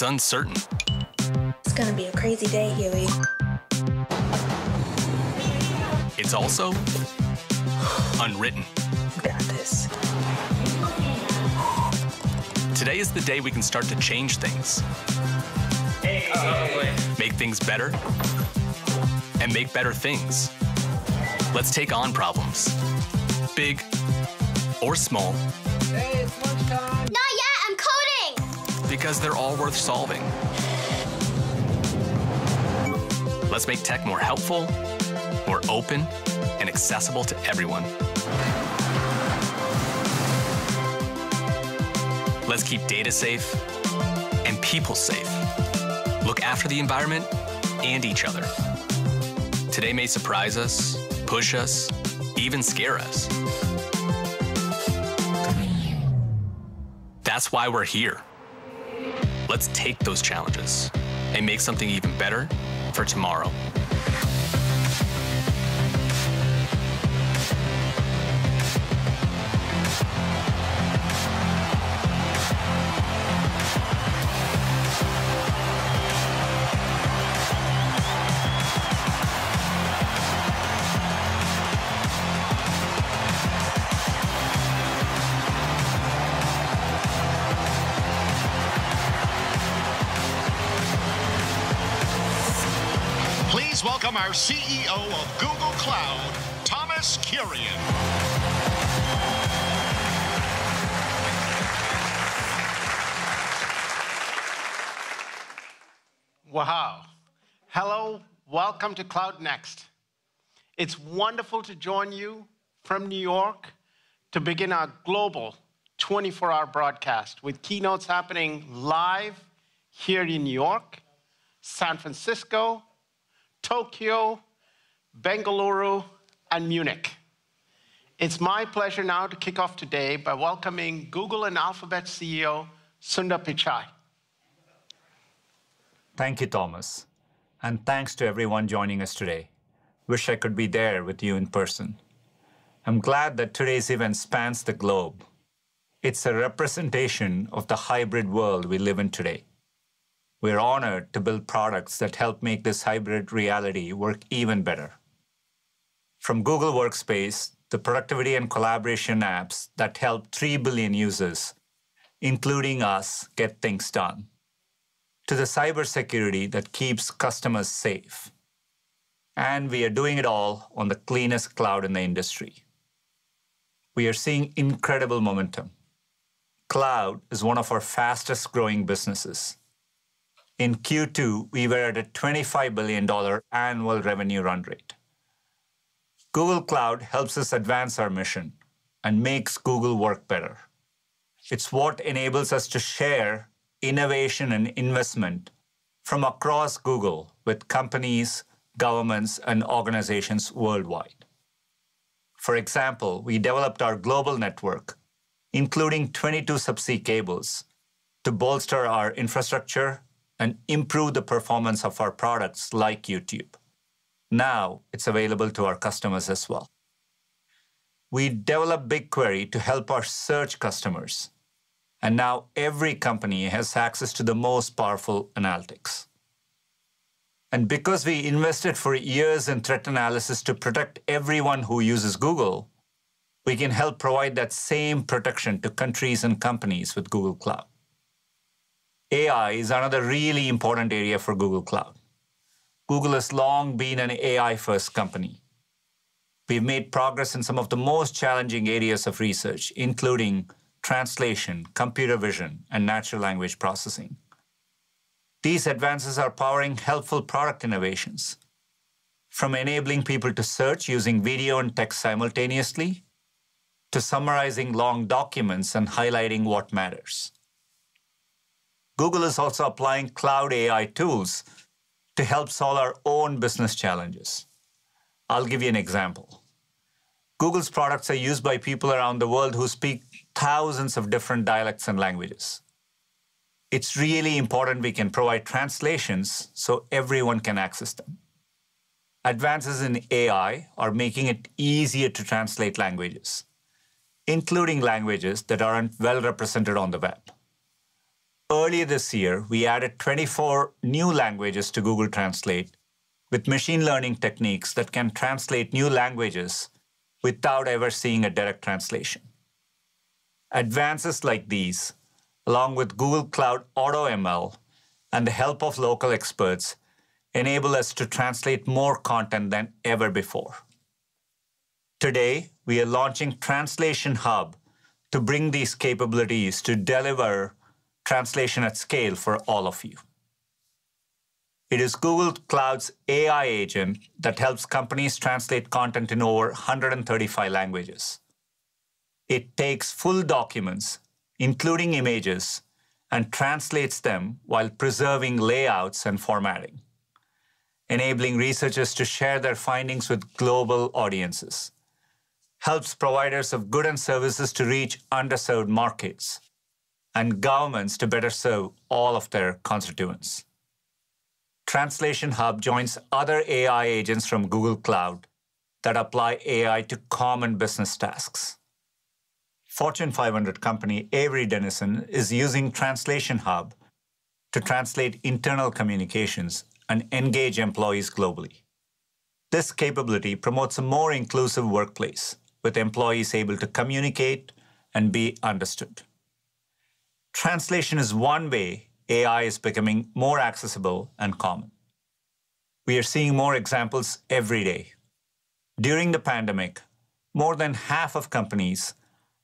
It's uncertain. It's gonna be a crazy day, Huey. It's also unwritten. Got this. Today is the day we can start to change things. Make things better and make better things. Let's take on problems, big or small, because they're all worth solving. Let's make tech more helpful, more open, and accessible to everyone. Let's keep data safe and people safe. Look after the environment and each other. Today may surprise us, push us, even scare us. That's why we're here. Let's take those challenges and make something even better for tomorrow. CEO of Google Cloud, Thomas Kurian. Wow. Hello, welcome to Cloud Next. It's wonderful to join you from New York to begin our global 24 hour broadcast with keynotes happening live here in New York, San Francisco, Tokyo, Bengaluru, and Munich. It's my pleasure now to kick off today by welcoming Google and Alphabet CEO Sundar Pichai. Thank you, Thomas. And thanks to everyone joining us today. Wish I could be there with you in person. I'm glad that today's event spans the globe. It's a representation of the hybrid world we live in today. We're honored to build products that help make this hybrid reality work even better. From Google Workspace, the productivity and collaboration apps that help 3 billion users, including us, get things done, to the cybersecurity that keeps customers safe. And we are doing it all on the cleanest cloud in the industry. We are seeing incredible momentum. Cloud is one of our fastest growing businesses. In Q2, we were at a $25 billion annual revenue run rate. Google Cloud helps us advance our mission and makes Google work better. It's what enables us to share innovation and investment from across Google with companies, governments, and organizations worldwide. For example, we developed our global network, including 22 subsea cables, to bolster our infrastructure and improve the performance of our products like YouTube. Now it's available to our customers as well. We developed BigQuery to help our search customers, and now every company has access to the most powerful analytics. And because we invested for years in threat analysis to protect everyone who uses Google, we can help provide that same protection to countries and companies with Google Cloud. AI is another really important area for Google Cloud. Google has long been an AI first company. We've made progress in some of the most challenging areas of research, including translation, computer vision, and natural language processing. These advances are powering helpful product innovations, from enabling people to search using video and text simultaneously, to summarizing long documents and highlighting what matters. Google is also applying cloud AI tools to help solve our own business challenges. I'll give you an example. Google's products are used by people around the world who speak thousands of different dialects and languages. It's really important we can provide translations so everyone can access them. Advances in AI are making it easier to translate languages, including languages that aren't well represented on the web. Earlier this year, we added 24 new languages to Google Translate with machine learning techniques that can translate new languages without ever seeing a direct translation. Advances like these, along with Google Cloud AutoML and the help of local experts, enable us to translate more content than ever before. Today, we are launching Translation Hub to bring these capabilities to deliver translation at scale for all of you. It is Google Cloud's AI agent that helps companies translate content in over 135 languages. It takes full documents, including images, and translates them while preserving layouts and formatting, enabling researchers to share their findings with global audiences, helps providers of goods and services to reach underserved markets, and governments to better serve all of their constituents. Translation Hub joins other AI agents from Google Cloud that apply AI to common business tasks. Fortune 500 company Avery Dennison is using Translation Hub to translate internal communications and engage employees globally. This capability promotes a more inclusive workplace with employees able to communicate and be understood. Translation is one way AI is becoming more accessible and common. We are seeing more examples every day. During the pandemic, more than half of companies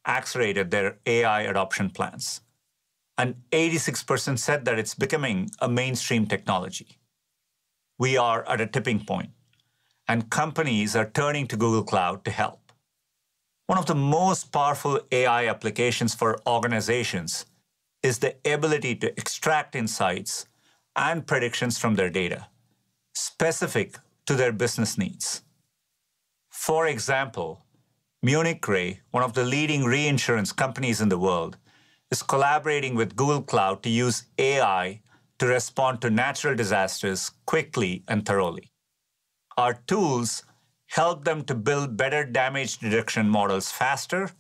accelerated their AI adoption plans, and 86% said that it's becoming a mainstream technology. We are at a tipping point, and companies are turning to Google Cloud to help. One of the most powerful AI applications for organizations is the ability to extract insights and predictions from their data, specific to their business needs. For example, Munich Re, one of the leading reinsurance companies in the world, is collaborating with Google Cloud to use AI to respond to natural disasters quickly and thoroughly. Our tools help them to build better damage detection models faster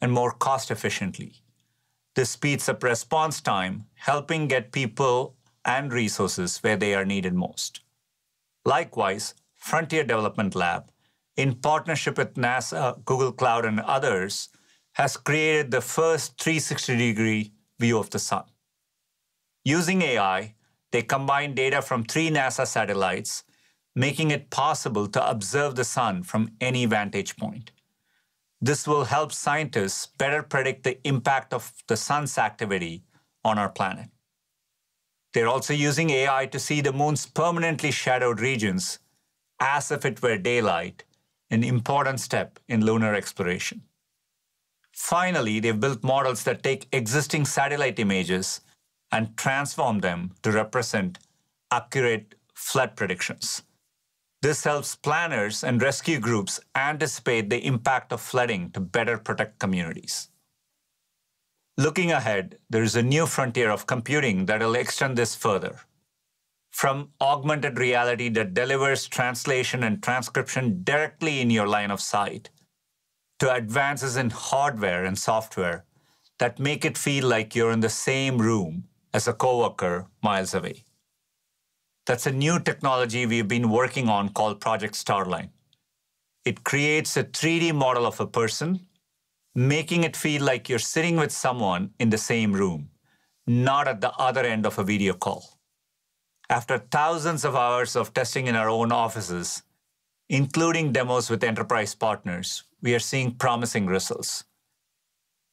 and more cost efficiently. This speeds up response time, helping get people and resources where they are needed most. Likewise, Frontier Development Lab, in partnership with NASA, Google Cloud, and others, has created the first 360 degree view of the sun. Using AI, they combine data from three NASA satellites, making it possible to observe the sun from any vantage point. This will help scientists better predict the impact of the sun's activity on our planet. They're also using AI to see the moon's permanently shadowed regions as if it were daylight, an important step in lunar exploration. Finally, they've built models that take existing satellite images and transform them to represent accurate flood predictions. This helps planners and rescue groups anticipate the impact of flooding to better protect communities. Looking ahead, there is a new frontier of computing that will extend this further. From augmented reality that delivers translation and transcription directly in your line of sight, to advances in hardware and software that make it feel like you're in the same room as a coworker miles away. That's a new technology we've been working on called Project Starline. It creates a 3D model of a person, making it feel like you're sitting with someone in the same room, not at the other end of a video call. After thousands of hours of testing in our own offices, including demos with enterprise partners, we are seeing promising results.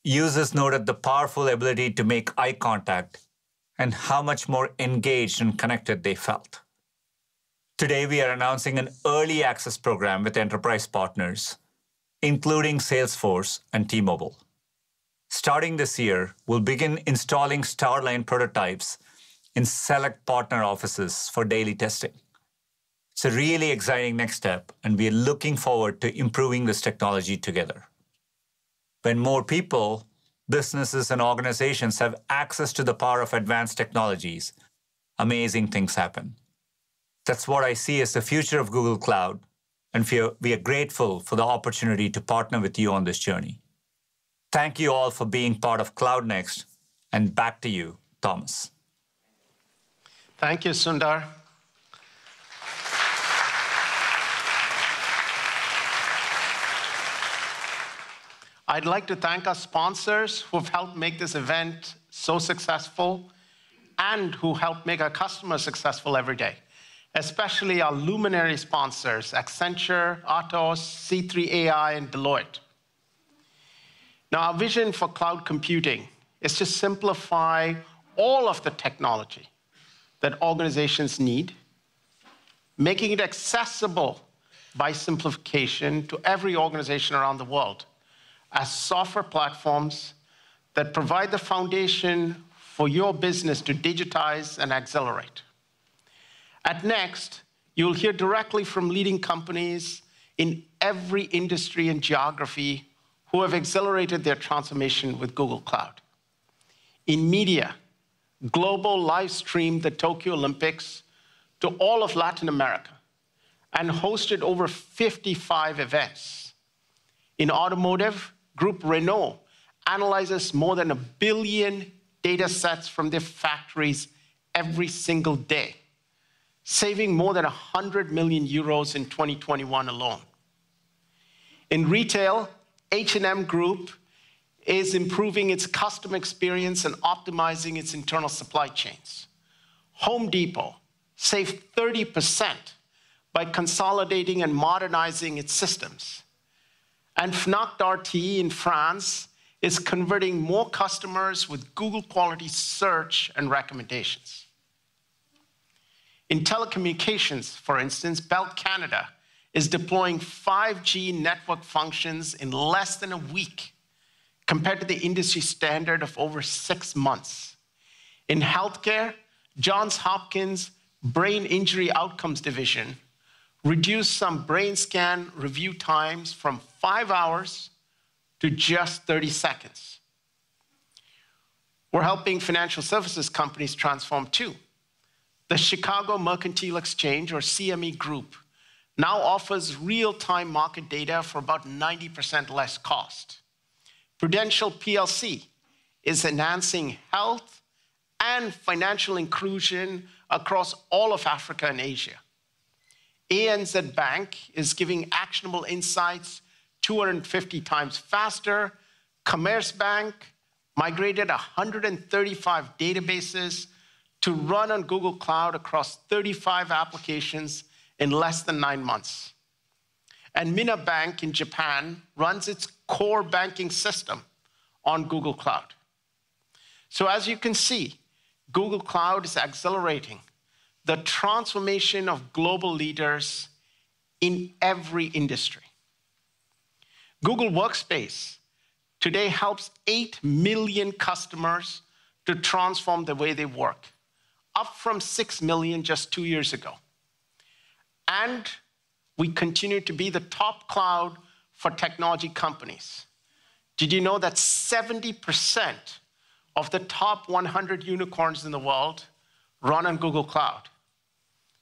Users noted the powerful ability to make eye contact and how much more engaged and connected they felt. Today, we are announcing an early access program with enterprise partners, including Salesforce and T-Mobile. Starting this year, we'll begin installing Starline prototypes in select partner offices for daily testing. It's a really exciting next step, and we are looking forward to improving this technology together. When more people businesses and organizations have access to the power of advanced technologies, amazing things happen. That's what I see as the future of Google Cloud, and we are grateful for the opportunity to partner with you on this journey. Thank you all for being part of Cloud Next, and back to you, Thomas. Thank you, Sundar. I'd like to thank our sponsors who've helped make this event so successful and who help make our customers successful every day, especially our luminary sponsors, Accenture, Atos, C3 AI, and Deloitte. Now, our vision for cloud computing is to simplify all of the technology that organizations need, making it accessible by simplification to every organization around the world as software platforms that provide the foundation for your business to digitize and accelerate. At Next, you'll hear directly from leading companies in every industry and geography who have accelerated their transformation with Google Cloud. In media, Global live streamed the Tokyo Olympics to all of Latin America and hosted over 55 events. In automotive, Group Renault analyzes more than a billion data sets from their factories every single day, saving more than 100 million euros in 2021 alone. In retail, H&M Group is improving its customer experience and optimizing its internal supply chains. Home Depot saved 30% by consolidating and modernizing its systems. And Fnac Darty in France is converting more customers with Google quality search and recommendations. In telecommunications, for instance, Bell Canada is deploying 5G network functions in less than a week compared to the industry standard of over six months. In healthcare, Johns Hopkins Brain Injury Outcomes Division reduced some brain scan review times from five hours to just 30 seconds. We're helping financial services companies transform too. The Chicago Mercantile Exchange, or CME Group, now offers real time market data for about 90% less cost. Prudential plc is enhancing health and financial inclusion across all of Africa and Asia. ANZ Bank is giving actionable insights 250 times faster. Commerzbank migrated 135 databases to run on Google Cloud across 35 applications in less than nine months. And Minna Bank in Japan runs its core banking system on Google Cloud. So, as you can see, Google Cloud is accelerating the transformation of global leaders in every industry. Google Workspace today helps 8 million customers to transform the way they work, up from 6 million just two years ago. And we continue to be the top cloud for technology companies. Did you know that 70% of the top 100 unicorns in the world run on Google Cloud,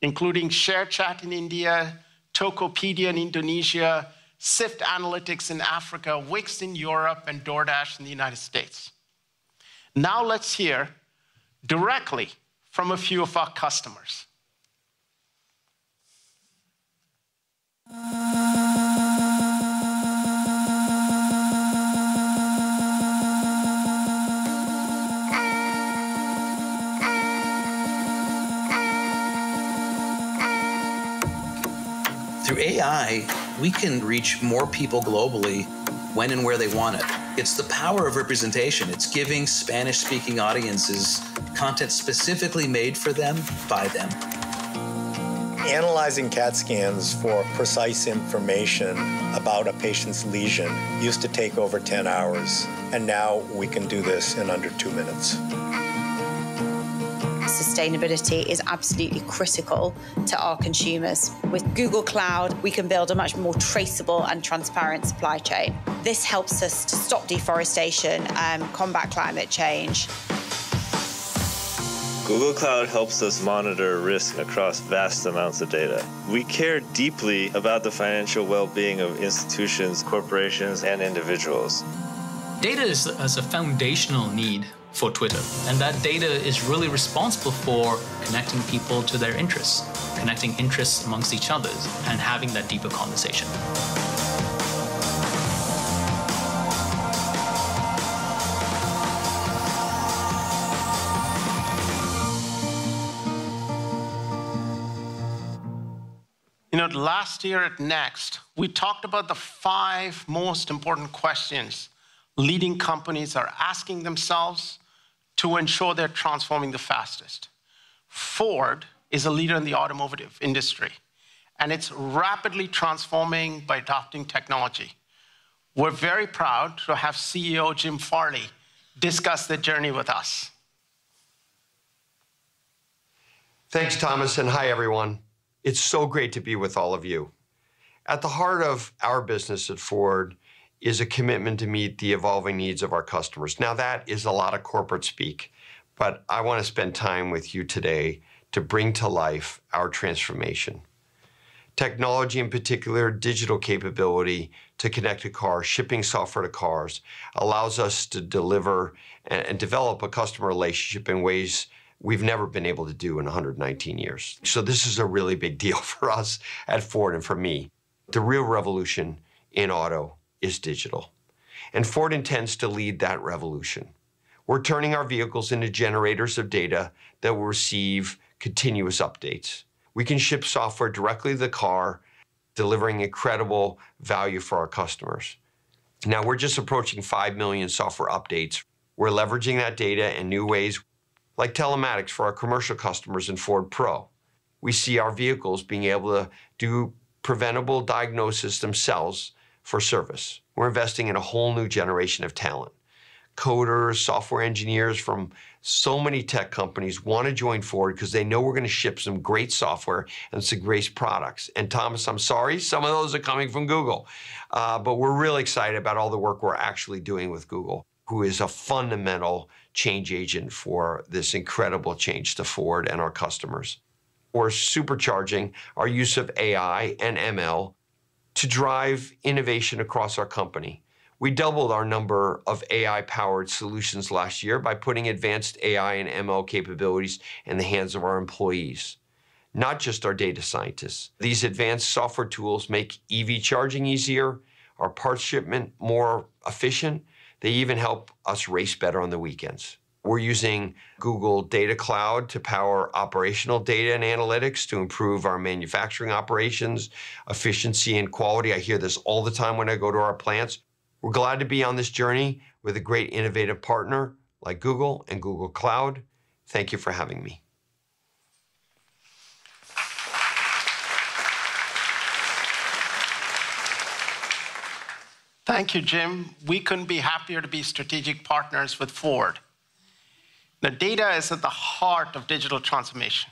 including ShareChat in India, Tokopedia in Indonesia, Sift Analytics in Africa, Wix in Europe, and DoorDash in the United States. Now let's hear directly from a few of our customers. Through AI, we can reach more people globally when and where they want it. It's the power of representation. It's giving Spanish speaking audiences content specifically made for them by them. Analyzing CAT scans for precise information about a patient's lesion used to take over 10 hours, and now we can do this in under two minutes sustainability is absolutely critical to our consumers. With Google Cloud, we can build a much more traceable and transparent supply chain. This helps us to stop deforestation and combat climate change. Google Cloud helps us monitor risk across vast amounts of data. We care deeply about the financial well being of institutions, corporations, and individuals. Data is, is a foundational need for Twitter. And that data is really responsible for connecting people to their interests, connecting interests amongst each other, and having that deeper conversation. You know, last year at Next, we talked about the five most important questions leading companies are asking themselves to ensure they're transforming the fastest. Ford is a leader in the automotive industry, and it's rapidly transforming by adopting technology. We're very proud to have CEO Jim Farley discuss the journey with us. Thanks, Thomas, and hi, everyone. It's so great to be with all of you. At the heart of our business at Ford is a commitment to meet the evolving needs of our customers. Now, that is a lot of corporate speak, but I want to spend time with you today to bring to life our transformation. Technology, in particular, digital capability to connect a car, shipping software to cars, allows us to deliver and develop a customer relationship in ways we've never been able to do in 119 years. So this is a really big deal for us at Ford and for me. The real revolution in auto is digital. And Ford intends to lead that revolution. We're turning our vehicles into generators of data that will receive continuous updates. We can ship software directly to the car, delivering incredible value for our customers. Now, we're just approaching 5 million software updates. We're leveraging that data in new ways, like telematics for our commercial customers in Ford Pro. We see our vehicles being able to do preventable diagnosis themselves for service. We're investing in a whole new generation of talent. Coders, software engineers from so many tech companies want to join Ford because they know we're going to ship some great software and some great products. And Thomas, I'm sorry, some of those are coming from Google. Uh, but we're really excited about all the work we're actually doing with Google, who is a fundamental change agent for this incredible change to Ford and our customers. We're supercharging our use of AI and ML to drive innovation across our company. We doubled our number of AI-powered solutions last year by putting advanced AI and ML capabilities in the hands of our employees, not just our data scientists. These advanced software tools make EV charging easier, our parts shipment more efficient. They even help us race better on the weekends. We're using Google Data Cloud to power operational data and analytics to improve our manufacturing operations, efficiency, and quality. I hear this all the time when I go to our plants. We're glad to be on this journey with a great innovative partner like Google and Google Cloud. Thank you for having me. Thank you, Jim. We couldn't be happier to be strategic partners with Ford. Now, data is at the heart of digital transformation.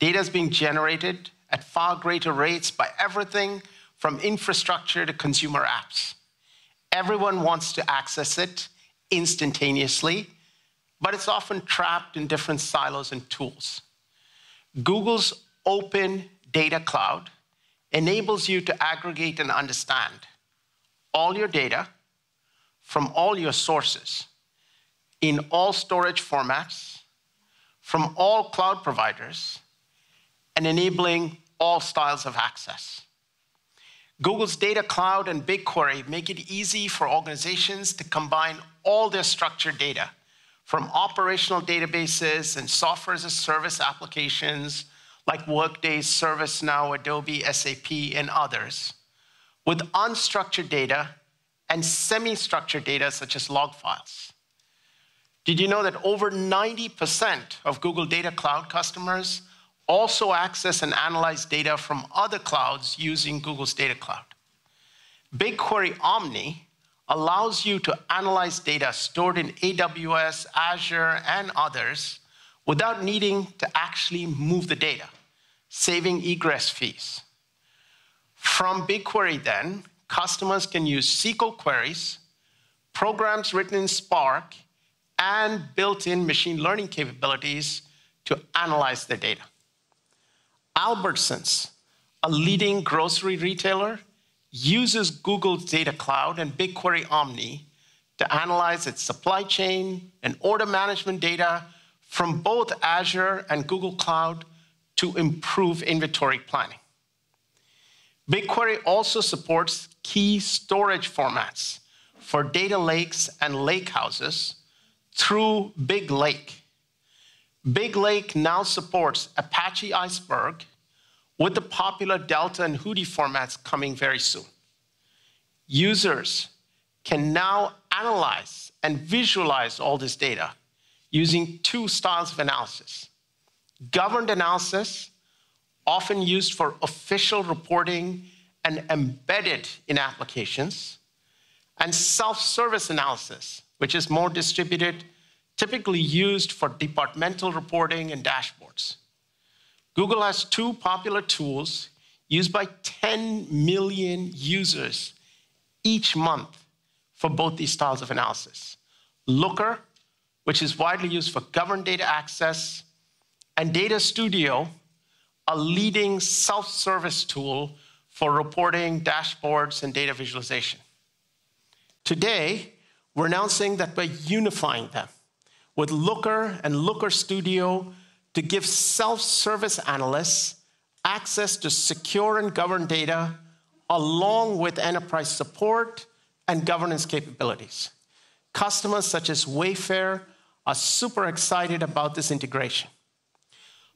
Data is being generated at far greater rates by everything from infrastructure to consumer apps. Everyone wants to access it instantaneously, but it's often trapped in different silos and tools. Google's open data cloud enables you to aggregate and understand all your data from all your sources in all storage formats from all cloud providers and enabling all styles of access. Google's Data Cloud and BigQuery make it easy for organizations to combine all their structured data from operational databases and software as a service applications like Workday, ServiceNow, Adobe, SAP, and others, with unstructured data and semi-structured data such as log files. Did you know that over 90% of Google Data Cloud customers also access and analyze data from other clouds using Google's Data Cloud? BigQuery Omni allows you to analyze data stored in AWS, Azure, and others without needing to actually move the data, saving egress fees. From BigQuery, then, customers can use SQL queries, programs written in Spark, and built-in machine learning capabilities to analyze the data. Albertsons, a leading grocery retailer, uses Google's Data Cloud and BigQuery Omni to analyze its supply chain and order management data from both Azure and Google Cloud to improve inventory planning. BigQuery also supports key storage formats for data lakes and lakehouses through BigLake. Big Lake now supports Apache Iceberg with the popular Delta and Hudi formats coming very soon. Users can now analyze and visualize all this data using two styles of analysis. Governed analysis, often used for official reporting and embedded in applications, and self-service analysis, which is more distributed, typically used for departmental reporting and dashboards. Google has two popular tools used by 10 million users each month for both these styles of analysis. Looker, which is widely used for governed data access, and Data Studio, a leading self-service tool for reporting, dashboards, and data visualization. Today, we're announcing that we're unifying them with Looker and Looker Studio to give self-service analysts access to secure and governed data along with enterprise support and governance capabilities. Customers such as Wayfair are super excited about this integration.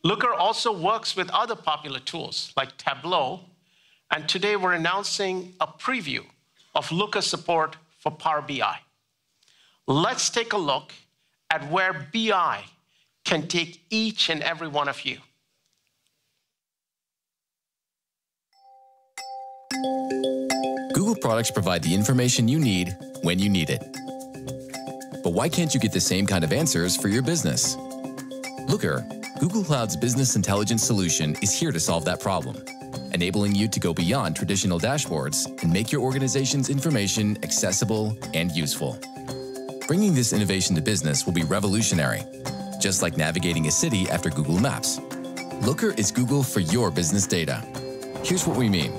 Looker also works with other popular tools like Tableau, and today we're announcing a preview of Looker support for Power BI. Let's take a look at where BI can take each and every one of you. Google products provide the information you need when you need it. But why can't you get the same kind of answers for your business? Looker, Google Cloud's business intelligence solution, is here to solve that problem enabling you to go beyond traditional dashboards and make your organization's information accessible and useful. Bringing this innovation to business will be revolutionary, just like navigating a city after Google Maps. Looker is Google for your business data. Here's what we mean.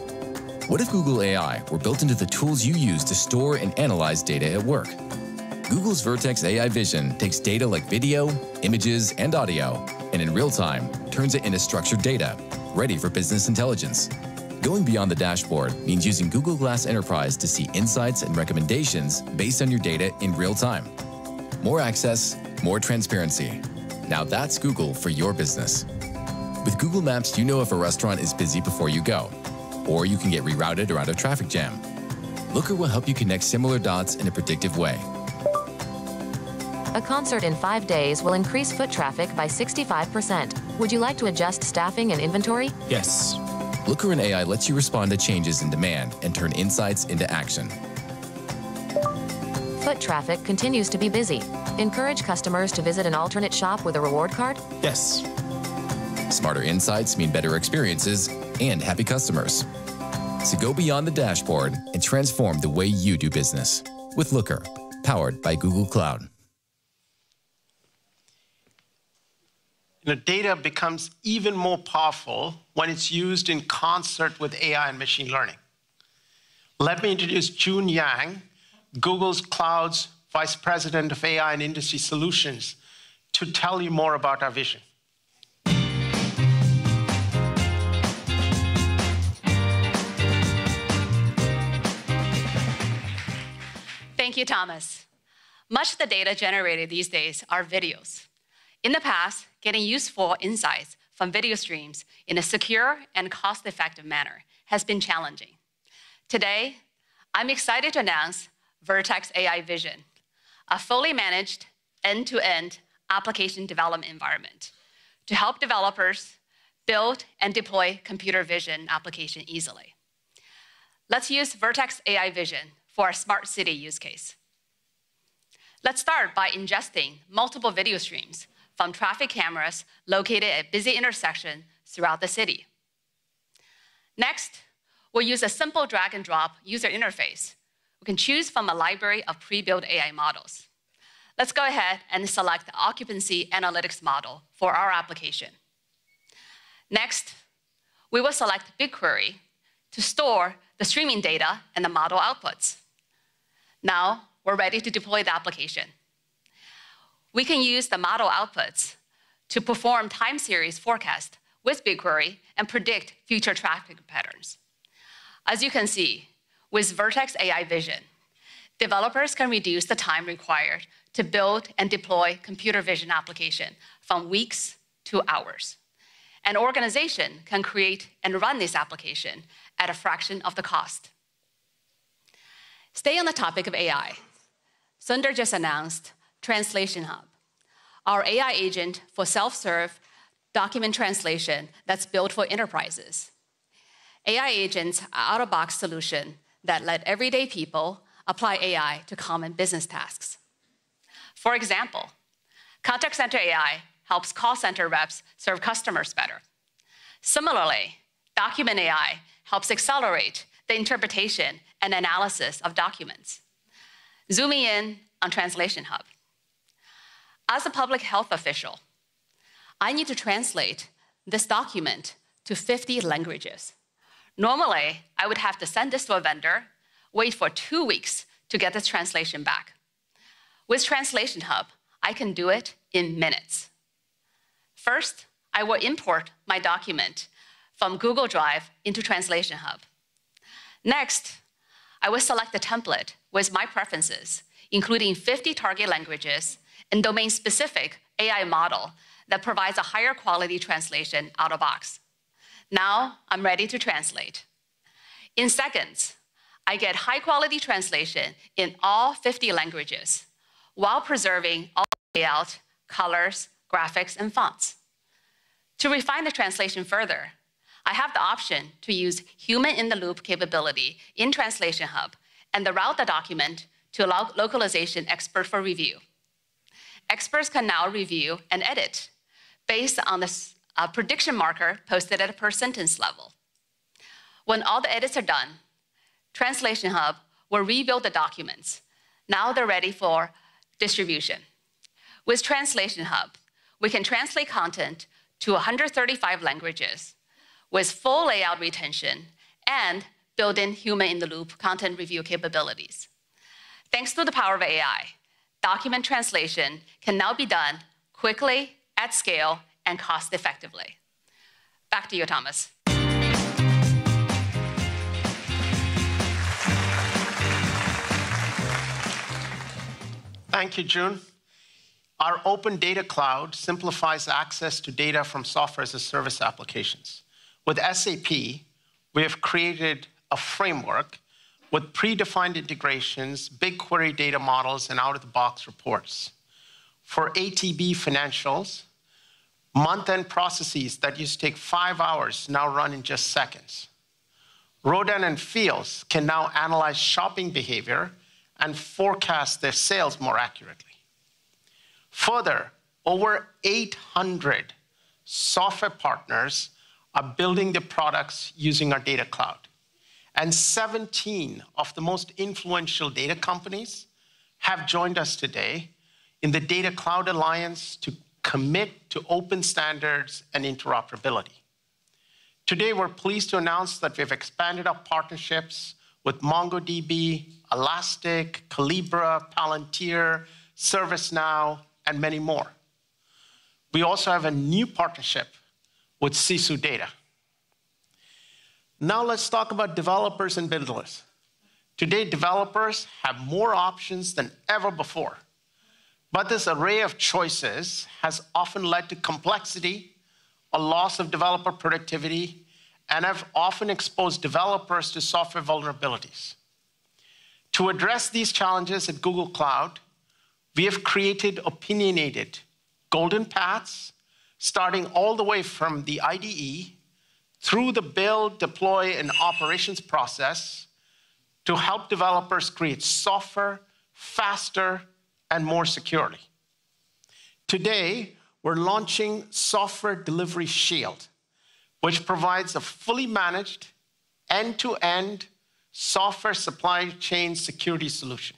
What if Google AI were built into the tools you use to store and analyze data at work? Google's Vertex AI Vision takes data like video, images, and audio, and in real time turns it into structured data ready for business intelligence. Going beyond the dashboard means using Google Glass Enterprise to see insights and recommendations based on your data in real time. More access, more transparency. Now that's Google for your business. With Google Maps, you know if a restaurant is busy before you go, or you can get rerouted around a traffic jam. Looker will help you connect similar dots in a predictive way. A concert in five days will increase foot traffic by 65%. Would you like to adjust staffing and inventory? Yes. Looker and AI lets you respond to changes in demand and turn insights into action. Foot traffic continues to be busy. Encourage customers to visit an alternate shop with a reward card? Yes. Smarter insights mean better experiences and happy customers. So go beyond the dashboard and transform the way you do business with Looker, powered by Google Cloud. You know, data becomes even more powerful when it's used in concert with AI and machine learning. Let me introduce June Yang, Google's Cloud's Vice President of AI and Industry Solutions, to tell you more about our vision. Thank you, Thomas. Much of the data generated these days are videos. In the past, getting useful insights from video streams in a secure and cost-effective manner has been challenging. Today, I'm excited to announce Vertex AI Vision, a fully managed end-to-end application development environment to help developers build and deploy computer vision application easily. Let's use Vertex AI Vision for a smart city use case. Let's start by ingesting multiple video streams from traffic cameras located at busy intersections throughout the city. Next, we'll use a simple drag and drop user interface. We can choose from a library of pre-built AI models. Let's go ahead and select the occupancy analytics model for our application. Next, we will select BigQuery to store the streaming data and the model outputs. Now, we're ready to deploy the application. We can use the model outputs to perform time series forecast with BigQuery and predict future traffic patterns. As you can see, with Vertex AI Vision, developers can reduce the time required to build and deploy computer vision application from weeks to hours. An organization can create and run this application at a fraction of the cost. Stay on the topic of AI. Sundar just announced Translation Hub, our AI agent for self-serve document translation that's built for enterprises. AI agents are out-of-box solution that let everyday people apply AI to common business tasks. For example, Contact Center AI helps call center reps serve customers better. Similarly, Document AI helps accelerate the interpretation and analysis of documents. Zooming in on Translation Hub. As a public health official, I need to translate this document to 50 languages. Normally, I would have to send this to a vendor, wait for two weeks to get this translation back. With Translation Hub, I can do it in minutes. First, I will import my document from Google Drive into Translation Hub. Next, I will select the template with my preferences, including 50 target languages and domain-specific AI model that provides a higher quality translation out of box. Now I'm ready to translate. In seconds, I get high-quality translation in all 50 languages while preserving all layout, colors, graphics, and fonts. To refine the translation further, I have the option to use human-in-the-loop capability in Translation Hub and the route the document to a localization expert for review. Experts can now review and edit based on the uh, prediction marker posted at a per sentence level. When all the edits are done, Translation Hub will rebuild the documents. Now they're ready for distribution. With Translation Hub, we can translate content to 135 languages with full layout retention and built-in human-in-the-loop content review capabilities. Thanks to the power of AI, document translation can now be done quickly, at scale, and cost effectively. Back to you, Thomas. Thank you, June. Our open data cloud simplifies access to data from software as a service applications. With SAP, we have created a framework with predefined integrations, BigQuery data models, and out-of-the-box reports. For ATB financials, month-end processes that used to take five hours now run in just seconds. Rodan and Fields can now analyze shopping behavior and forecast their sales more accurately. Further, over 800 software partners are building their products using our data cloud. And 17 of the most influential data companies have joined us today in the Data Cloud Alliance to commit to open standards and interoperability. Today, we're pleased to announce that we've expanded our partnerships with MongoDB, Elastic, Collibra, Palantir, ServiceNow, and many more. We also have a new partnership with Sisu Data. Now let's talk about developers and builders. Today, developers have more options than ever before. But this array of choices has often led to complexity, a loss of developer productivity, and have often exposed developers to software vulnerabilities. To address these challenges at Google Cloud, we have created opinionated golden paths, starting all the way from the IDE through the build, deploy, and operations process to help developers create software faster and more securely. Today, we're launching Software Delivery Shield, which provides a fully managed end-to-end software supply chain security solution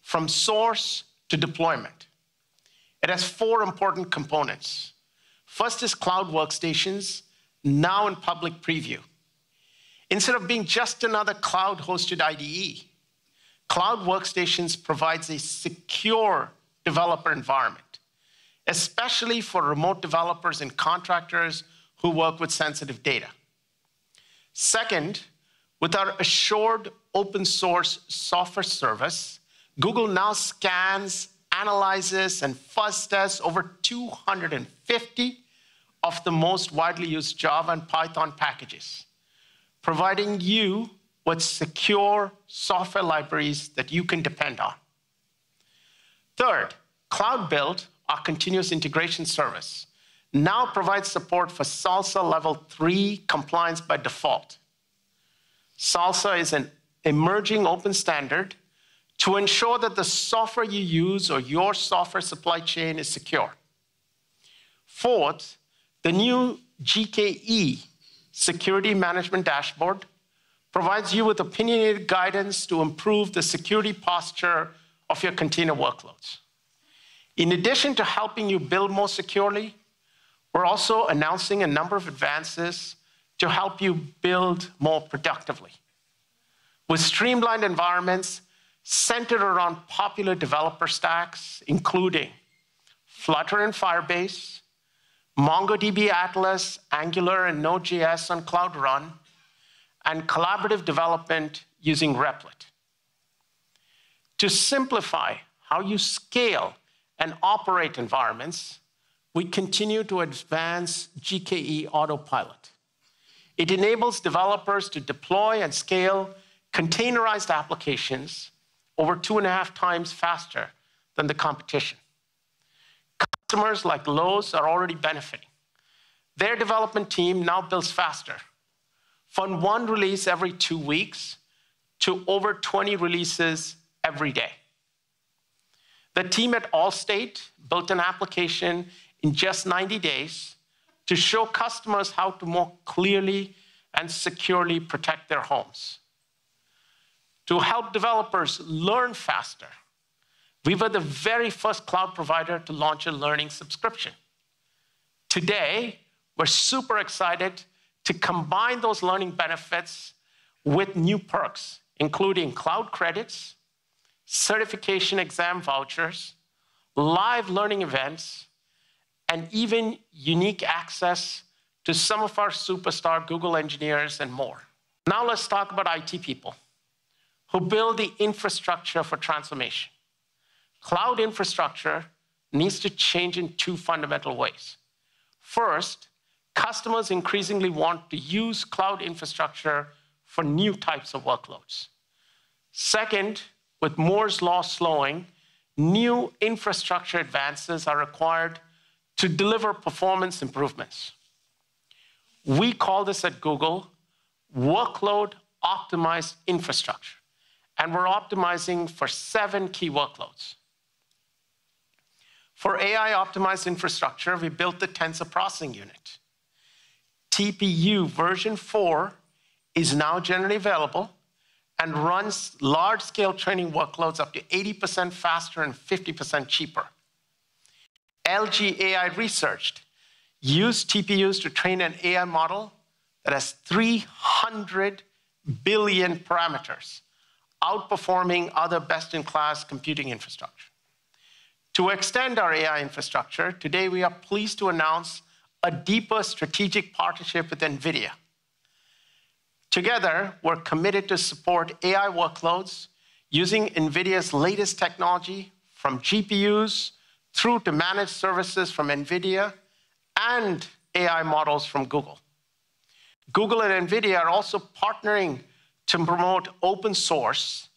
from source to deployment. It has four important components. First is cloud workstations, now in public preview. Instead of being just another cloud-hosted IDE, Cloud Workstations provides a secure developer environment, especially for remote developers and contractors who work with sensitive data. Second, with our assured open source software service, Google now scans, analyzes, and fuzz tests over 250 of the most widely used Java and Python packages, providing you with secure software libraries that you can depend on. Third, Cloud Build, our continuous integration service, now provides support for SLSA Level 3 compliance by default. SLSA is an emerging open standard to ensure that the software you use or your software supply chain is secure. Fourth, the new GKE Security Management Dashboard provides you with opinionated guidance to improve the security posture of your container workloads. In addition to helping you build more securely, we're also announcing a number of advances to help you build more productively. With streamlined environments centered around popular developer stacks, including Flutter and Firebase, MongoDB Atlas, Angular, and Node.js on Cloud Run, and collaborative development using Replit. To simplify how you scale and operate environments, we continue to advance GKE Autopilot. It enables developers to deploy and scale containerized applications over two and a half times faster than the competition. Customers like Lowe's are already benefiting. Their development team now builds faster, from one release every two weeks to over 20 releases every day. The team at Allstate built an application in just 90 days to show customers how to more clearly and securely protect their homes. To help developers learn faster, we were the very first cloud provider to launch a learning subscription. Today, we're super excited to combine those learning benefits with new perks, including cloud credits, certification exam vouchers, live learning events, and even unique access to some of our superstar Google engineers and more. Now let's talk about IT people who build the infrastructure for transformation. Cloud infrastructure needs to change in two fundamental ways. First, customers increasingly want to use cloud infrastructure for new types of workloads. Second, with Moore's law slowing, new infrastructure advances are required to deliver performance improvements. We call this at Google workload optimized infrastructure and we're optimizing for seven key workloads. For AI optimized infrastructure, we built the Tensor Processing Unit. TPU version 4 is now generally available and runs large scale training workloads up to 80% faster and 50% cheaper. LG AI Research used TPUs to train an AI model that has 300 billion parameters outperforming other best-in-class computing infrastructure. To extend our AI infrastructure, today we are pleased to announce a deeper strategic partnership with NVIDIA. Together, we're committed to support AI workloads using NVIDIA's latest technology, from GPUs through to managed services from NVIDIA and AI models from Google. Google and NVIDIA are also partnering to promote open source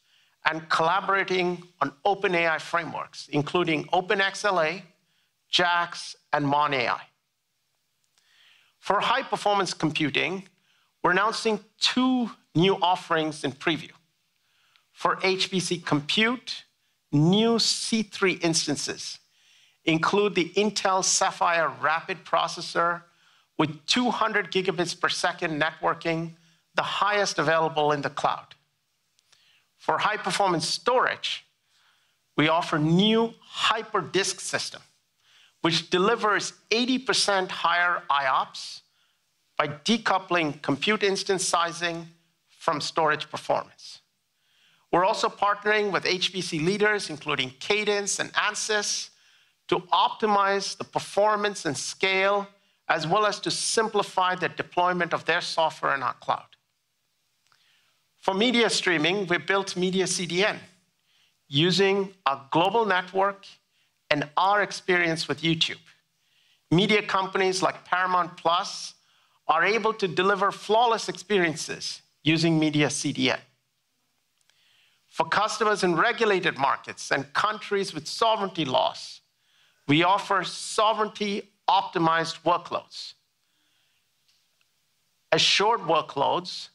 and collaborating on open AI frameworks, including OpenXLA, JAX, and MonAI. For high performance computing, we're announcing two new offerings in preview. For HPC compute, new C3 instances include the Intel Sapphire Rapid processor with 200 gigabits per second networking the highest available in the cloud. For high performance storage, we offer new HyperDisk system, which delivers 80% higher IOPS by decoupling compute instance sizing from storage performance. We're also partnering with HPC leaders, including Cadence and Ansys, to optimize the performance and scale, as well as to simplify the deployment of their software in our cloud. For media streaming, we built Media CDN using a global network and our experience with YouTube. Media companies like Paramount Plus are able to deliver flawless experiences using Media CDN. For customers in regulated markets and countries with sovereignty laws, we offer sovereignty-optimized workloads. Assured workloads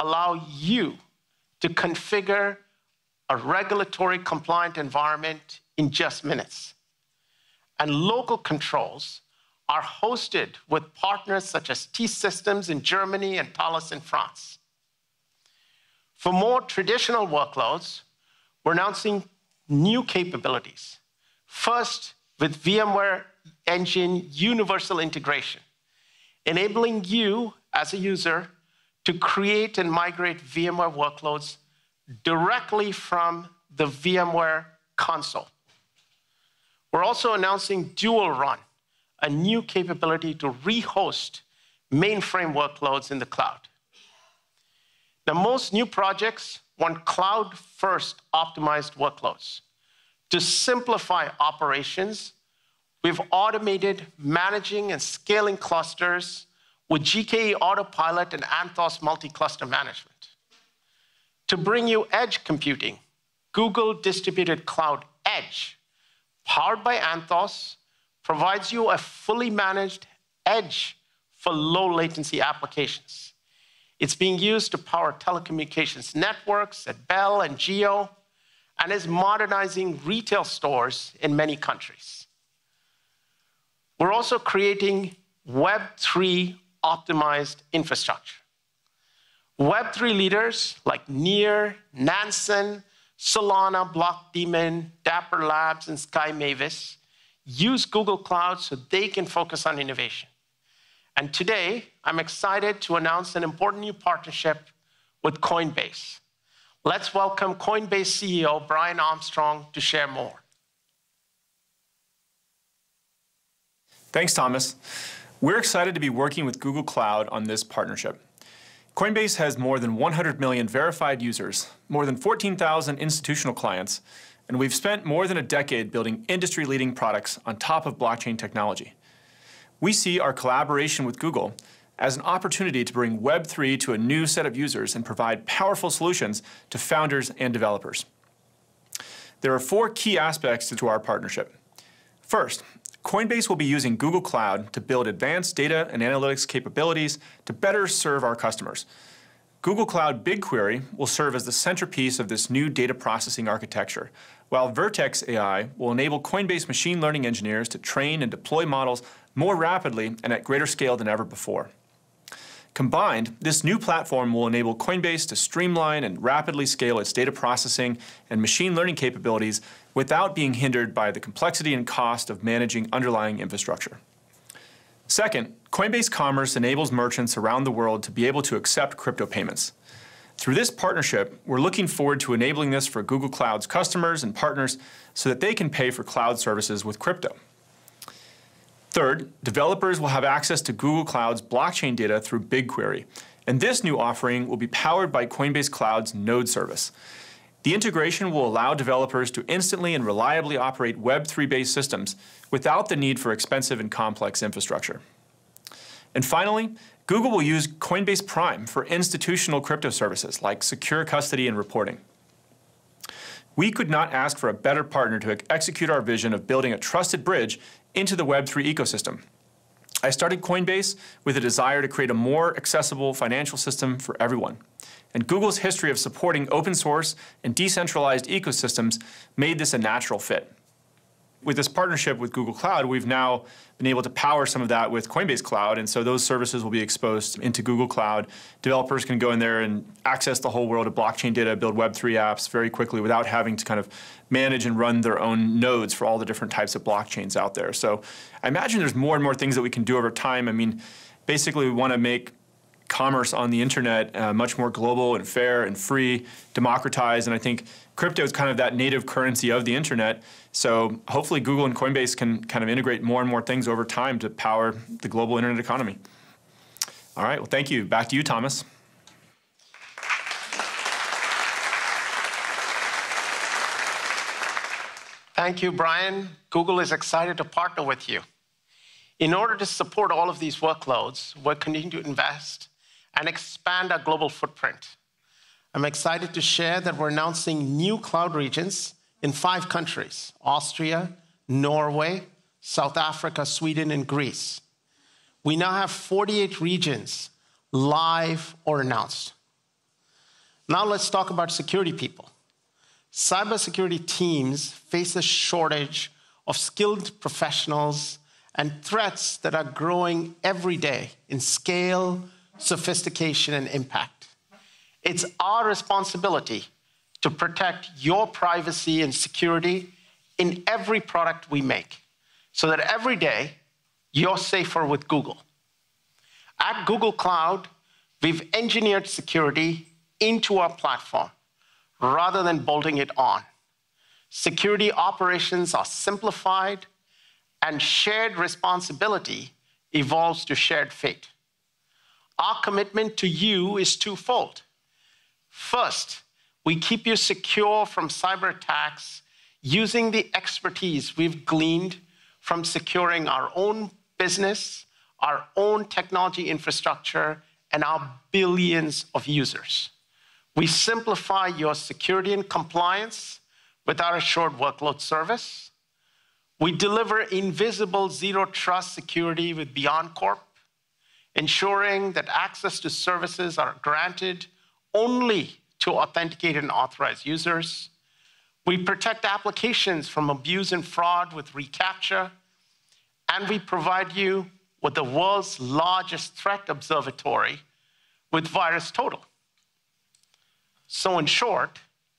allow you to configure a regulatory compliant environment in just minutes. And local controls are hosted with partners such as T-Systems in Germany and Thales in France. For more traditional workloads, we're announcing new capabilities. First, with VMware Engine Universal Integration, enabling you as a user to create and migrate VMware workloads directly from the VMware console. We're also announcing Dual Run, a new capability to rehost mainframe workloads in the cloud. Now, most new projects want cloud-first optimized workloads. To simplify operations, we've automated managing and scaling clusters with GKE Autopilot and Anthos Multi-Cluster Management. To bring you edge computing, Google Distributed Cloud Edge, powered by Anthos, provides you a fully managed edge for low latency applications. It's being used to power telecommunications networks at Bell and Jio, and is modernizing retail stores in many countries. We're also creating Web3 optimized infrastructure. Web3 leaders like Near, Nansen, Solana, Blockdaemon, Dapper Labs, and Sky Mavis use Google Cloud so they can focus on innovation. And today, I'm excited to announce an important new partnership with Coinbase. Let's welcome Coinbase CEO Brian Armstrong to share more. Thanks, Thomas. We're excited to be working with Google Cloud on this partnership. Coinbase has more than 100 million verified users, more than 14,000 institutional clients, and we've spent more than a decade building industry-leading products on top of blockchain technology we see our collaboration with Google as an opportunity to bring Web3 to a new set of users and provide powerful solutions to founders and developers. There are four key aspects to our partnership. First, Coinbase will be using Google Cloud to build advanced data and analytics capabilities to better serve our customers. Google Cloud BigQuery will serve as the centerpiece of this new data processing architecture, while Vertex AI will enable Coinbase machine learning engineers to train and deploy models more rapidly and at greater scale than ever before. Combined, this new platform will enable Coinbase to streamline and rapidly scale its data processing and machine learning capabilities without being hindered by the complexity and cost of managing underlying infrastructure. Second, Coinbase Commerce enables merchants around the world to be able to accept crypto payments. Through this partnership, we're looking forward to enabling this for Google Cloud's customers and partners so that they can pay for cloud services with crypto. Third, developers will have access to Google Cloud's blockchain data through BigQuery, and this new offering will be powered by Coinbase Cloud's Node service. The integration will allow developers to instantly and reliably operate Web3-based systems without the need for expensive and complex infrastructure. And finally, Google will use Coinbase Prime for institutional crypto services like secure custody and reporting. We could not ask for a better partner to execute our vision of building a trusted bridge into the Web3 ecosystem. I started Coinbase with a desire to create a more accessible financial system for everyone. And Google's history of supporting open source and decentralized ecosystems made this a natural fit with this partnership with Google Cloud, we've now been able to power some of that with Coinbase Cloud, and so those services will be exposed into Google Cloud. Developers can go in there and access the whole world of blockchain data, build Web3 apps very quickly without having to kind of manage and run their own nodes for all the different types of blockchains out there. So I imagine there's more and more things that we can do over time. I mean, basically we want to make commerce on the internet uh, much more global and fair and free, democratized. And I think crypto is kind of that native currency of the internet. So hopefully Google and Coinbase can kind of integrate more and more things over time to power the global internet economy. All right, well, thank you. Back to you, Thomas. Thank you, Brian. Google is excited to partner with you. In order to support all of these workloads, we're continuing to invest and expand our global footprint. I'm excited to share that we're announcing new cloud regions in five countries Austria, Norway, South Africa, Sweden, and Greece. We now have 48 regions live or announced. Now let's talk about security people. Cybersecurity teams face a shortage of skilled professionals and threats that are growing every day in scale, sophistication, and impact. It's our responsibility to protect your privacy and security in every product we make so that every day you're safer with Google. At Google Cloud, we've engineered security into our platform rather than bolting it on. Security operations are simplified, and shared responsibility evolves to shared fate. Our commitment to you is twofold. First, we keep you secure from cyber attacks using the expertise we've gleaned from securing our own business, our own technology infrastructure, and our billions of users. We simplify your security and compliance with our assured workload service. We deliver invisible zero trust security with BeyondCorp, ensuring that access to services are granted only to authenticated and authorized users. We protect applications from abuse and fraud with reCAPTCHA, and we provide you with the world's largest threat observatory with VirusTotal. So, in short,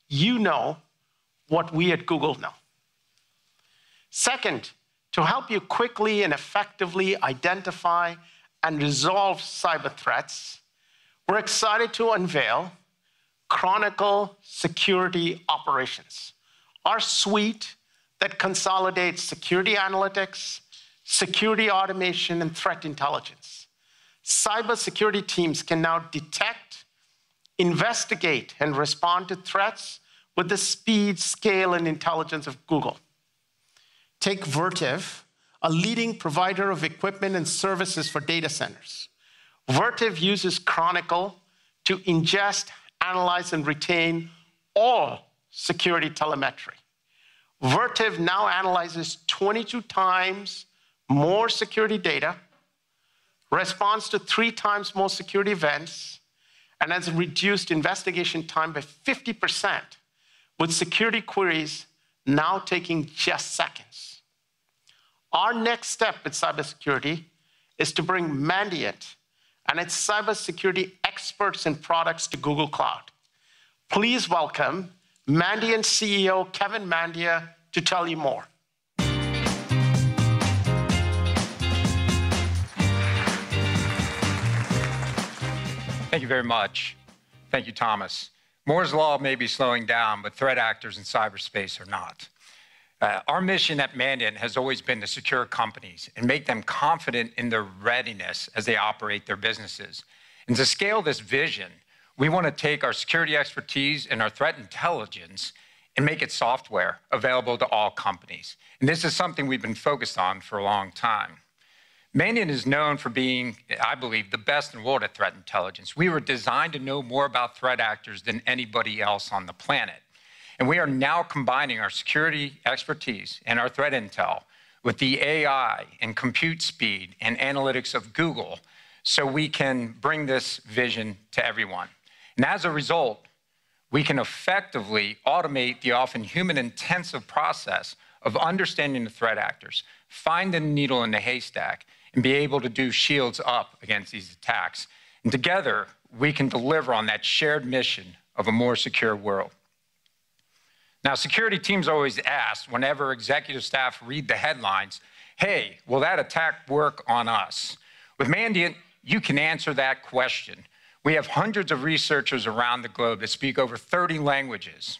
you know what we at Google know. Second, to help you quickly and effectively identify and resolve cyber threats, we're excited to unveil Chronicle Security Operations, our suite that consolidates security analytics, security automation, and threat intelligence. Cybersecurity teams can now detect investigate and respond to threats with the speed, scale, and intelligence of Google. Take Vertiv, a leading provider of equipment and services for data centers. Vertiv uses Chronicle to ingest, analyze, and retain all security telemetry. Vertiv now analyzes 22 times more security data, responds to three times more security events, and has reduced investigation time by 50%, with security queries now taking just seconds. Our next step with cybersecurity is to bring Mandiant and its cybersecurity experts and products to Google Cloud. Please welcome Mandiant CEO Kevin Mandia to tell you more. Thank you very much. Thank you, Thomas. Moore's Law may be slowing down, but threat actors in cyberspace are not. Uh, our mission at Mandiant has always been to secure companies and make them confident in their readiness as they operate their businesses. And to scale this vision, we want to take our security expertise and our threat intelligence and make it software available to all companies. And this is something we've been focused on for a long time. Mandiant is known for being, I believe, the best in the world at threat intelligence. We were designed to know more about threat actors than anybody else on the planet. And we are now combining our security expertise and our threat intel with the AI and compute speed and analytics of Google so we can bring this vision to everyone. And as a result, we can effectively automate the often human intensive process of understanding the threat actors, find the needle in the haystack, and be able to do shields up against these attacks. And together, we can deliver on that shared mission of a more secure world. Now, security teams always ask whenever executive staff read the headlines, hey, will that attack work on us? With Mandiant, you can answer that question. We have hundreds of researchers around the globe that speak over 30 languages,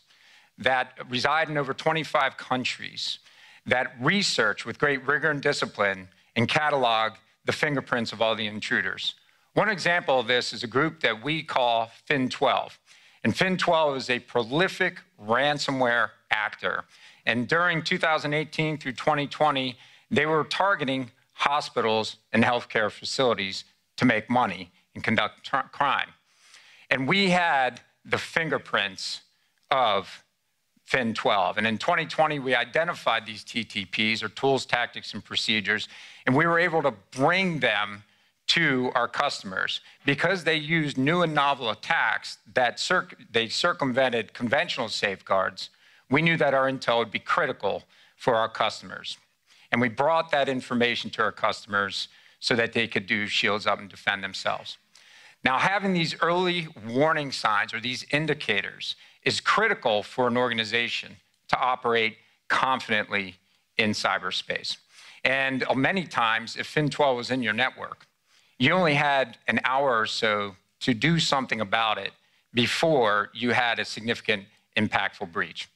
that reside in over 25 countries, that research with great rigor and discipline and catalog the fingerprints of all the intruders. One example of this is a group that we call Fin12. And Fin12 is a prolific ransomware actor. And during 2018 through 2020, they were targeting hospitals and healthcare facilities to make money and conduct crime. And we had the fingerprints of Fin12. And in 2020, we identified these TTPs, or tools, tactics, and procedures, and we were able to bring them to our customers because they used new and novel attacks that circ they circumvented conventional safeguards. We knew that our intel would be critical for our customers. And we brought that information to our customers so that they could do shields up and defend themselves. Now, having these early warning signs or these indicators is critical for an organization to operate confidently in cyberspace. And uh, many times, if Fin12 was in your network, you only had an hour or so to do something about it before you had a significant impactful breach.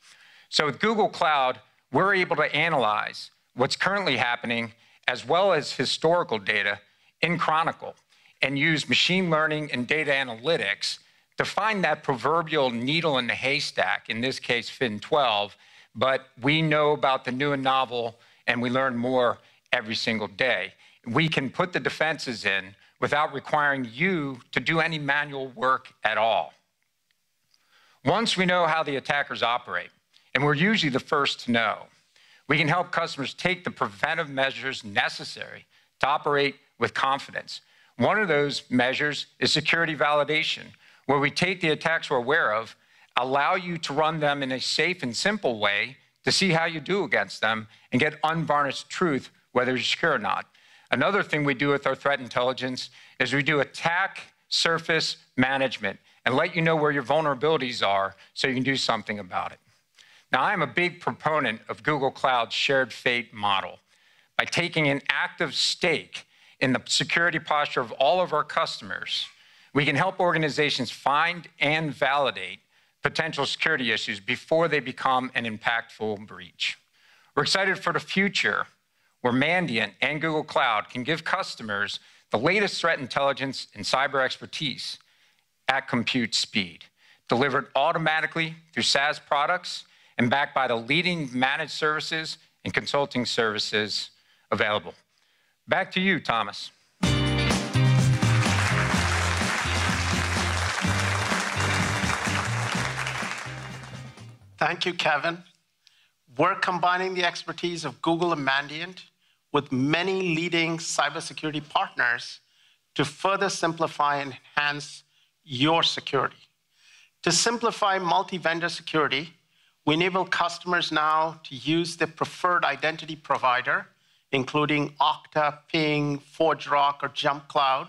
So with Google Cloud, we're able to analyze what's currently happening as well as historical data in Chronicle and use machine learning and data analytics to find that proverbial needle in the haystack, in this case, Fin12. But we know about the new and novel, and we learn more every single day. We can put the defenses in without requiring you to do any manual work at all. Once we know how the attackers operate, and we're usually the first to know, we can help customers take the preventive measures necessary to operate with confidence. One of those measures is security validation, where we take the attacks we're aware of, allow you to run them in a safe and simple way to see how you do against them and get unvarnished truth, whether you're secure or not. Another thing we do with our threat intelligence is we do attack surface management and let you know where your vulnerabilities are so you can do something about it. Now, I'm a big proponent of Google Cloud's shared fate model. By taking an active stake in the security posture of all of our customers, we can help organizations find and validate potential security issues before they become an impactful breach. We're excited for the future where Mandiant and Google Cloud can give customers the latest threat intelligence and cyber expertise at compute speed, delivered automatically through SaaS products and backed by the leading managed services and consulting services available. Back to you, Thomas. Thank you, Kevin. We're combining the expertise of Google and Mandiant with many leading cybersecurity partners to further simplify and enhance your security. To simplify multi-vendor security, we enable customers now to use their preferred identity provider, including Okta, Ping, ForgeRock, or JumpCloud,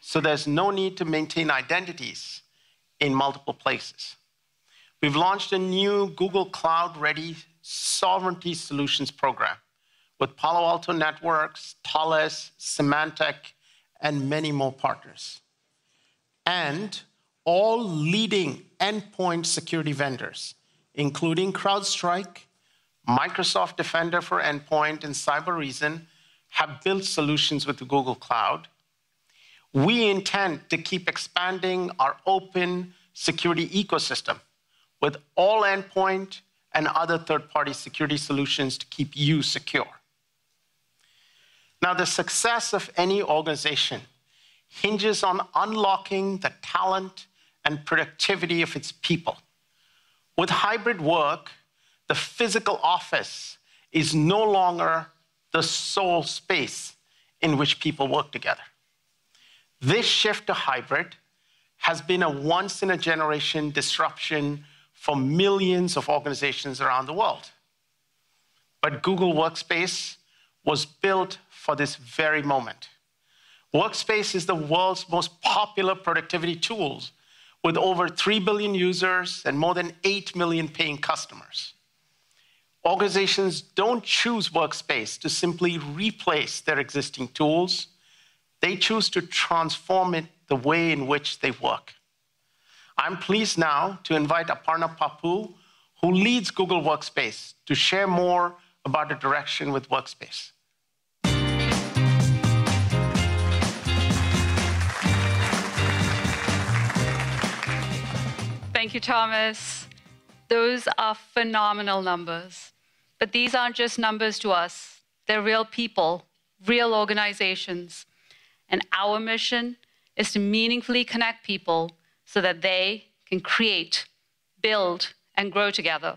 so there's no need to maintain identities in multiple places. We've launched a new Google Cloud-ready sovereignty solutions program with Palo Alto Networks, Thales, Symantec, and many more partners. And all leading endpoint security vendors including CrowdStrike, Microsoft Defender for Endpoint, and Cybereason, have built solutions with the Google Cloud. We intend to keep expanding our open security ecosystem with all endpoint and other third-party security solutions to keep you secure. Now, the success of any organization hinges on unlocking the talent and productivity of its people. With hybrid work, the physical office is no longer the sole space in which people work together. This shift to hybrid has been a once in a generation disruption for millions of organizations around the world. But Google Workspace was built for this very moment. Workspace is the world's most popular productivity tools with over 3 billion users and more than 8 million paying customers. Organizations don't choose Workspace to simply replace their existing tools. they choose to transform it the way in which they work. I'm pleased now to invite Aparna Pappu, who leads Google Workspace, to share more about the direction with Workspace. Thank you, Thomas. Those are phenomenal numbers. But these aren't just numbers to us, they're real people, real organizations. And our mission is to meaningfully connect people so that they can create, build, and grow together.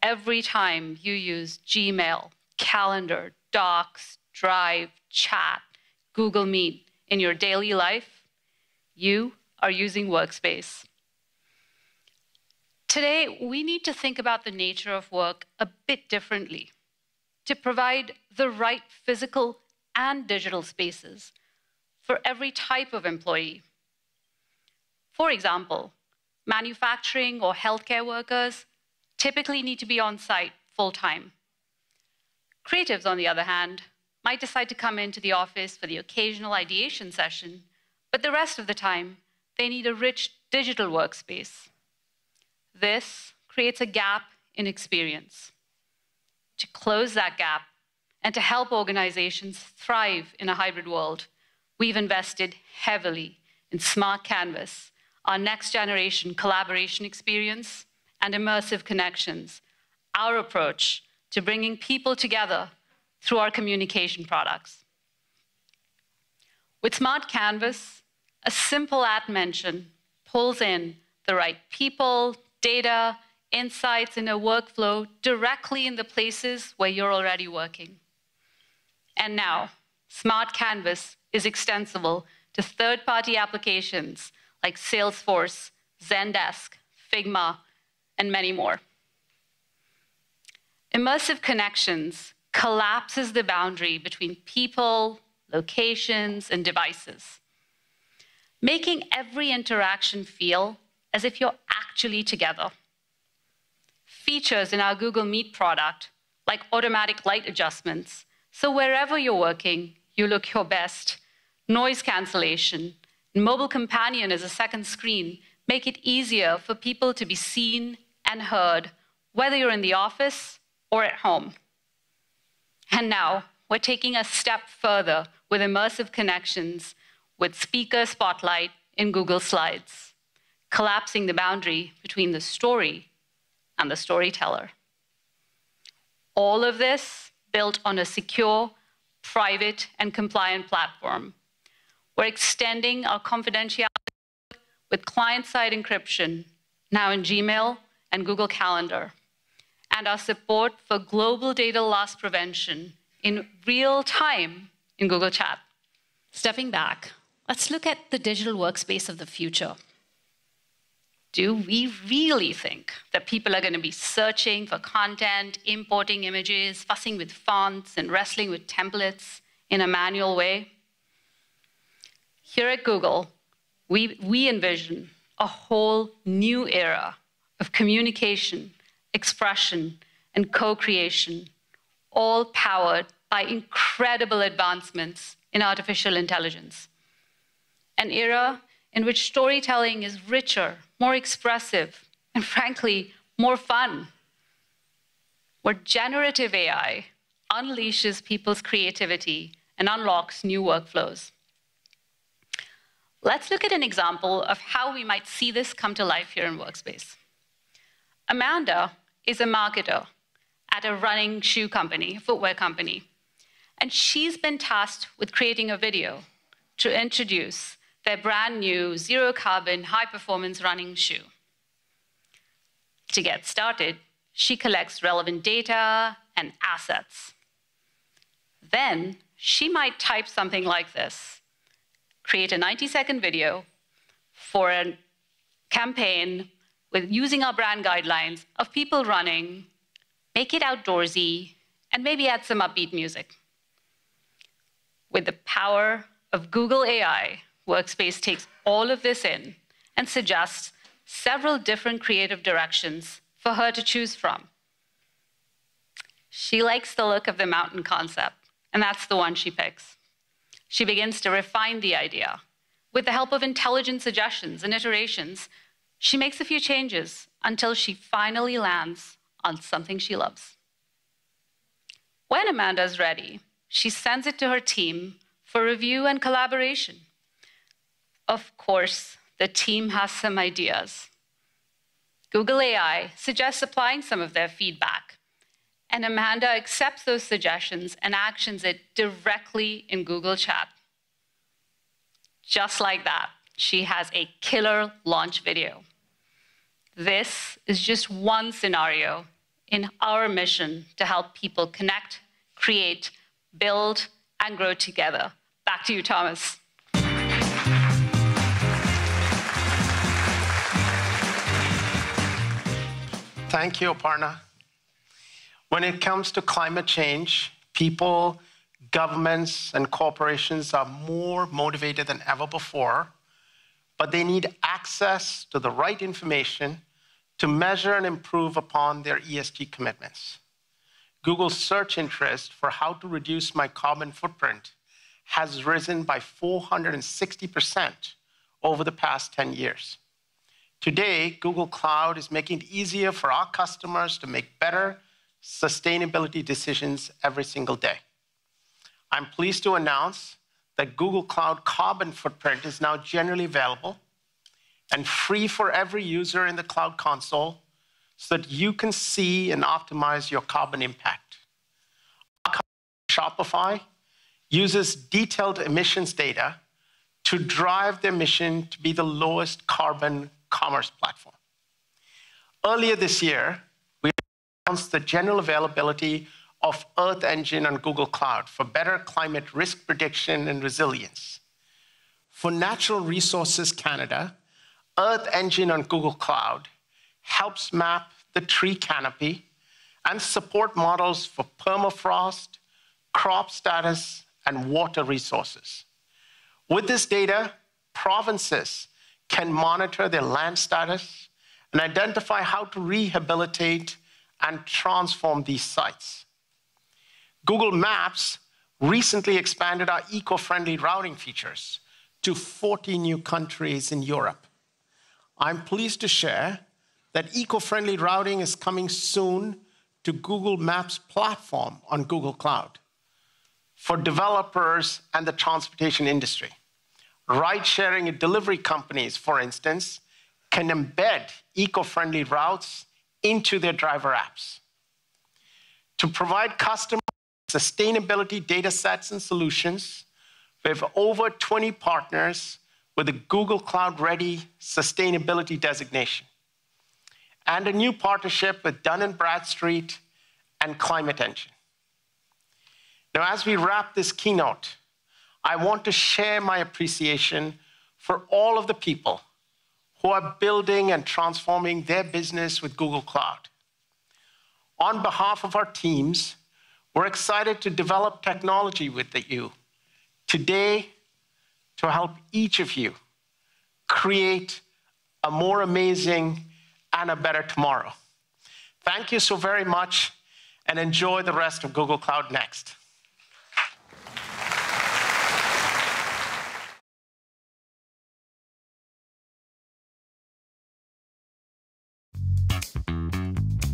Every time you use Gmail, Calendar, Docs, Drive, Chat, Google Meet in your daily life, you are using Workspace. Today, we need to think about the nature of work a bit differently to provide the right physical and digital spaces for every type of employee. For example, manufacturing or healthcare workers typically need to be on site full time. Creatives, on the other hand, might decide to come into the office for the occasional ideation session, but the rest of the time, they need a rich digital workspace. This creates a gap in experience. To close that gap and to help organizations thrive in a hybrid world, we've invested heavily in Smart Canvas, our next generation collaboration experience, and immersive connections, our approach to bringing people together through our communication products. With Smart Canvas, a simple at mention pulls in the right people, data, insights in a workflow directly in the places where you're already working. And now, Smart Canvas is extensible to third party applications like Salesforce, Zendesk, Figma, and many more. Immersive connections collapses the boundary between people, locations, and devices, making every interaction feel as if you're actually together. Features in our Google Meet product, like automatic light adjustments, so wherever you're working, you look your best, noise cancellation, mobile companion as a second screen make it easier for people to be seen and heard, whether you're in the office or at home. And now, we're taking a step further with immersive connections with Speaker Spotlight in Google Slides collapsing the boundary between the story and the storyteller. All of this built on a secure, private, and compliant platform. We're extending our confidentiality with client-side encryption, now in Gmail and Google Calendar, and our support for global data loss prevention in real time in Google Chat. Stepping back, let's look at the digital workspace of the future do we really think that people are going to be searching for content, importing images, fussing with fonts, and wrestling with templates in a manual way? Here at Google, we, we envision a whole new era of communication, expression, and co creation, all powered by incredible advancements in artificial intelligence. An era in which storytelling is richer, more expressive, and frankly, more fun. Where generative AI unleashes people's creativity and unlocks new workflows. Let's look at an example of how we might see this come to life here in Workspace. Amanda is a marketer at a running shoe company, a footwear company, and she's been tasked with creating a video to introduce their brand new zero carbon high performance running shoe. To get started, she collects relevant data and assets. Then she might type something like this create a 90 second video for a campaign with using our brand guidelines of people running, make it outdoorsy, and maybe add some upbeat music. With the power of Google AI, Workspace takes all of this in and suggests several different creative directions for her to choose from. She likes the look of the mountain concept, and that's the one she picks. she begins to refine the idea. With the help of intelligent suggestions and iterations, she makes a few changes until she finally lands on something she loves. When Amanda is ready, she sends it to her team for review and collaboration. Of course, the team has some ideas. Google AI suggests applying some of their feedback, and Amanda accepts those suggestions and actions it directly in Google Chat. Just like that, she has a killer launch video. This is just one scenario in our mission to help people connect, create, build, and grow together. Back to you, Thomas. Thank you, Aparna. When it comes to climate change, people, governments, and corporations are more motivated than ever before, but they need access to the right information to measure and improve upon their ESG commitments. Google's search interest for how to reduce my carbon footprint has risen by 460% over the past 10 years. Today, Google Cloud is making it easier for our customers to make better sustainability decisions every single day. I'm pleased to announce that Google Cloud Carbon Footprint is now generally available and free for every user in the Cloud Console so that you can see and optimize your carbon impact. Shopify uses detailed emissions data to drive their mission to be the lowest carbon commerce platform. Earlier this year, we announced the general availability of Earth Engine on Google Cloud for better climate risk prediction and resilience. For Natural Resources Canada, Earth Engine on Google Cloud helps map the tree canopy and support models for permafrost, crop status, and water resources. With this data, provinces can monitor their land status and identify how to rehabilitate and transform these sites. Google Maps recently expanded our eco-friendly routing features to 40 new countries in Europe. I'm pleased to share that eco-friendly routing is coming soon to Google Maps platform on Google Cloud. For developers and the transportation industry, ride-sharing and delivery companies, for instance, can embed eco-friendly routes into their driver apps. To provide customers sustainability data sets and solutions, we have over 20 partners with a Google Cloud Ready sustainability designation, and a new partnership with Dun & Bradstreet and Climate Engine. Now, as we wrap this keynote, I want to share my appreciation for all of the people who are building and transforming their business with Google Cloud. On behalf of our teams, we're excited to develop technology with you today to help each of you create a more amazing and a better tomorrow. Thank you so very much, and enjoy the rest of Google Cloud Next.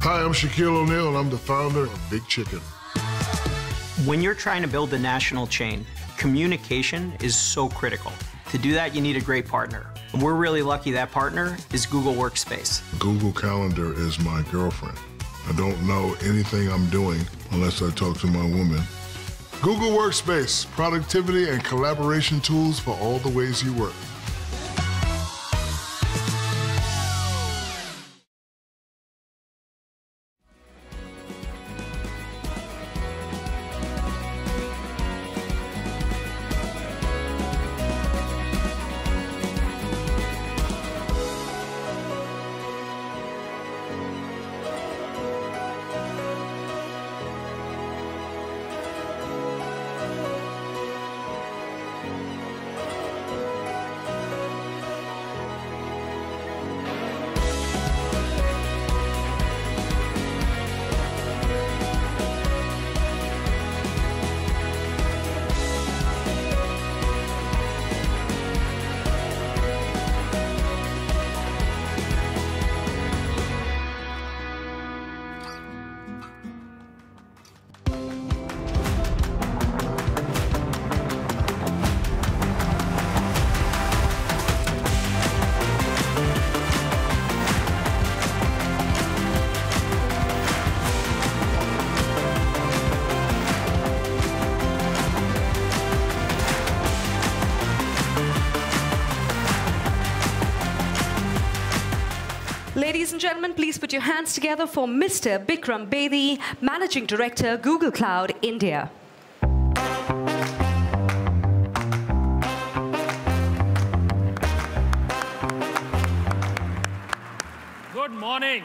Hi, I'm Shaquille O'Neal, and I'm the founder of Big Chicken. When you're trying to build a national chain, communication is so critical. To do that, you need a great partner. And we're really lucky that partner is Google Workspace. Google Calendar is my girlfriend. I don't know anything I'm doing unless I talk to my woman. Google Workspace, productivity and collaboration tools for all the ways you work. Your hands together for Mr. Bikram Bedi, Managing Director, Google Cloud India. Good morning.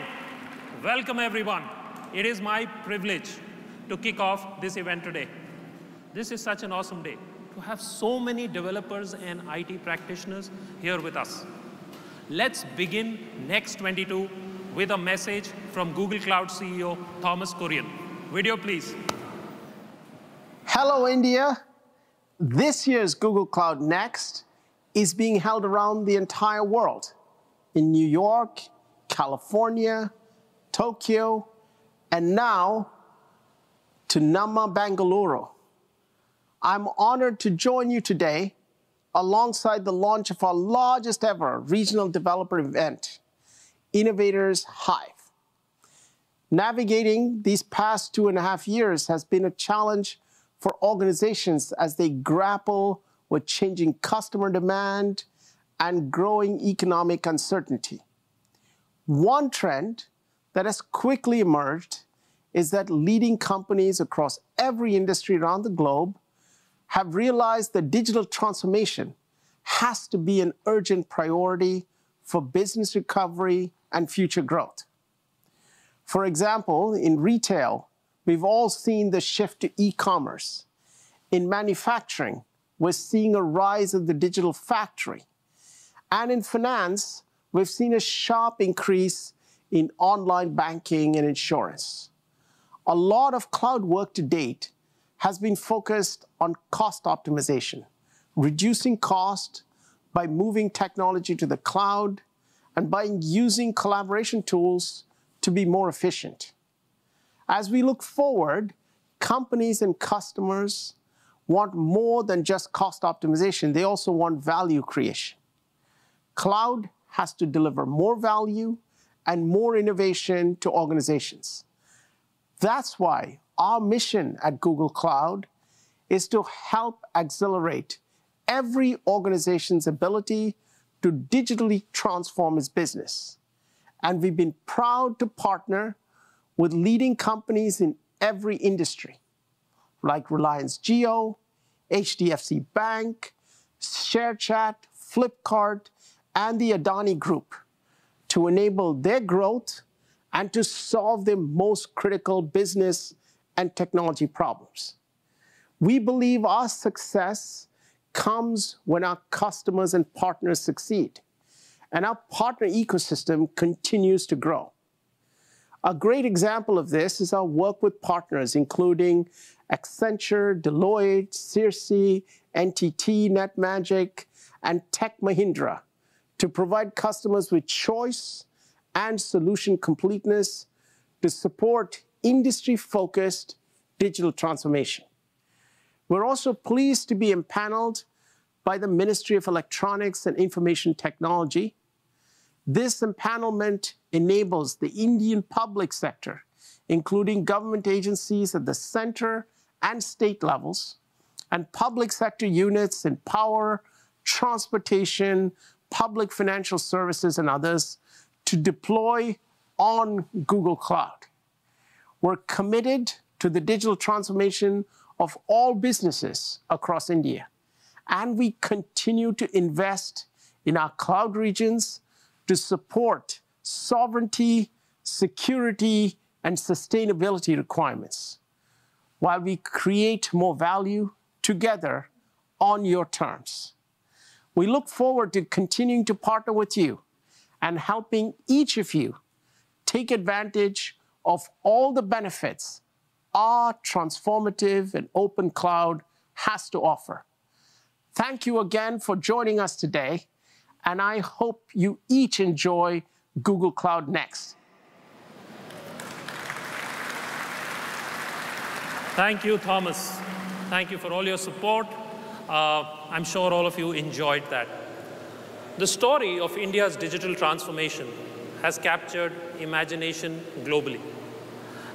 Welcome, everyone. It is my privilege to kick off this event today. This is such an awesome day to have so many developers and IT practitioners here with us. Let's begin Next 22 with a message from Google Cloud CEO Thomas Kurian. Video, please. Hello, India. This year's Google Cloud Next is being held around the entire world in New York, California, Tokyo, and now to Namma Bangalore. I'm honored to join you today alongside the launch of our largest ever regional developer event, Innovators Hive. Navigating these past two and a half years has been a challenge for organizations as they grapple with changing customer demand and growing economic uncertainty. One trend that has quickly emerged is that leading companies across every industry around the globe have realized that digital transformation has to be an urgent priority for business recovery and future growth. For example, in retail, we've all seen the shift to e-commerce. In manufacturing, we're seeing a rise of the digital factory. And in finance, we've seen a sharp increase in online banking and insurance. A lot of cloud work to date has been focused on cost optimization, reducing cost by moving technology to the cloud and by using collaboration tools to be more efficient. As we look forward, companies and customers want more than just cost optimization. They also want value creation. Cloud has to deliver more value and more innovation to organizations. That's why our mission at Google Cloud is to help accelerate every organization's ability to digitally transform its business. And we've been proud to partner with leading companies in every industry, like Reliance Jio, HDFC Bank, ShareChat, Flipkart, and the Adani Group to enable their growth and to solve their most critical business and technology problems. We believe our success comes when our customers and partners succeed, and our partner ecosystem continues to grow. A great example of this is our work with partners, including Accenture, Deloitte, Searce, NTT, NetMagic, and Tech Mahindra, to provide customers with choice and solution completeness to support industry-focused digital transformation. We're also pleased to be empaneled by the Ministry of Electronics and Information Technology. This empanelment enables the Indian public sector, including government agencies at the center and state levels, and public sector units in power, transportation, public financial services, and others to deploy on Google Cloud. We're committed to the digital transformation of all businesses across India, and we continue to invest in our cloud regions to support sovereignty, security, and sustainability requirements while we create more value together on your terms. We look forward to continuing to partner with you and helping each of you take advantage of all the benefits our transformative and open cloud has to offer. Thank you again for joining us today, and I hope you each enjoy Google Cloud Next. Thank you, Thomas. Thank you for all your support. Uh, I'm sure all of you enjoyed that. The story of India's digital transformation has captured imagination globally.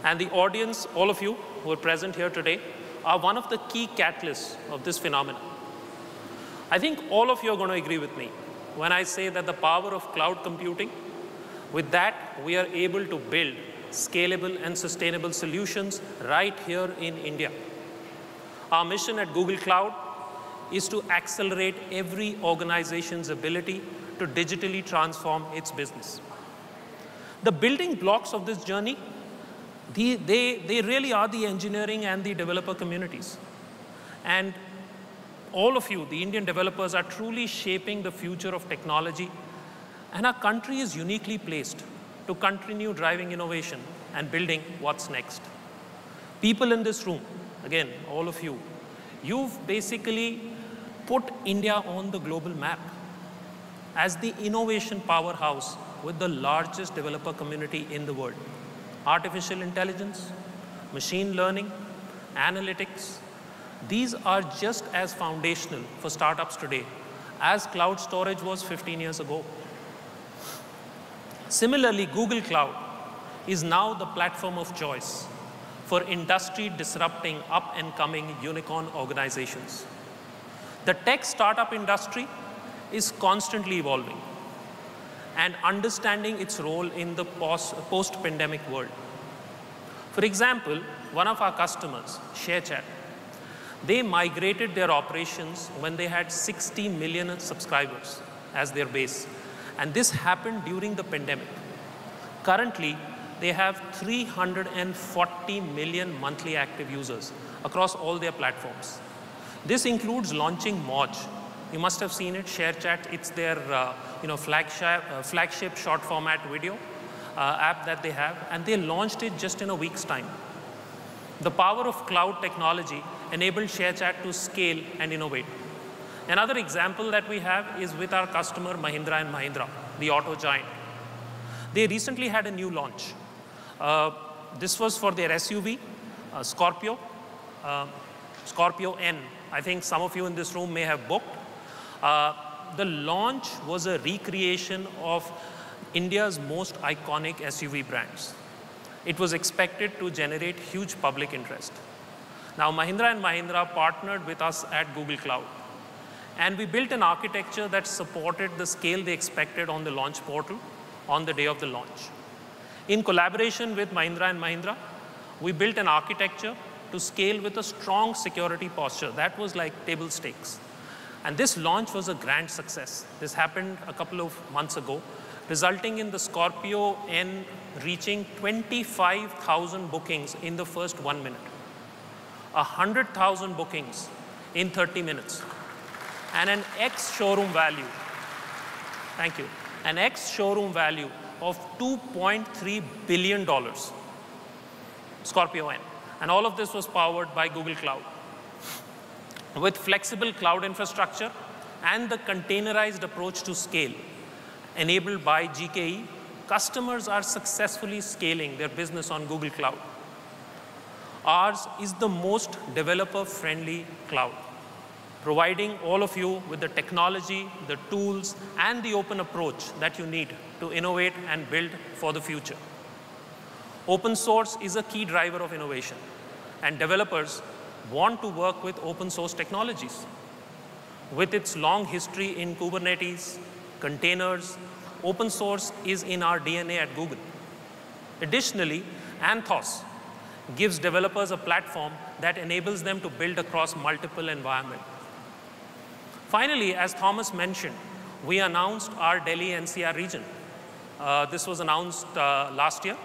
And the audience, all of you who are present here today, are one of the key catalysts of this phenomenon. I think all of you are going to agree with me when I say that the power of cloud computing, With that, we are able to build scalable and sustainable solutions right here in India. Our mission at Google Cloud is to accelerate every organization's ability to digitally transform its business. The building blocks of this journey, the, they, they really are the engineering and the developer communities. And all of you, the Indian developers, are truly shaping the future of technology. And our country is uniquely placed to continue driving innovation and building what's next. People in this room, again, all of you, you've basically put India on the global map as the innovation powerhouse with the largest developer community in the world. Artificial intelligence, machine learning, analytics, these are just as foundational for startups today as cloud storage was 15 years ago. Similarly, Google Cloud is now the platform of choice for industry disrupting up and coming unicorn organizations. The tech startup industry is constantly evolving and understanding its role in the post pandemic world. For example, one of our customers, ShareChat, they migrated their operations when they had 60 million subscribers as their base. And this happened during the pandemic. Currently, they have 340 million monthly active users across all their platforms. This includes launching Moj. You must have seen it, ShareChat. It's their uh, you know, flagship, uh, flagship short format video uh, app that they have. And they launched it just in a week's time. The power of cloud technology enabled ShareChat to scale and innovate. Another example that we have is with our customer Mahindra and Mahindra, the auto giant. They recently had a new launch. Uh, this was for their SUV, uh, Scorpio, uh, Scorpio N. I think some of you in this room may have booked. Uh, the launch was a recreation of India's most iconic SUV brands. It was expected to generate huge public interest. Now, Mahindra and Mahindra partnered with us at Google Cloud. And we built an architecture that supported the scale they expected on the launch portal on the day of the launch. In collaboration with Mahindra and Mahindra, we built an architecture to scale with a strong security posture. That was like table stakes. And this launch was a grand success. This happened a couple of months ago, resulting in the Scorpio N reaching 25,000 bookings in the first one minute. 100,000 bookings in 30 minutes, and an ex showroom value, thank you, an ex showroom value of $2.3 billion, Scorpio N. And all of this was powered by Google Cloud. With flexible cloud infrastructure and the containerized approach to scale enabled by GKE, customers are successfully scaling their business on Google Cloud. Ours is the most developer-friendly cloud, providing all of you with the technology, the tools, and the open approach that you need to innovate and build for the future. Open source is a key driver of innovation, and developers want to work with open source technologies. With its long history in Kubernetes, containers, open source is in our DNA at Google. Additionally, Anthos, gives developers a platform that enables them to build across multiple environments. Finally, as Thomas mentioned, we announced our Delhi NCR region. Uh, this was announced uh, last year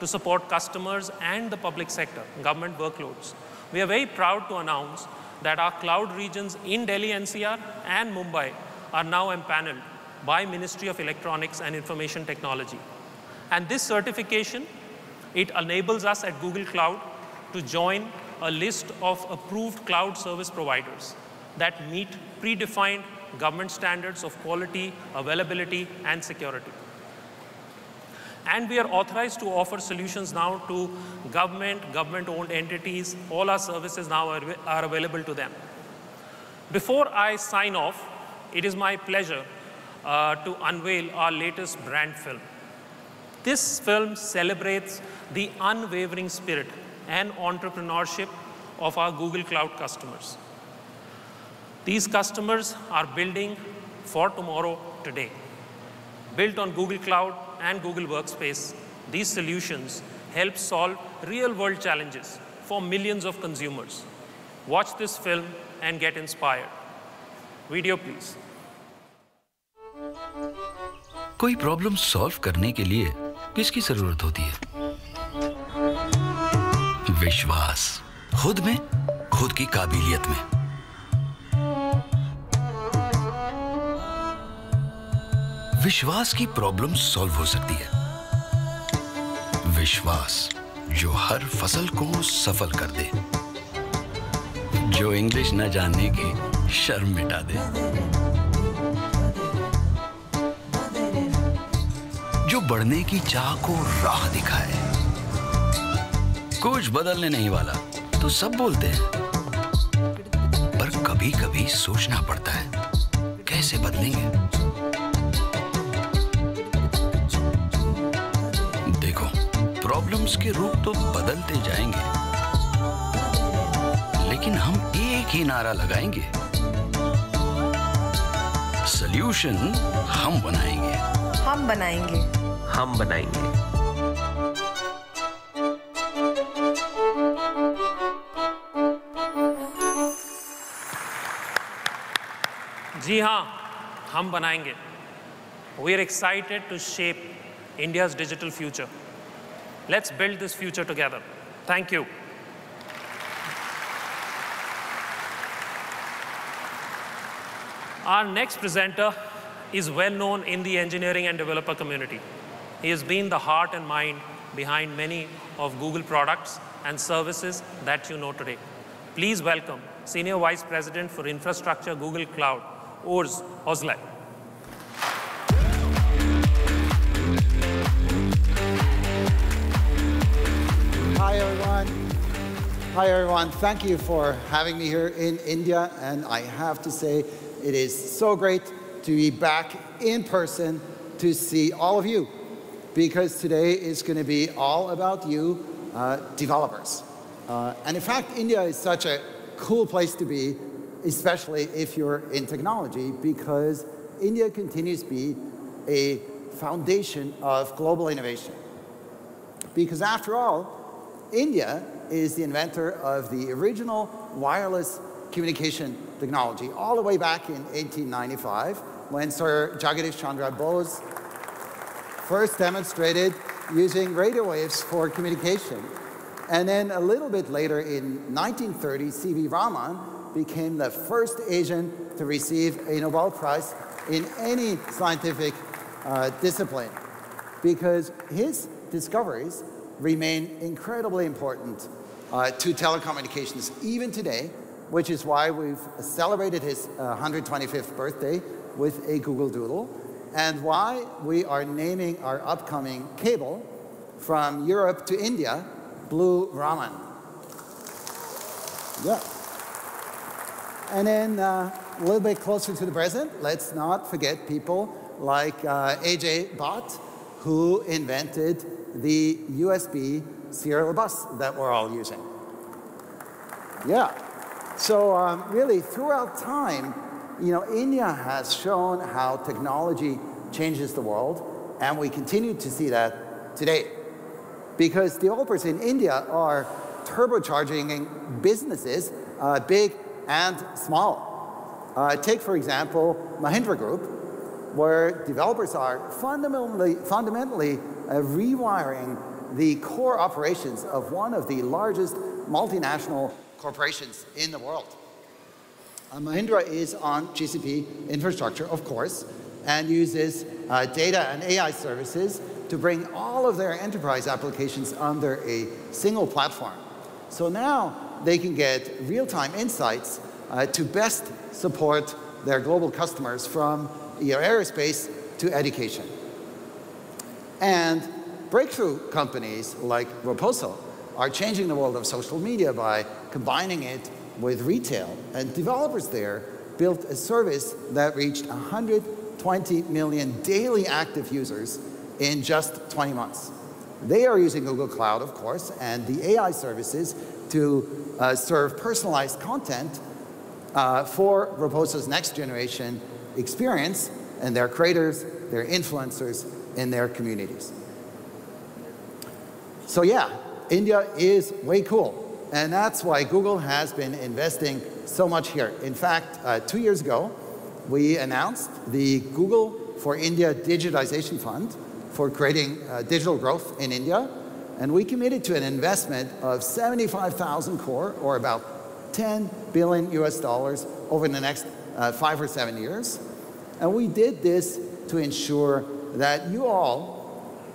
to support customers and the public sector, government workloads. We are very proud to announce that our cloud regions in Delhi NCR and Mumbai are now empaneled by Ministry of Electronics and Information Technology. And this certification it enables us at Google Cloud to join a list of approved cloud service providers that meet predefined government standards of quality, availability, and security. And we are authorized to offer solutions now to government, government-owned entities. All our services now are, are available to them. Before I sign off, it is my pleasure uh, to unveil our latest brand film. This film celebrates the unwavering spirit and entrepreneurship of our Google Cloud customers. These customers are building for tomorrow today. Built on Google Cloud, and Google Workspace, these solutions help solve real-world challenges for millions of consumers. Watch this film and get inspired. Video, please. कोई problem solve करने के लिए किसकी ज़रूरत होती है विश्वास खुद में खुद की काबिलियत में विश्वास की प्रॉब्लम सॉल्व हो सकती है। विश्वास जो हर फ़सल को सफल कर दे। जो इंग्लिश न जानने की शर्म मिटा दे। जो बढ़ने की चाह को राह दिखाए। कुछ बदलने नहीं वाला तो सब बोलते हैं। पर कभी कभी सोचना पड़ता है, कैसे बदलेंगे? प्रॉब्लम्स के रूप तो बदलते जाएँगे। लेकिन हम एक ही नारा लगाएँगे। सल्यूशन हम बनाएँगे। हम बनाएँगे। हम बनाएँगे। जी हाँ हम बनाएँगे। We are excited to shape India's digital future. Let's build this future together. Thank you. Our next presenter is well known in the engineering and developer community. He has been the heart and mind behind many of Google products and services that you know today. Please welcome Senior Vice President for Infrastructure, Google Cloud, Urs Hölzle. Hi, everyone. Hi, everyone. Thank you for having me here in India. And I have to say, it is so great to be back in person to see all of you. Because today is going to be all about you, uh, developers. Uh, and in fact, India is such a cool place to be, especially if you're in technology, because India continues to be a foundation of global innovation. Because after all, India is the inventor of the original wireless communication technology, all the way back in 1895, when Sir Jagadish Chandra Bose first demonstrated using radio waves for communication. And then a little bit later in 1930, C.V. Raman became the first Asian to receive a Nobel Prize in any scientific uh, discipline because his discoveries remain incredibly important uh, to telecommunications even today, which is why we've celebrated his uh, 125th birthday with a Google Doodle, and why we are naming our upcoming cable from Europe to India Blue Raman. Yeah. And then uh, a little bit closer to the present, let's not forget people like uh, Ajay Bhatt, who invented the USB serial bus that we're all using. Yeah. So um, really, throughout time, you know, India has shown how technology changes the world, and we continue to see that today. Because developers in India are turbocharging businesses, uh, big and small. Uh, take, for example, Mahindra Group, where developers are fundamentally, fundamentally uh, rewiring the core operations of one of the largest multinational corporations in the world. Uh, Mahindra is on GCP infrastructure, of course, and uses uh, data and AI services to bring all of their enterprise applications under a single platform. So now they can get real-time insights uh, to best support their global customers from aerospace to education. And breakthrough companies like Roposo are changing the world of social media by combining it with retail. And developers there built a service that reached 120 million daily active users in just 20 months. They are using Google Cloud, of course, and the AI services to uh, serve personalized content uh, for Roposo's next generation experience and their creators, their influencers, in their communities. So yeah, India is way cool. And that's why Google has been investing so much here. In fact, uh, two years ago, we announced the Google for India Digitization Fund for creating uh, digital growth in India. And we committed to an investment of 75,000 crore, or about 10 billion US dollars over the next uh, five or seven years. And we did this to ensure that you all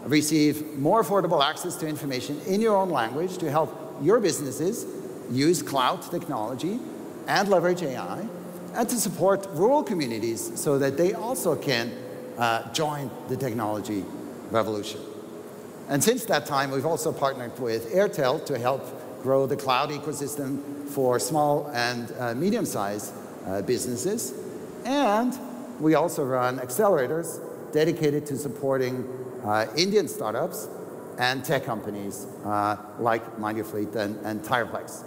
receive more affordable access to information in your own language to help your businesses use cloud technology and leverage AI, and to support rural communities so that they also can uh, join the technology revolution. And since that time, we've also partnered with Airtel to help grow the cloud ecosystem for small and uh, medium-sized uh, businesses. And we also run accelerators dedicated to supporting uh, Indian startups and tech companies uh, like Mind Your Fleet and, and TyrePlex.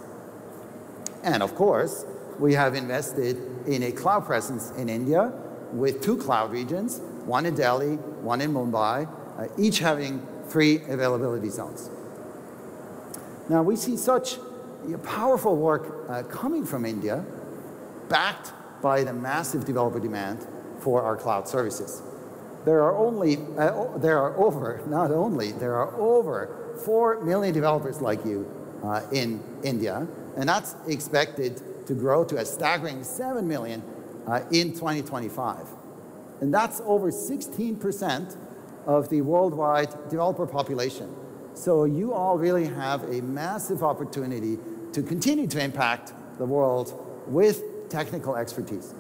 And of course, we have invested in a cloud presence in India with two cloud regions, one in Delhi, one in Mumbai, uh, each having three availability zones. Now we see such powerful work uh, coming from India, backed by the massive developer demand for our cloud services. There are only, uh, there are over, not only, there are over 4 million developers like you uh, in India, and that's expected to grow to a staggering 7 million uh, in 2025. And that's over 16% of the worldwide developer population. So you all really have a massive opportunity to continue to impact the world with technical expertise.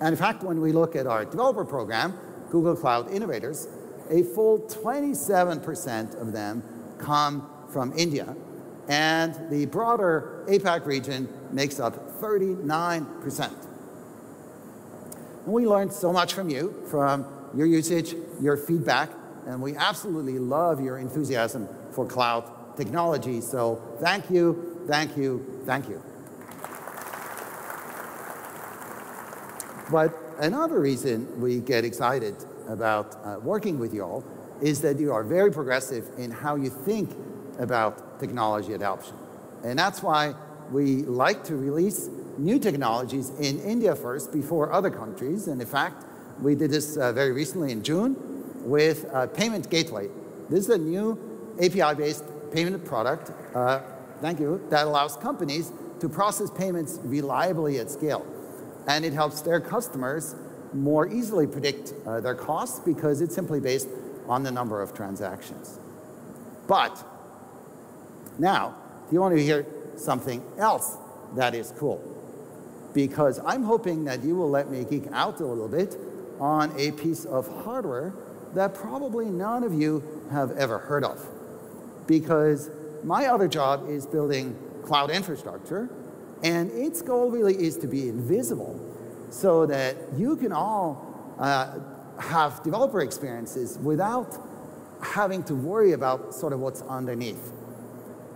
And in fact, when we look at our developer program, Google Cloud Innovators, a full 27% of them come from India. And the broader APAC region makes up 39%. And we learned so much from you, from your usage, your feedback, and we absolutely love your enthusiasm for cloud technology. So thank you, thank you, thank you. But another reason we get excited about uh, working with you all is that you are very progressive in how you think about technology adoption. And that's why we like to release new technologies in India first before other countries. And in fact, we did this uh, very recently in June with uh, Payment Gateway. This is a new API-based payment product, uh, thank you, that allows companies to process payments reliably at scale and it helps their customers more easily predict uh, their costs because it's simply based on the number of transactions. But now, if you want to hear something else that is cool, because I'm hoping that you will let me geek out a little bit on a piece of hardware that probably none of you have ever heard of. Because my other job is building cloud infrastructure, and its goal really is to be invisible so that you can all uh, have developer experiences without having to worry about sort of what's underneath.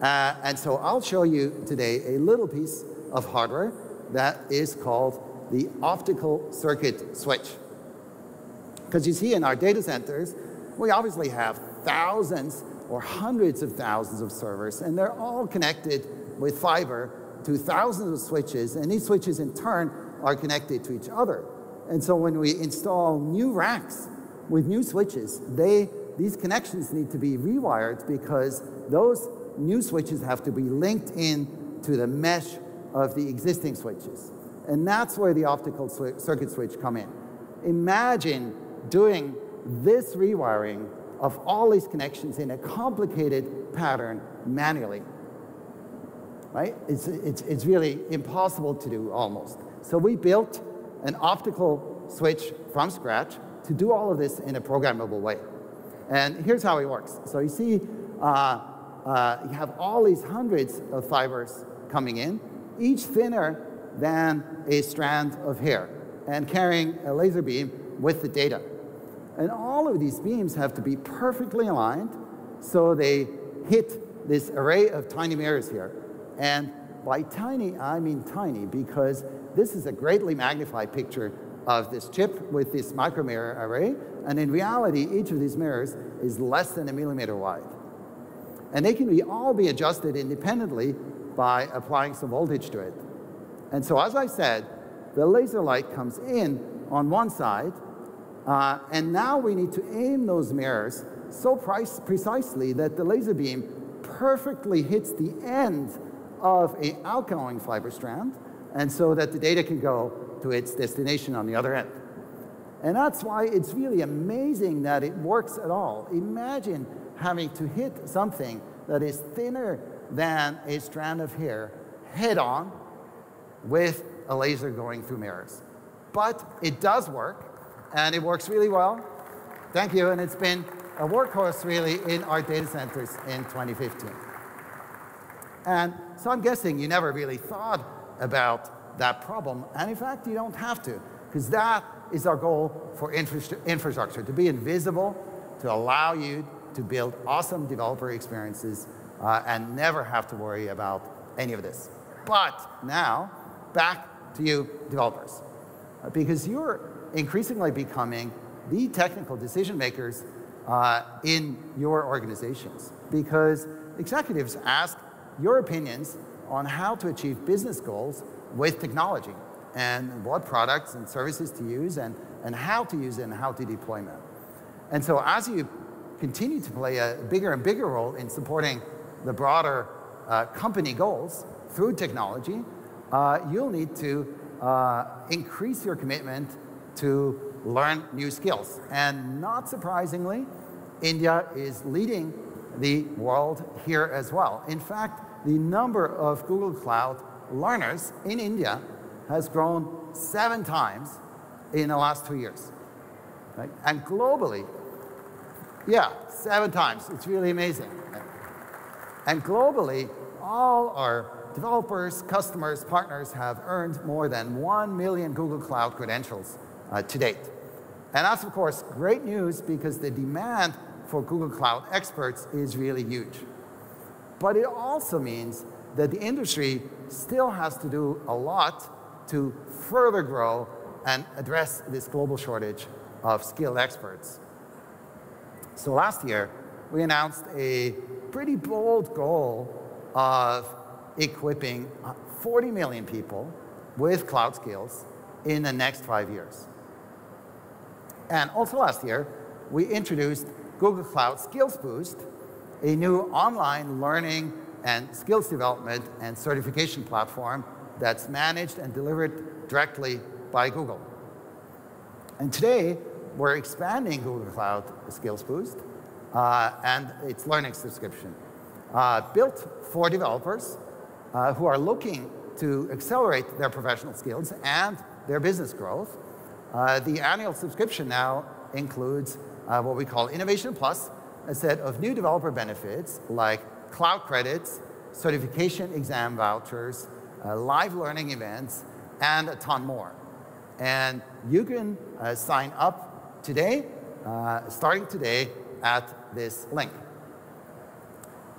Uh, and so I'll show you today a little piece of hardware that is called the optical circuit switch. Because you see in our data centers, we obviously have thousands or hundreds of thousands of servers, and they're all connected with fiber to thousands of switches, and these switches in turn are connected to each other. And so when we install new racks with new switches, they, these connections need to be rewired because those new switches have to be linked in to the mesh of the existing switches. And that's where the optical circuit switch come in. Imagine doing this rewiring of all these connections in a complicated pattern manually right? It's, it's, it's really impossible to do almost. So we built an optical switch from scratch to do all of this in a programmable way. And here's how it works. So you see, uh, uh, you have all these hundreds of fibers coming in, each thinner than a strand of hair, and carrying a laser beam with the data. And all of these beams have to be perfectly aligned so they hit this array of tiny mirrors here. And by tiny, I mean tiny because this is a greatly magnified picture of this chip with this micromirror array. And in reality, each of these mirrors is less than a millimeter wide. And they can be, all be adjusted independently by applying some voltage to it. And so as I said, the laser light comes in on one side, uh, and now we need to aim those mirrors so precisely that the laser beam perfectly hits the end of an outgoing fiber strand, and so that the data can go to its destination on the other end. And that's why it's really amazing that it works at all. Imagine having to hit something that is thinner than a strand of hair head on with a laser going through mirrors. But it does work, and it works really well. Thank you, and it's been a workhorse really in our data centers in 2015. And so I'm guessing you never really thought about that problem, and in fact, you don't have to, because that is our goal for infrastructure, to be invisible, to allow you to build awesome developer experiences uh, and never have to worry about any of this. But now, back to you developers, uh, because you're increasingly becoming the technical decision makers uh, in your organizations, because executives ask your opinions on how to achieve business goals with technology and what products and services to use and, and how to use it and how to deploy them. And so as you continue to play a bigger and bigger role in supporting the broader uh, company goals through technology, uh, you'll need to uh, increase your commitment to learn new skills. And not surprisingly, India is leading the world here as well. In fact, the number of Google Cloud learners in India has grown seven times in the last two years. Right? And globally, yeah, seven times. It's really amazing. And globally, all our developers, customers, partners have earned more than 1 million Google Cloud credentials uh, to date. And that's, of course, great news because the demand for Google Cloud experts is really huge. But it also means that the industry still has to do a lot to further grow and address this global shortage of skilled experts. So last year, we announced a pretty bold goal of equipping uh, 40 million people with cloud skills in the next five years. And also last year, we introduced Google Cloud Skills Boost, a new online learning and skills development and certification platform that's managed and delivered directly by Google. And today, we're expanding Google Cloud Skills Boost uh, and its learning subscription, uh, built for developers uh, who are looking to accelerate their professional skills and their business growth. Uh, the annual subscription now includes uh, what we call Innovators Plus, a set of new developer benefits like cloud credits, certification exam vouchers, uh, live learning events, and a ton more. And you can uh, sign up today, uh, starting today, at this link.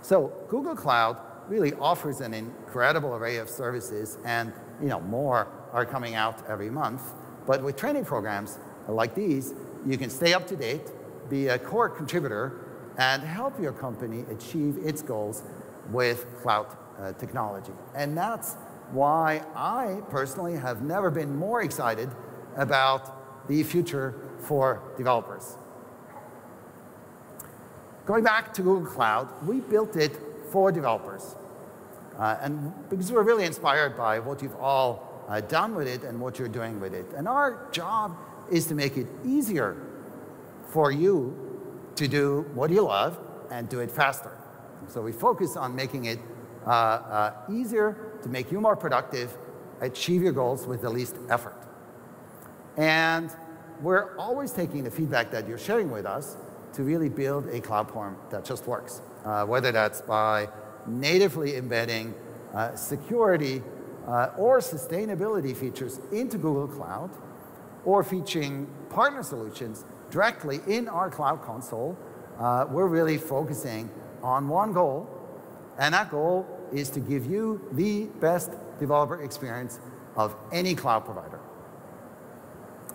So Google Cloud really offers an incredible array of services, and you know more are coming out every month. But with training programs like these, you can stay up to date, be a core contributor, and help your company achieve its goals with cloud uh, technology. And that's why I personally have never been more excited about the future for developers. Going back to Google Cloud, we built it for developers. Uh, and because we're really inspired by what you've all uh, done with it and what you're doing with it. And our job is to make it easier for you to do what you love and do it faster. So we focus on making it uh, uh, easier to make you more productive, achieve your goals with the least effort. And we're always taking the feedback that you're sharing with us to really build a cloud platform that just works, uh, whether that's by natively embedding uh, security uh, or sustainability features into Google Cloud, or featuring partner solutions directly in our cloud console, uh, we're really focusing on one goal, and that goal is to give you the best developer experience of any cloud provider.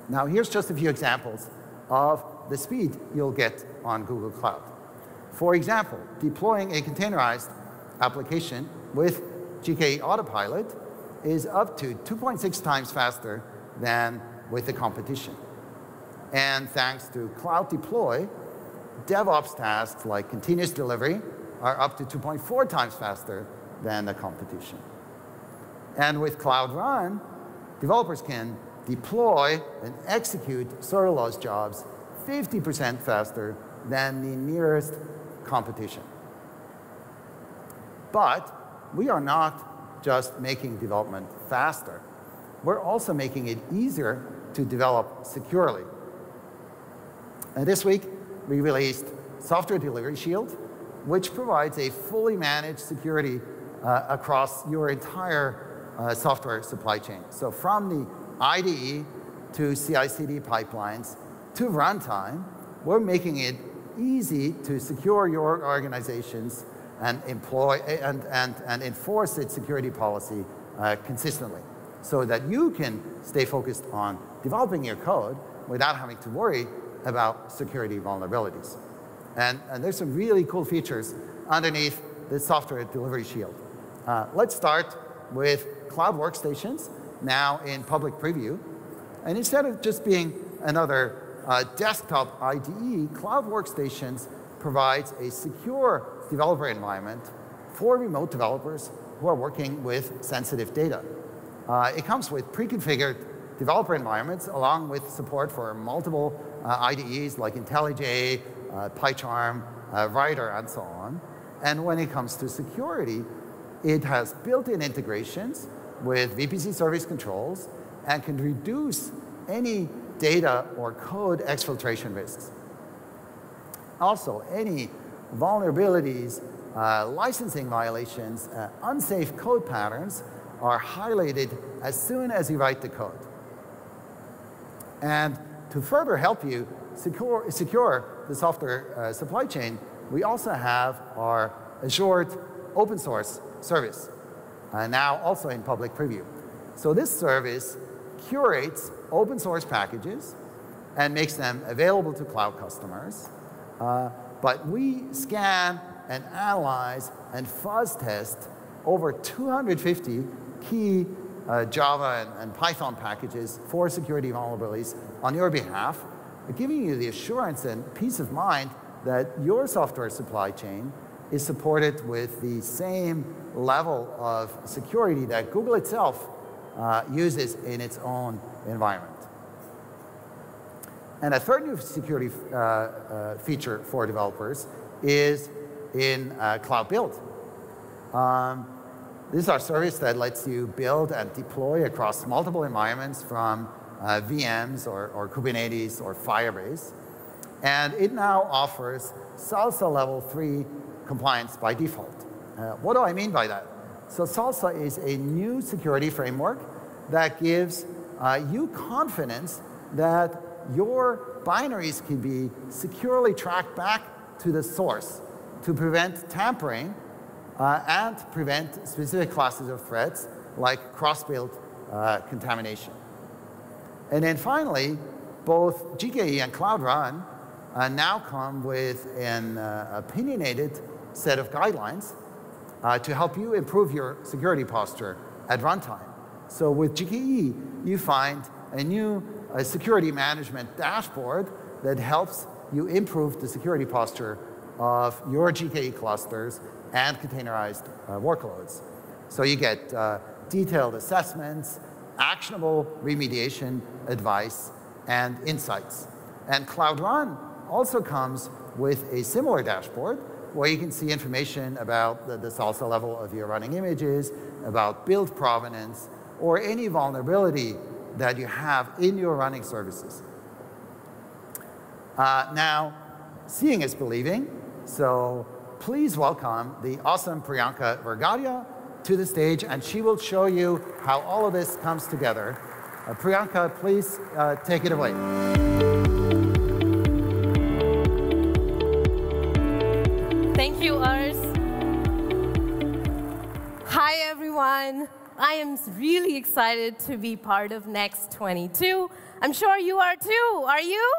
Now, here's just a few examples of the speed you'll get on Google Cloud. For example, deploying a containerized application with GKE Autopilot is up to 2.6 times faster than with the competition. And thanks to Cloud Deploy, DevOps tasks like continuous delivery are up to 2.4 times faster than the competition. And with Cloud Run, developers can deploy and execute serverless jobs 50% faster than the nearest competition. But we are not just making development faster. We're also making it easier to develop securely. And this week, we released Software Delivery Shield, which provides a fully managed security uh, across your entire uh, software supply chain. So from the IDE to CI/CD pipelines to runtime, we're making it easy to secure your organizations and employ and, and, and enforce its security policy uh, consistently so that you can stay focused on developing your code without having to worry about security vulnerabilities. And, and there's some really cool features underneath the software delivery shield. Uh, let's start with cloud workstations, now in public preview. And instead of just being another uh, desktop IDE, Cloud Workstations provides a secure developer environment for remote developers who are working with sensitive data. Uh, it comes with pre-configured developer environments along with support for multiple uh, IDEs like IntelliJ, uh, PyCharm, uh, Rider, and so on. And when it comes to security, it has built-in integrations with VPC service controls and can reduce any data or code exfiltration risks. Also, any vulnerabilities, uh, licensing violations, uh, unsafe code patterns are highlighted as soon as you write the code. And to further help you secure, secure the software uh, supply chain, we also have our Assured open source service, uh, now also in public preview. So this service curates open source packages and makes them available to cloud customers. Uh, but we scan and analyze and fuzz test over 250 key uh, Java and, and, Python packages for security vulnerabilities on your behalf, giving you the assurance and peace of mind that your software supply chain is supported with the same level of security that Google itself uh, uses in its own environment. And a third new security uh, uh, feature for developers is in uh, Cloud Build. Um, this is our service that lets you build and deploy across multiple environments from uh, VMs or, or, Kubernetes or Firebase. And it now offers SLSA level 3 compliance by default. Uh, what do I mean by that? So SLSA is a new security framework that gives uh, you confidence that your binaries can be securely tracked back to the source to prevent tampering uh, and prevent specific classes of threats like cross-build uh, contamination. And then finally, both GKE and Cloud Run uh, now come with an uh, opinionated set of guidelines uh, to help you improve your security posture at runtime. So with GKE, you find a new uh, security management dashboard that helps you improve the security posture of your GKE clusters and containerized uh, workloads. So you get uh, detailed assessments, actionable remediation advice, and insights. And Cloud Run also comes with a similar dashboard where you can see information about the, the SLSA level of your running images, about build provenance, or any vulnerability that you have in your running services. Uh, now, seeing is believing, so please welcome the awesome Priyanka Vergadia to the stage, and she will show you how all of this comes together. Uh, Priyanka, please uh, take it away. Thank you, Urs. Hi, everyone. I am really excited to be part of Next 22. I'm sure you are too. Are you?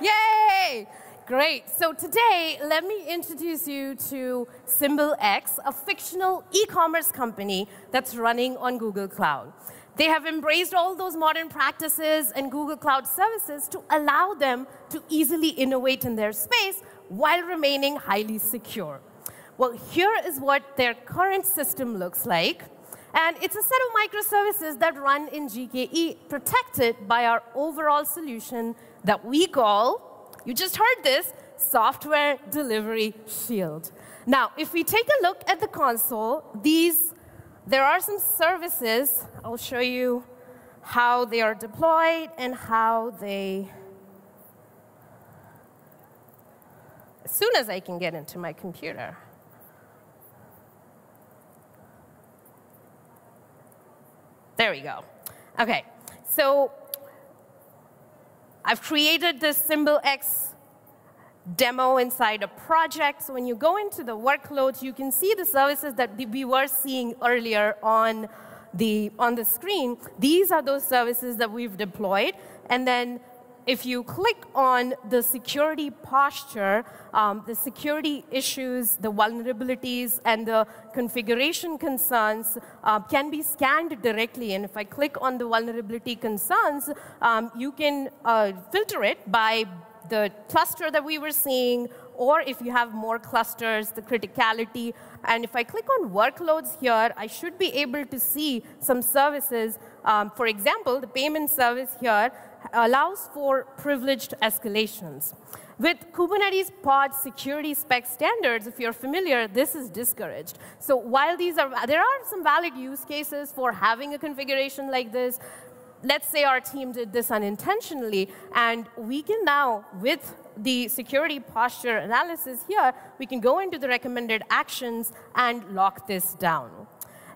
Yay! Great. So today, let me introduce you to SimbleX, a fictional e-commerce company that's running on Google Cloud. They have embraced all those modern practices and Google Cloud services to allow them to easily innovate in their space while remaining highly secure. Well, here is what their current system looks like. And it's a set of microservices that run in GKE, protected by our overall solution that we call, you just heard this, Software Delivery Shield. Now, if we take a look at the console, these, there are some services. I'll show you how they are deployed and how they, as soon as I can get into my computer. There we go. Okay, so I've created this SimbleX demo inside a project. So when you go into the workload, you can see the services that we were seeing earlier on the, on the screen. These are those services that we've deployed. And then if you click on the security posture, um, the security issues, the vulnerabilities, and the configuration concerns uh, can be scanned directly. And if I click on the vulnerability concerns, um, you can uh, filter it by the cluster that we were seeing, or if you have more clusters, the criticality. And if I click on workloads here, I should be able to see some services. Um, for example, the payment service here allows for privileged escalations. With Kubernetes pod security spec standards, if you're familiar, this is discouraged. So while these are, there are some valid use cases for having a configuration like this, let's say our team did this unintentionally, and we can now, with the security posture analysis here, we can go into the recommended actions and lock this down.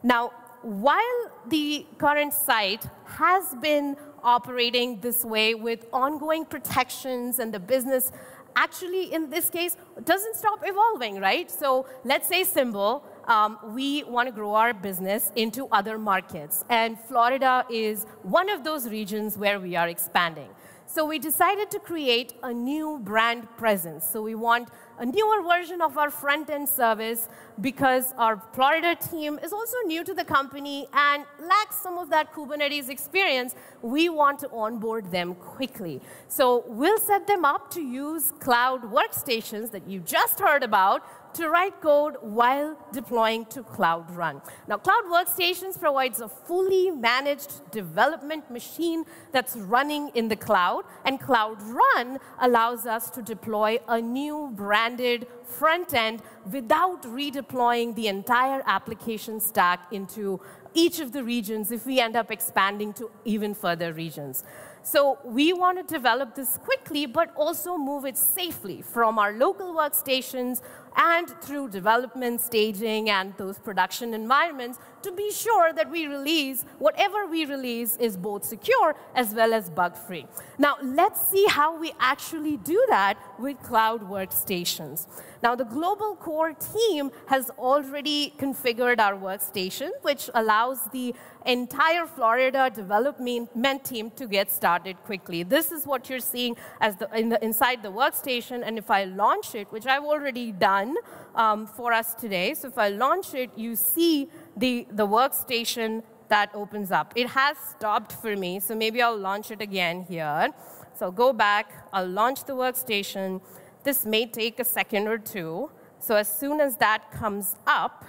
Now, while the current site has been operating this way with ongoing protections and the business actually, in this case, doesn't stop evolving, right? So let's say Cymbal, um, we want to grow our business into other markets. And Florida is one of those regions where we are expanding. So we decided to create a new brand presence. So we want a newer version of our front-end service because our Florida team is also new to the company and lacks some of that Kubernetes experience. We want to onboard them quickly. So we'll set them up to use cloud workstations that you just heard about to write code while deploying to Cloud Run. Now, Cloud Workstations provides a fully managed development machine that's running in the cloud, and Cloud Run allows us to deploy a new branded front end without redeploying the entire application stack into each of the regions if we end up expanding to even further regions. So we want to develop this quickly, but also move it safely from our local workstations and through development, staging, and those production environments to be sure that we release, whatever we release is both secure as well as bug-free. Now, let's see how we actually do that with cloud workstations. Now, the global core team has already configured our workstation, which allows the entire Florida development team to get started quickly. This is what you're seeing as the, in the, inside the workstation, and if I launch it, which I've already done um, for us today, so if I launch it, you see the, the workstation that opens up. It has stopped for me, so maybe I'll launch it again here. So I'll go back, I'll launch the workstation. This may take a second or two. So as soon as that comes up,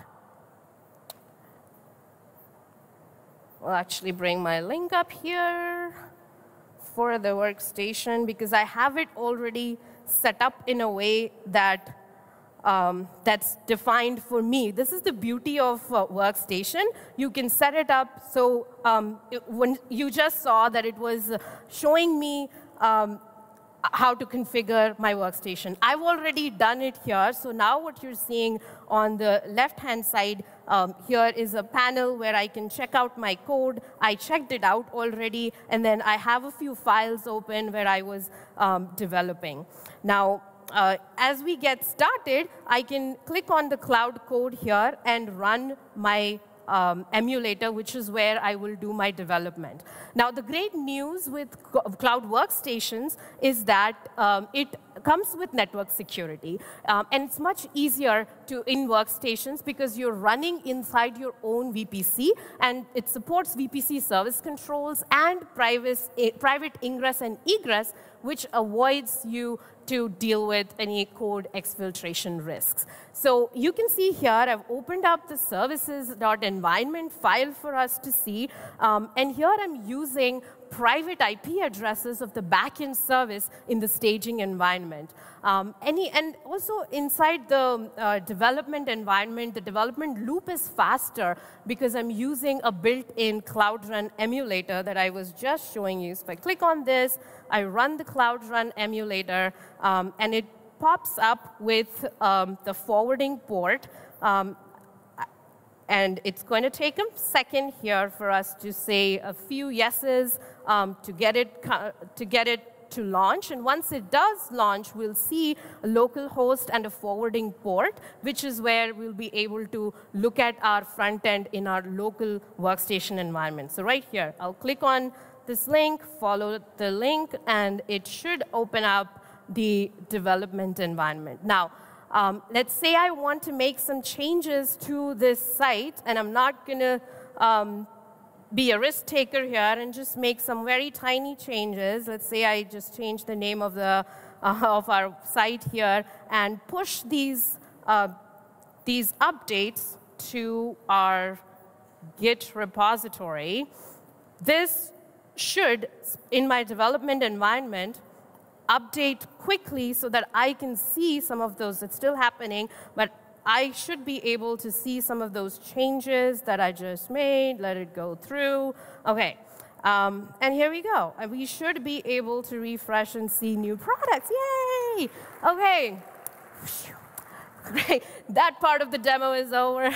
I'll actually bring my link up here for the workstation because I have it already set up in a way that um, that's defined for me. This is the beauty of uh, Workstation. You can set it up so um, it, when you just saw that it was showing me um, how to configure my workstation. I've already done it here, so now what you're seeing on the left-hand side um, here is a panel where I can check out my code. I checked it out already, and then I have a few files open where I was um, developing. Now, uh, as we get started, I can click on the cloud code here and run my um, emulator, which is where I will do my development. Now, the great news with cloud workstations is that um, it comes with network security. Um, and it's much easier to in workstations because you're running inside your own VPC, and it supports VPC service controls and private, eh, private ingress and egress, which avoids you to deal with any code exfiltration risks. So you can see here, I've opened up the services.environment file for us to see. Um, and here I'm using private IP addresses of the backend service in the staging environment. Um, any, and also inside the uh, development environment, the development loop is faster because I'm using a built-in Cloud Run emulator that I was just showing you. So if I click on this, I run the Cloud Run emulator, um, and it pops up with um, the forwarding port. Um, and it's going to take a second here for us to say a few yeses um, to, get it, to get it to launch. And once it does launch, we'll see a local host and a forwarding port, which is where we'll be able to look at our front end in our local workstation environment. So right here, I'll click on this link, follow the link, and it should open up the development environment. Now, um, let's say I want to make some changes to this site, and I'm not going to um, be a risk taker here and just make some very tiny changes. Let's say I just change the name of, the, uh, of our site here and push these, uh, these updates to our Git repository. This should, in my development environment, update quickly so that I can see some of those. It's still happening, but I should be able to see some of those changes that I just made, let it go through. OK, um, and here we go. And we should be able to refresh and see new products. Yay! OK, great. That part of the demo is over.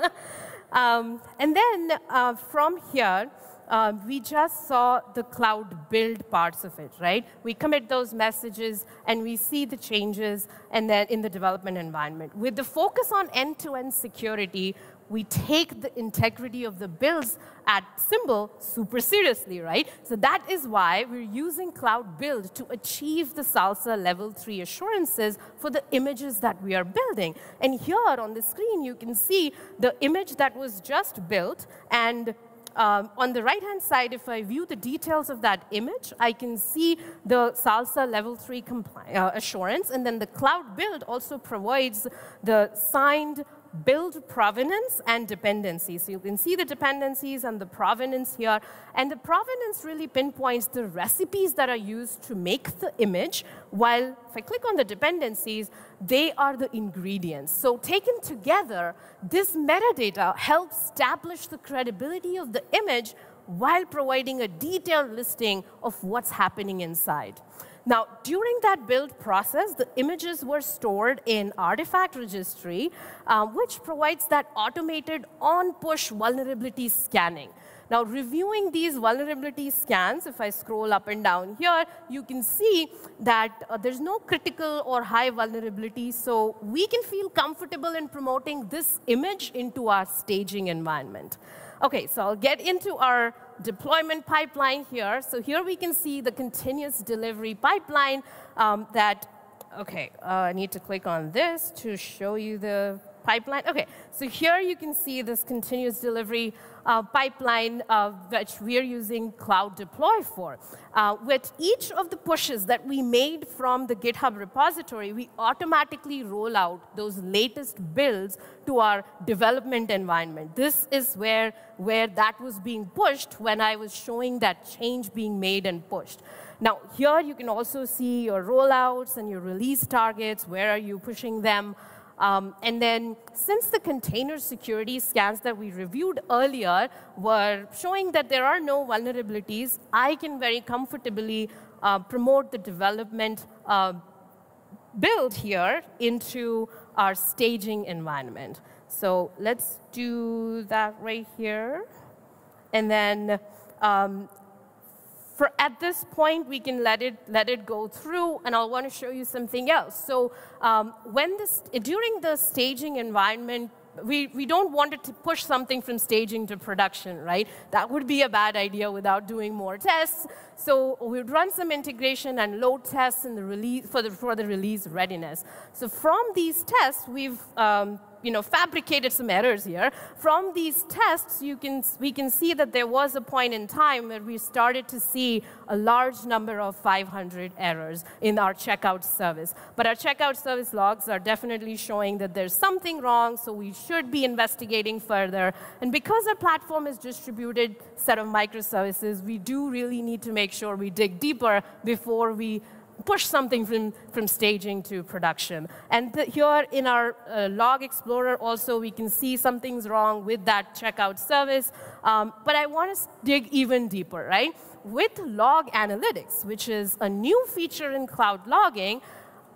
um, and then uh, from here, um, we just saw the cloud build parts of it, right? We commit those messages, and we see the changes and then in the development environment. With the focus on end-to-end -end security, we take the integrity of the builds at Cymbal super seriously, right? So that is why we're using Cloud Build to achieve the SLSA Level 3 assurances for the images that we are building. And here on the screen, you can see the image that was just built, and um, on the right-hand side, if I view the details of that image, I can see the SLSA level 3 uh, assurance, and then the cloud build also provides the signed build provenance and dependency. So you can see the dependencies and the provenance here. And the provenance really pinpoints the recipes that are used to make the image, while if I click on the dependencies, they are the ingredients. So taken together, this metadata helps establish the credibility of the image while providing a detailed listing of what's happening inside. Now, during that build process, the images were stored in artifact registry, um, which provides that automated on-push vulnerability scanning. Now, reviewing these vulnerability scans, if I scroll up and down here, you can see that uh, there's no critical or high vulnerability, so we can feel comfortable in promoting this image into our staging environment. OK, so I'll get into our deployment pipeline here. So here we can see the continuous delivery pipeline um, that, OK, uh, I need to click on this to show you the pipeline. OK, so here you can see this continuous delivery uh, pipeline uh, which we're using Cloud Deploy for. Uh, with each of the pushes that we made from the GitHub repository, we automatically roll out those latest builds to our development environment. This is where, where that was being pushed when I was showing that change being made and pushed. Now, here you can also see your rollouts and your release targets. Where are you pushing them? Um, and then since the container security scans that we reviewed earlier were showing that there are no vulnerabilities, I can very comfortably uh, promote the development uh, build here into our staging environment. So let's do that right here. And then um, for at this point, we can let it, let it go through, and I'll want to show you something else. So um, when this, during the staging environment we, we don't want it to push something from staging to production, right? That would be a bad idea without doing more tests. So we'd run some integration and load tests in the release, for, the, for the release readiness. So from these tests, we've um, you know, fabricated some errors here. From these tests, you can, we can see that there was a point in time where we started to see a large number of 500 errors in our checkout service. But our checkout service logs are definitely showing that there's something wrong, so we should be investigating further. And because our platform is distributed set of microservices, we do really need to make sure we dig deeper before we push something from, from staging to production. And here in our uh, log explorer also, we can see something's wrong with that checkout service. Um, but I want to dig even deeper, right? With log analytics, which is a new feature in cloud logging,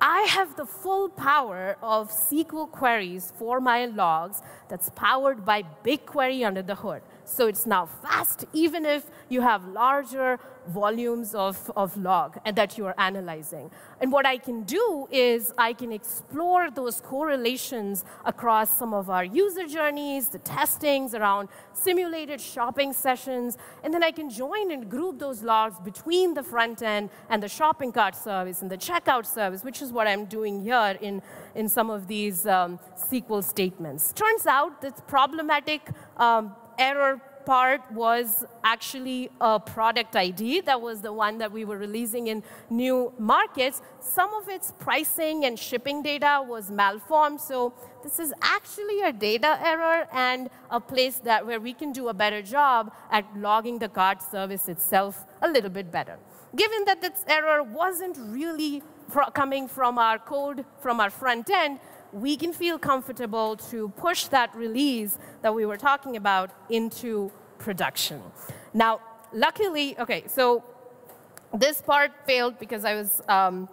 I have the full power of SQL queries for my logs that's powered by BigQuery under the hood. So it's now fast, even if you have larger volumes of, of log and that you are analyzing. And what I can do is I can explore those correlations across some of our user journeys, the testings around simulated shopping sessions, and then I can join and group those logs between the front end and the shopping cart service and the checkout service, which is what I'm doing here in, in some of these um, SQL statements. Turns out that problematic um, error part was actually a product ID. That was the one that we were releasing in new markets. Some of its pricing and shipping data was malformed. So this is actually a data error and a place that where we can do a better job at logging the cart service itself a little bit better. Given that this error wasn't really coming from our code, from our front end, we can feel comfortable to push that release that we were talking about into production. Now, luckily, OK, so this part failed because I was, um,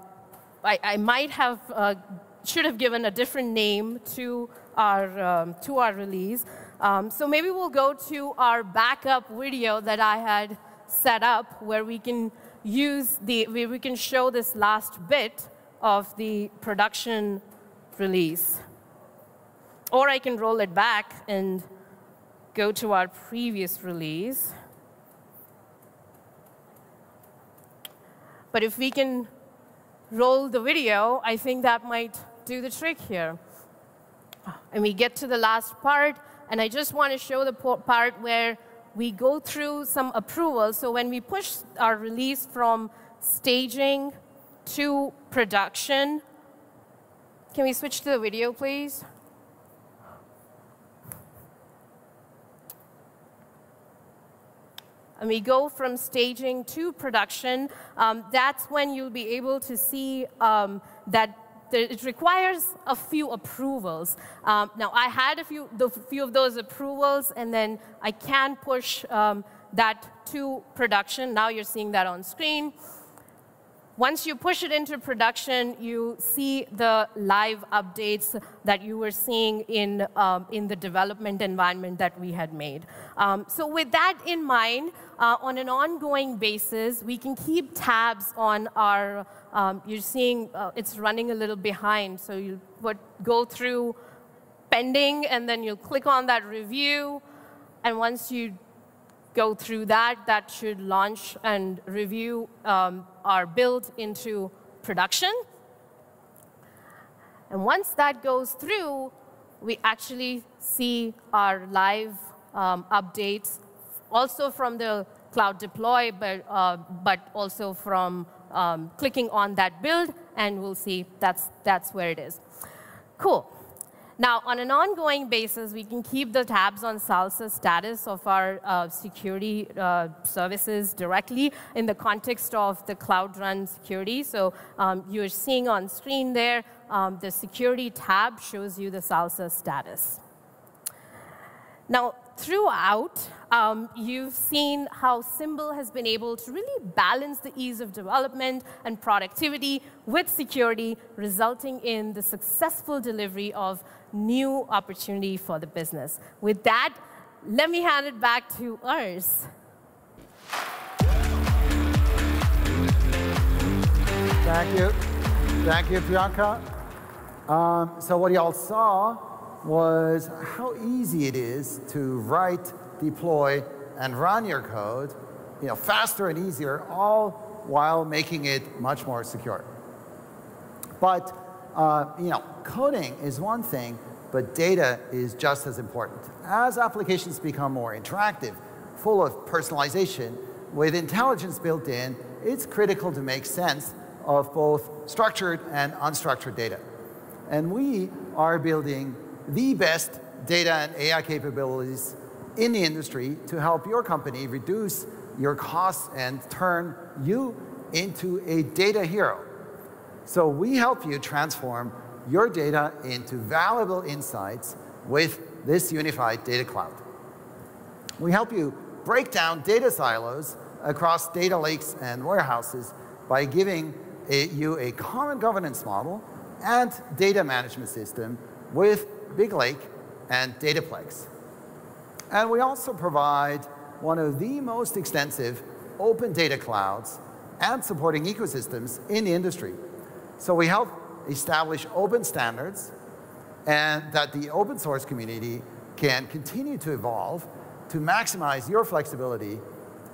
I, I, might have, uh, should have given a different name to our, um, to our release. Um, so maybe we'll go to our backup video that I had set up where we can use the, where we can show this last bit of the production release. Or I can roll it back and go to our previous release. But if we can roll the video, I think that might do the trick here. And we get to the last part, and I just want to show the part where we go through some approvals. So when we push our release from staging to production, can we switch to the video, please? And we go from staging to production. Um, that's when you'll be able to see um, that it requires a few approvals. Um, now, I had a few, the few of those approvals, and then I can push um, that to production. Now you're seeing that on screen. Once you push it into production, you see the live updates that you were seeing in, um, in the development environment that we had made. Um, so with that in mind, uh, on an ongoing basis, we can keep tabs on our, um, you're seeing uh, it's running a little behind. So you would go through pending, and then you'll click on that review. And once you go through that. That should launch and review um, our build into production. And once that goes through, we actually see our live um, updates, also from the cloud deploy, but, uh, but also from um, clicking on that build, and we'll see that's, that's where it is. Cool. Now, on an ongoing basis, we can keep the tabs on SLSA status of our uh, security uh, services directly in the context of the Cloud Run security. So um, you're seeing on screen there, um, the security tab shows you the SLSA status. Now, throughout, um, you've seen how Cymbal has been able to really balance the ease of development and productivity with security, resulting in the successful delivery of new opportunity for the business. With that, let me hand it back to Urs. Thank you. Thank you, Priyanka. Um, so what y'all saw was how easy it is to write, deploy, and run your code you know, faster and easier, all while making it much more secure. But uh, you know, coding is one thing, but data is just as important. As applications become more interactive, full of personalization, with intelligence built in, it's critical to make sense of both structured and unstructured data. And we are building the best data and AI capabilities in the industry to help your company reduce your costs and turn you into a data hero. So we help you transform your data into valuable insights with this unified data cloud. We help you break down data silos across data lakes and warehouses by giving a, you a common governance model and data management system with BigLake and Dataplex. And we also provide one of the most extensive open data clouds and supporting ecosystems in the industry. So we help establish open standards and that the open source community can continue to evolve to maximize your flexibility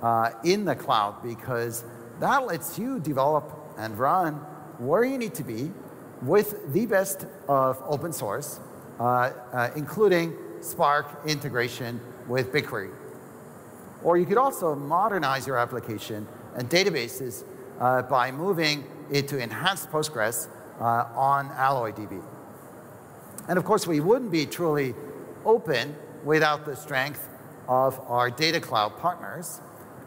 uh, in the cloud because that lets you develop and run where you need to be with the best of open source, uh, uh, including Spark integration with BigQuery. Or you could also modernize your application and databases uh, by moving it to enhanced Postgres uh, on AlloyDB. And of course, we wouldn't be truly open without the strength of our data cloud partners.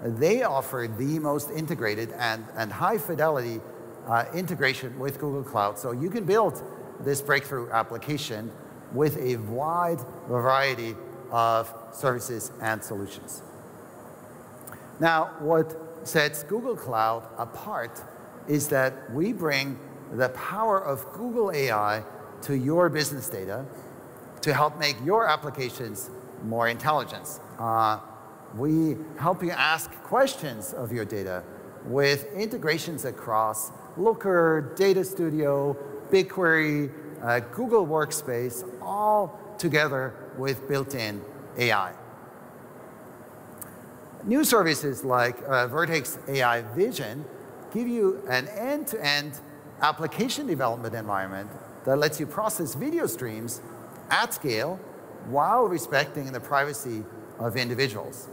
They offer the most integrated and, and high fidelity uh, integration with Google Cloud. So you can build this breakthrough application with a wide variety of services and solutions. Now, what sets Google Cloud apart is that we bring the power of Google AI to your business data to help make your applications more intelligent. Uh, we help you ask questions of your data with integrations across Looker, Data Studio, BigQuery, uh, Google Workspace, all together with built-in AI. New services like uh, Vertex AI Vision give you an end-to-end -end application development environment that lets you process video streams at scale while respecting the privacy of individuals.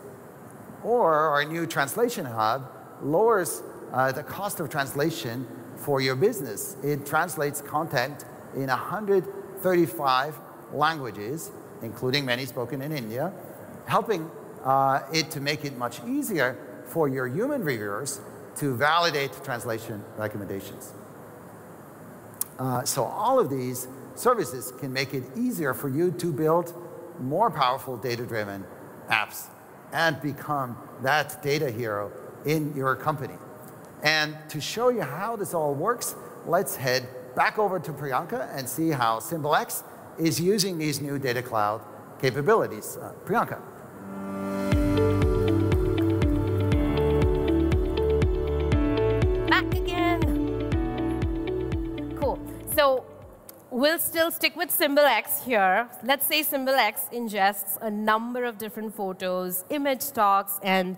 Or our new translation hub lowers uh, the cost of translation for your business. It translates content in 135 languages, including many spoken in India, helping uh, it to make it much easier for your human reviewers to validate translation recommendations. Uh, so all of these services can make it easier for you to build more powerful data-driven apps and become that data hero in your company. And to show you how this all works, let's head back over to Priyanka and see how SimbleX is using these new data cloud capabilities. Uh, Priyanka. Back again. Cool. So we'll still stick with Symbol X here. Let's say Symbol X ingests a number of different photos, image stocks, and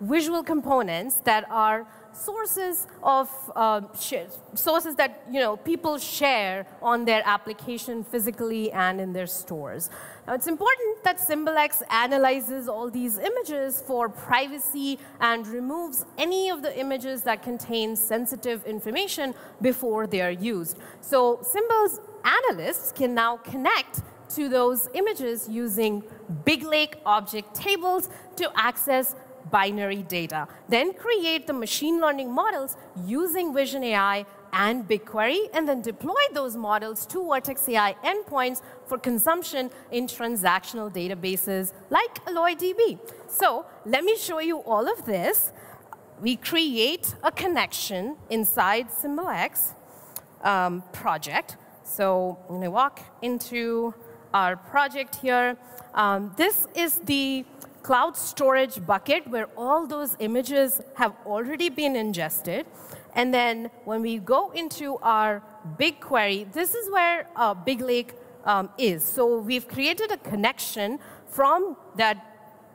visual components that are sources of uh, sources that you know people share on their application physically and in their stores. Now it's important that SimbleX analyzes all these images for privacy and removes any of the images that contain sensitive information before they are used. So Cymbal's analysts can now connect to those images using BigLake object tables to access binary data. Then create the machine learning models using Vision AI and BigQuery, and then deploy those models to Vertex AI endpoints for consumption in transactional databases like AlloyDB. So let me show you all of this. We create a connection inside SimbleX um, project. So I'm going to walk into our project here. Um, this is the cloud storage bucket where all those images have already been ingested. And then when we go into our BigQuery, this is where uh, BigLake um, is. So we've created a connection from that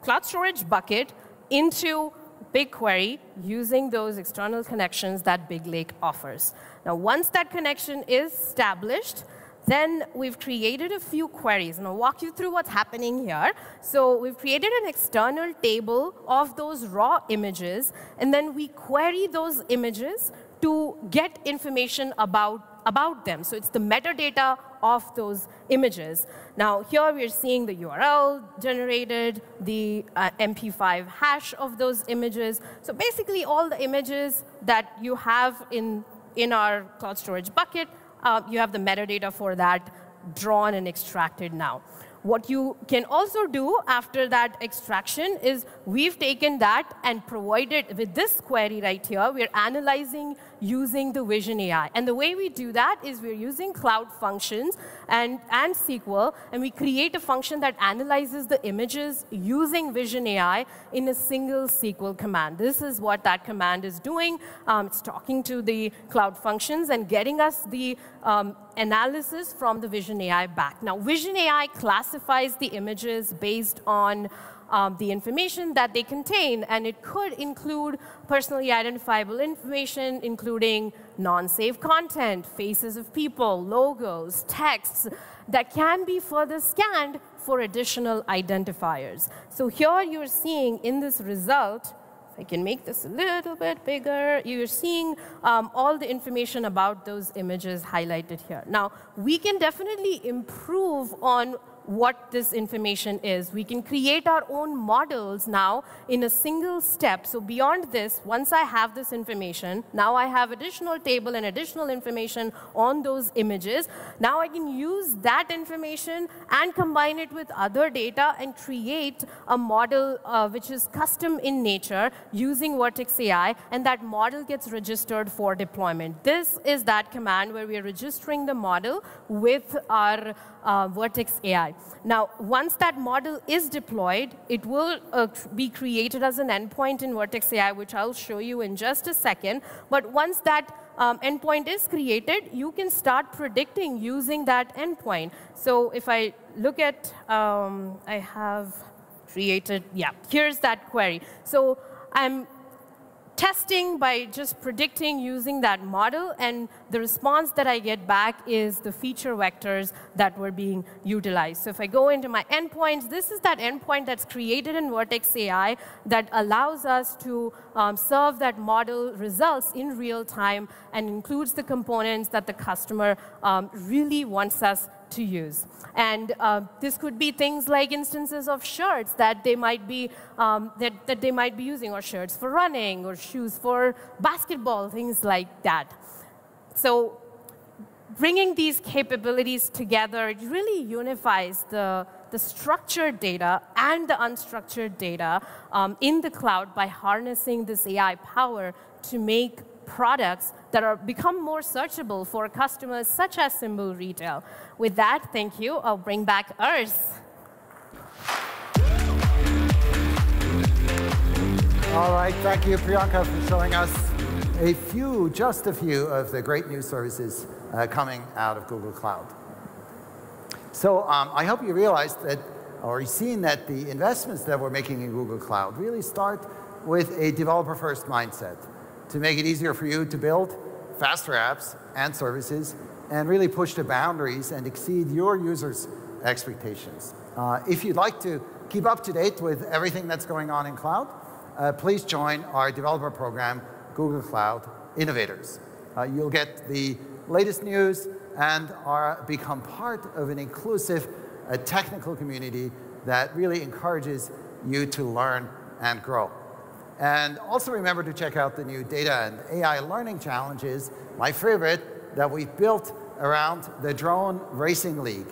cloud storage bucket into BigQuery using those external connections that BigLake offers. Now, once that connection is established, then we've created a few queries, and I'll walk you through what's happening here. So we've created an external table of those raw images, and then we query those images to get information about, about them. So it's the metadata of those images. Now, here we're seeing the URL generated, the uh, MD5 hash of those images. So basically, all the images that you have in, in our cloud storage bucket uh, you have the metadata for that drawn and extracted now. What you can also do after that extraction is we've taken that and provided with this query right here, we're analyzing using the Vision AI. And the way we do that is we're using cloud functions and, and SQL, and we create a function that analyzes the images using Vision AI in a single SQL command. This is what that command is doing. Um, it's talking to the cloud functions and getting us the um, analysis from the Vision AI back. Now, Vision AI classifies the images based on um, the information that they contain, and it could include personally identifiable information, including non-safe content, faces of people, logos, texts, that can be further scanned for additional identifiers. So here you're seeing in this result, I can make this a little bit bigger. You're seeing um, all the information about those images highlighted here. Now, we can definitely improve on what this information is. We can create our own models now in a single step. So beyond this, once I have this information, now I have additional table and additional information on those images. Now I can use that information and combine it with other data and create a model uh, which is custom in nature using Vertex AI, and that model gets registered for deployment. This is that command where we are registering the model with our uh, Vertex AI. Now, once that model is deployed, it will uh, be created as an endpoint in Vertex AI, which I'll show you in just a second. But once that um, endpoint is created, you can start predicting using that endpoint. So if I look at, um, I have created, yeah, here's that query. So I'm testing by just predicting using that model, and the response that I get back is the feature vectors that were being utilized. So if I go into my endpoints, this is that endpoint that's created in Vertex AI that allows us to um, serve that model results in real time and includes the components that the customer um, really wants us to use. And uh, this could be things like instances of shirts that they might be um, that, that they might be using, or shirts for running, or shoes for basketball, things like that. So bringing these capabilities together, it really unifies the, the structured data and the unstructured data um, in the cloud by harnessing this AI power to make products that are become more searchable for customers such as Simbu Retail. With that, thank you. I'll bring back Urs. All right, thank you, Priyanka, for showing us a few, just a few, of the great new services uh, coming out of Google Cloud. So um, I hope you realized that, or you've seen that the investments that we're making in Google Cloud really start with a developer-first mindset to make it easier for you to build faster apps and services and really push the boundaries and exceed your users' expectations. Uh, if you'd like to keep up to date with everything that's going on in cloud, uh, please join our developer program, Google Cloud Innovators. Uh, you'll get the latest news and are, become part of an inclusive uh, technical community that really encourages you to learn and grow. And also remember to check out the new data and AI learning challenges, my favorite, that we've built around the Drone Racing League.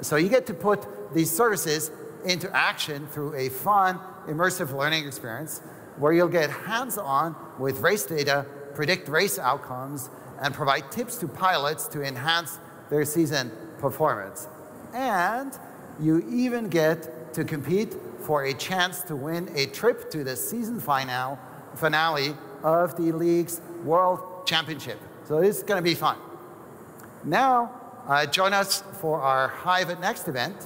So you get to put these services into action through a fun, immersive learning experience where you'll get hands-on with race data, predict race outcomes, and provide tips to pilots to enhance their season performance. And you even get to compete for a chance to win a trip to the season final, finale of the league's World Championship. So is going to be fun. Now, Uh, join us for our Hive at Next event,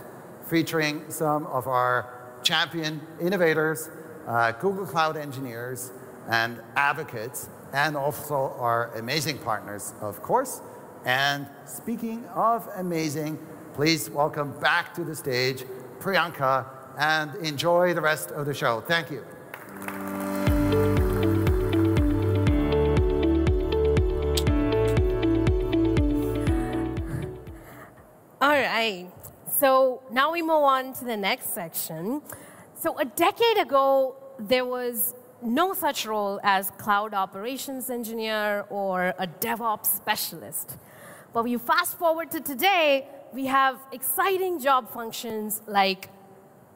featuring some of our champion innovators, uh, Google Cloud engineers, and advocates, and also our amazing partners, of course. And speaking of amazing, please welcome back to the stage Priyanka and enjoy the rest of the show. Thank you. All right. So now we move on to the next section. So a decade ago, there was no such role as cloud operations engineer or a DevOps specialist. But when you fast forward to today, we have exciting job functions like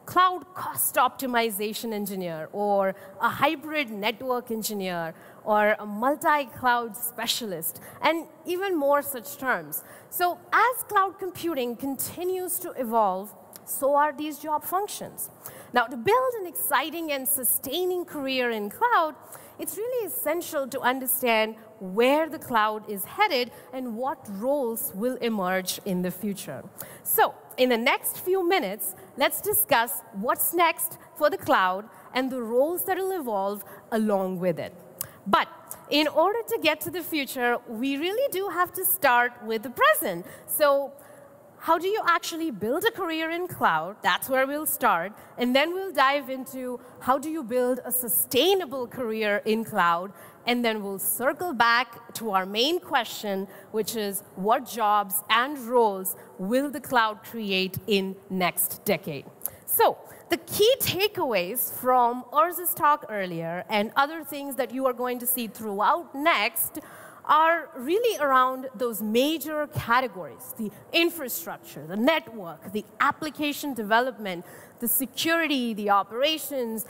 cloud cost optimization engineer or a hybrid network engineer or a multi-cloud specialist, and even more such terms. So as cloud computing continues to evolve, so are these job functions. Now, to build an exciting and sustaining career in cloud, it's really essential to understand where the cloud is headed and what roles will emerge in the future. So, in the next few minutes, let's discuss what's next for the cloud and the roles that will evolve along with it. But in order to get to the future, we really do have to start with the present. So how do you actually build a career in cloud? That's where we'll start. And then we'll dive into how do you build a sustainable career in cloud? And then we'll circle back to our main question, which is what jobs and roles will the cloud create in next decade? So the key takeaways from Urs's talk earlier and other things that you are going to see throughout next are really around those major categories, the infrastructure, the network, the application development, the security, the operations,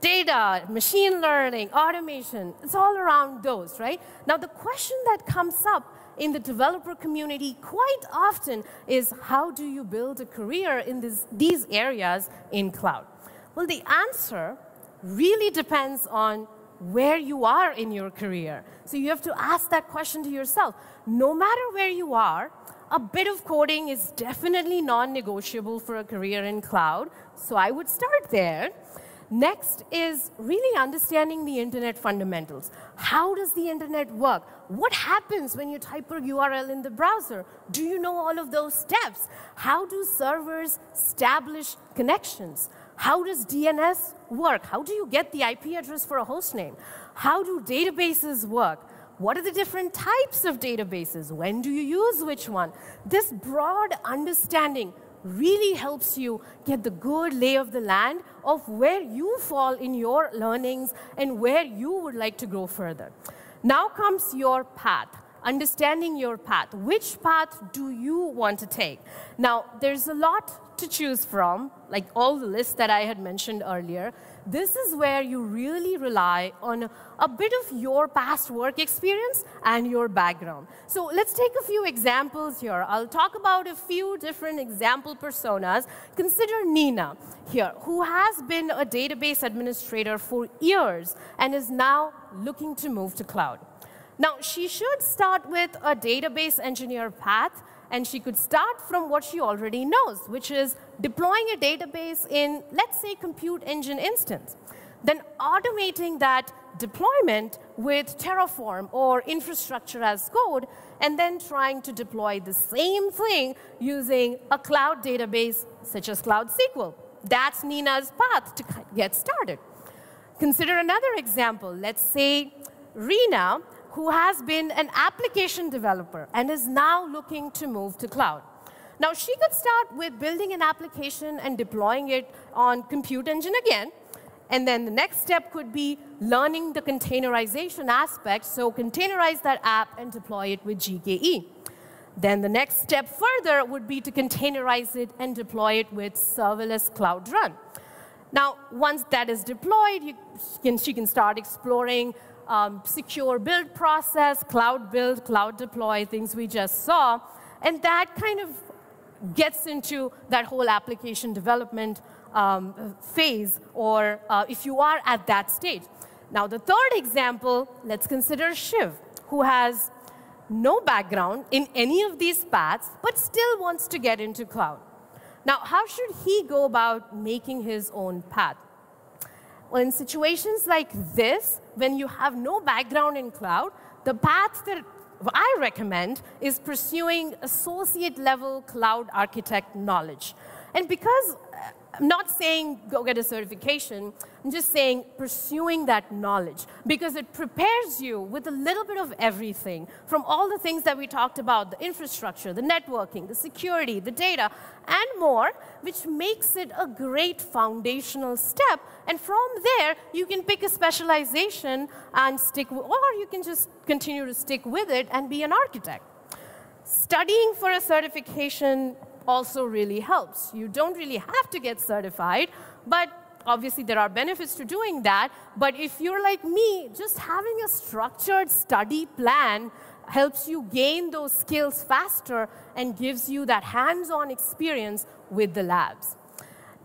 data, machine learning, automation. It's all around those, right? Now, the question that comes up in the developer community quite often is how do you build a career in this, these areas in cloud? Well, the answer really depends on where you are in your career. So you have to ask that question to yourself. No matter where you are, a bit of coding is definitely non-negotiable for a career in cloud. So I would start there. Next is really understanding the internet fundamentals. How does the internet work? What happens when you type a URL in the browser? Do you know all of those steps? How do servers establish connections? How does DNS work? How do you get the IP address for a host name? How do databases work? What are the different types of databases? When do you use which one? This broad understanding really helps you get the good lay of the land of where you fall in your learnings and where you would like to grow further. Now comes your path, understanding your path. Which path do you want to take? Now, there's a lot to choose from, like all the lists that I had mentioned earlier this is where you really rely on a bit of your past work experience and your background. So let's take a few examples here. I'll talk about a few different example personas. Consider Nina here, who has been a database administrator for years and is now looking to move to cloud. Now, she should start with a database engineer path and she could start from what she already knows, which is deploying a database in, let's say, compute engine instance. Then automating that deployment with Terraform or infrastructure as code, and then trying to deploy the same thing using a cloud database such as Cloud SQL. That's Nina's path to get started. Consider another example. Let's say Rena who has been an application developer and is now looking to move to cloud. Now, she could start with building an application and deploying it on Compute Engine again. And then the next step could be learning the containerization aspect, so containerize that app and deploy it with GKE. Then the next step further would be to containerize it and deploy it with serverless Cloud Run. Now, once that is deployed, can, she can start exploring um, secure build process, cloud build, cloud deploy, things we just saw. And that kind of gets into that whole application development um, phase, or uh, if you are at that stage. Now, the third example, let's consider Shiv, who has no background in any of these paths, but still wants to get into cloud. Now, how should he go about making his own path? In situations like this, when you have no background in cloud, the path that I recommend is pursuing associate level cloud architect knowledge. And because I'm not saying go get a certification. I'm just saying pursuing that knowledge because it prepares you with a little bit of everything from all the things that we talked about, the infrastructure, the networking, the security, the data, and more, which makes it a great foundational step. And from there, you can pick a specialization and stick, or you can just continue to stick with it and be an architect. Studying for a certification also really helps. You don't really have to get certified, but obviously there are benefits to doing that. But if you're like me, just having a structured study plan helps you gain those skills faster and gives you that hands-on experience with the labs.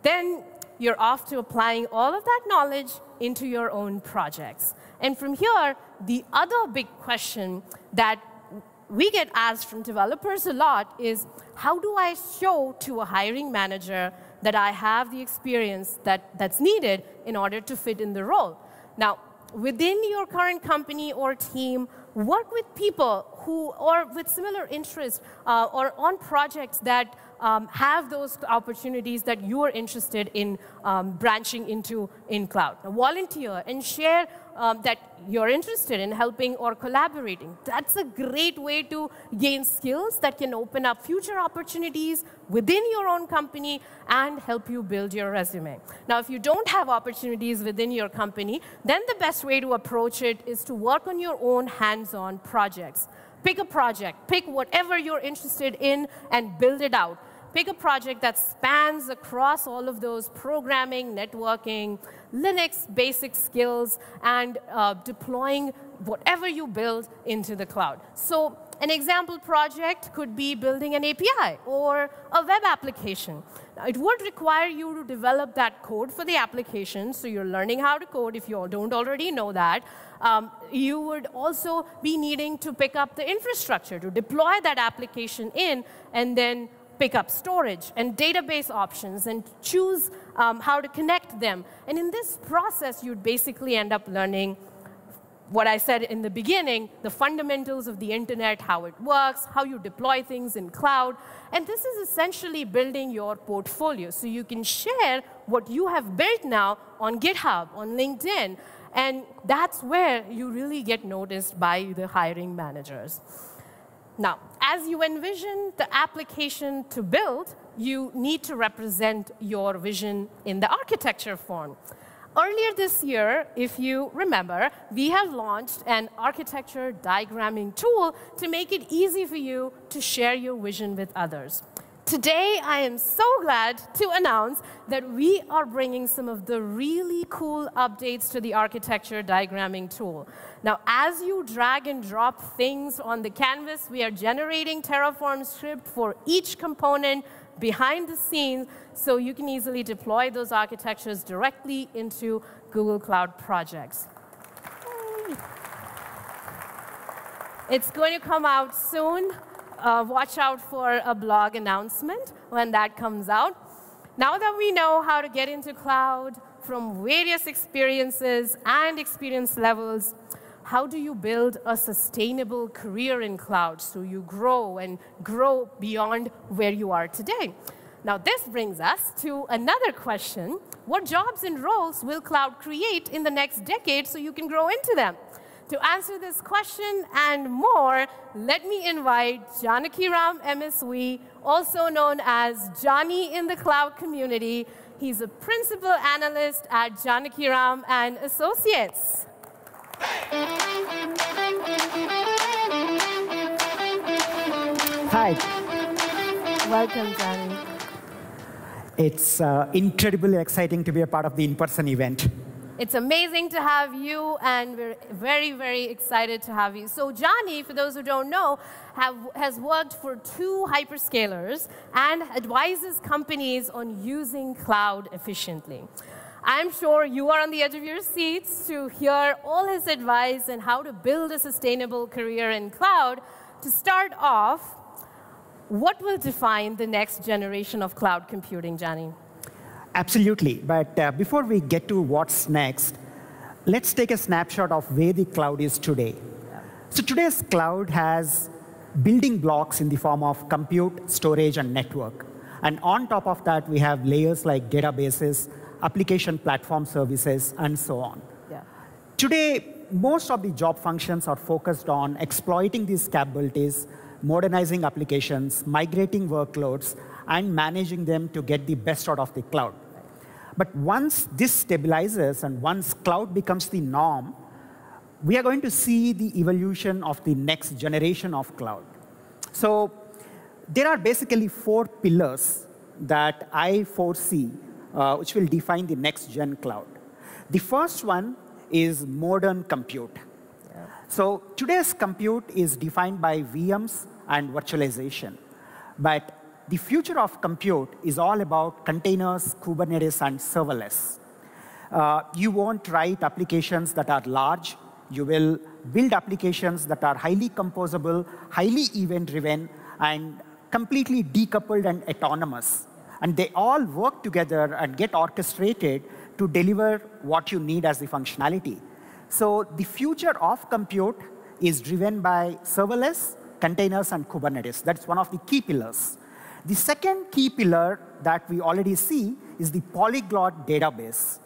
Then you're off to applying all of that knowledge into your own projects. And from here, the other big question that we get asked from developers a lot is, how do I show to a hiring manager that I have the experience that, that's needed in order to fit in the role? Now, within your current company or team, work with people who, or with similar interests, uh, or on projects that um, have those opportunities that you are interested in um, branching into in cloud. Now, volunteer and share um, that you're interested in helping or collaborating. That's a great way to gain skills that can open up future opportunities within your own company and help you build your resume. Now, if you don't have opportunities within your company, then the best way to approach it is to work on your own hands-on projects. Pick a project, pick whatever you're interested in and build it out pick a project that spans across all of those programming, networking, Linux basic skills, and uh, deploying whatever you build into the cloud. So an example project could be building an API or a web application. It would require you to develop that code for the application, so you're learning how to code if you don't already know that. Um, you would also be needing to pick up the infrastructure to deploy that application in and then pick up storage and database options and choose um, how to connect them. And in this process, you'd basically end up learning what I said in the beginning, the fundamentals of the internet, how it works, how you deploy things in cloud. And this is essentially building your portfolio. So you can share what you have built now on GitHub, on LinkedIn. And that's where you really get noticed by the hiring managers. Now, as you envision the application to build, you need to represent your vision in the architecture form. Earlier this year, if you remember, we have launched an architecture diagramming tool to make it easy for you to share your vision with others. Today, I am so glad to announce that we are bringing some of the really cool updates to the architecture diagramming tool. Now, as you drag and drop things on the canvas, we are generating Terraform script for each component behind the scenes so you can easily deploy those architectures directly into Google Cloud projects. It's going to come out soon uh, watch out for a blog announcement when that comes out. Now that we know how to get into cloud from various experiences and experience levels, how do you build a sustainable career in cloud so you grow and grow beyond where you are today? Now, this brings us to another question. What jobs and roles will cloud create in the next decade so you can grow into them? To answer this question and more, let me invite Janakiram MSV, also known as Johnny in the cloud community. He's a principal analyst at Janakiram and Associates. Hi. Welcome, Johnny. It's uh, incredibly exciting to be a part of the in-person event. It's amazing to have you, and we're very, very excited to have you. So Johnny, for those who don't know, have, has worked for two hyperscalers and advises companies on using cloud efficiently. I'm sure you are on the edge of your seats to hear all his advice and how to build a sustainable career in cloud. to start off, what will define the next generation of cloud computing, Johnny? Absolutely. But uh, before we get to what's next, let's take a snapshot of where the cloud is today. So today's cloud has building blocks in the form of compute, storage, and network. And on top of that, we have layers like databases, application platform services, and so on. Yeah. Today, most of the job functions are focused on exploiting these capabilities, modernizing applications, migrating workloads, and managing them to get the best out of the cloud. But once this stabilizes and once cloud becomes the norm, we are going to see the evolution of the next generation of cloud. So there are basically four pillars that I foresee uh, which will define the next gen cloud. The first one is modern compute. Yeah. So today's compute is defined by VMs and virtualization. But the future of compute is all about containers, Kubernetes, and serverless. Uh, you won't write applications that are large. You will build applications that are highly composable, highly event-driven, and completely decoupled and autonomous. And they all work together and get orchestrated to deliver what you need as the functionality. So the future of compute is driven by serverless, containers, and Kubernetes. That's one of the key pillars. The second key pillar that we already see is the polyglot database.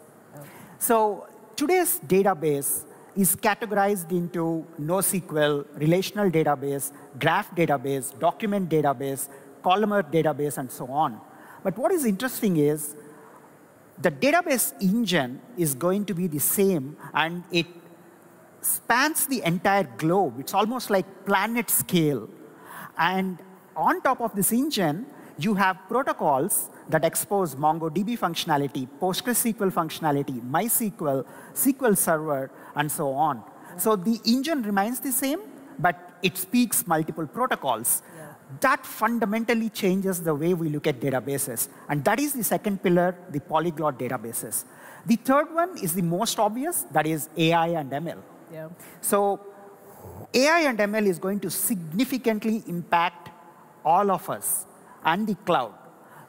So today's database is categorized into NoSQL, relational database, graph database, document database, columnar database, and so on. But what is interesting is the database engine is going to be the same, and it spans the entire globe. It's almost like planet scale. And on top of this engine, you have protocols that expose MongoDB functionality, PostgreSQL functionality, MySQL, SQL Server, and so on. So the engine remains the same, but it speaks multiple protocols. Yeah. That fundamentally changes the way we look at databases. And that is the second pillar, the polyglot databases. The third one is the most obvious, that is AI and ML. Yeah. So AI and ML is going to significantly impact all of us and the cloud.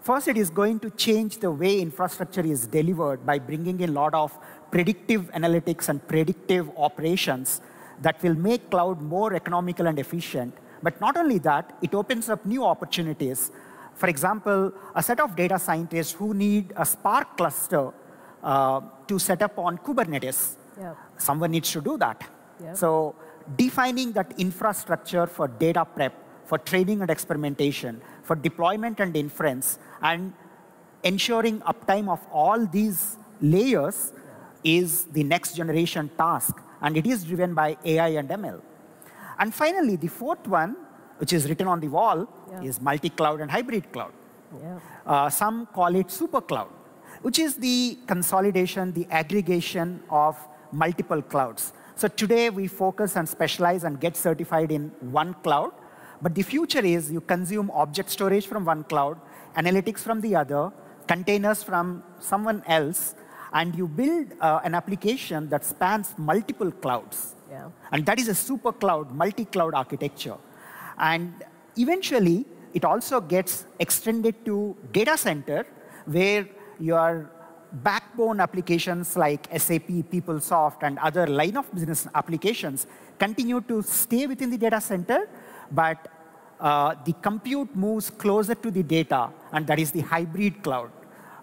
First, it is going to change the way infrastructure is delivered by bringing in a lot of predictive analytics and predictive operations that will make cloud more economical and efficient. But not only that, it opens up new opportunities. For example, a set of data scientists who need a Spark cluster uh, to set up on Kubernetes. Yep. Someone needs to do that. Yep. So defining that infrastructure for data prep, for training and experimentation, for deployment and inference, and ensuring uptime of all these layers is the next generation task, and it is driven by AI and ML. And finally, the fourth one, which is written on the wall, Yeah. is multi-cloud and hybrid cloud. Yeah. Uh, some call it super cloud, which is the consolidation, the aggregation of multiple clouds. So today we focus and specialize and get certified in one cloud, but the future is you consume object storage from one cloud, analytics from the other, containers from someone else, and you build uh, an application that spans multiple clouds. Yeah. And that is a super cloud, multi-cloud architecture. And eventually, it also gets extended to data center, where your backbone applications like SAP, PeopleSoft, and other line of business applications continue to stay within the data center, but uh, the compute moves closer to the data, and that is the hybrid cloud.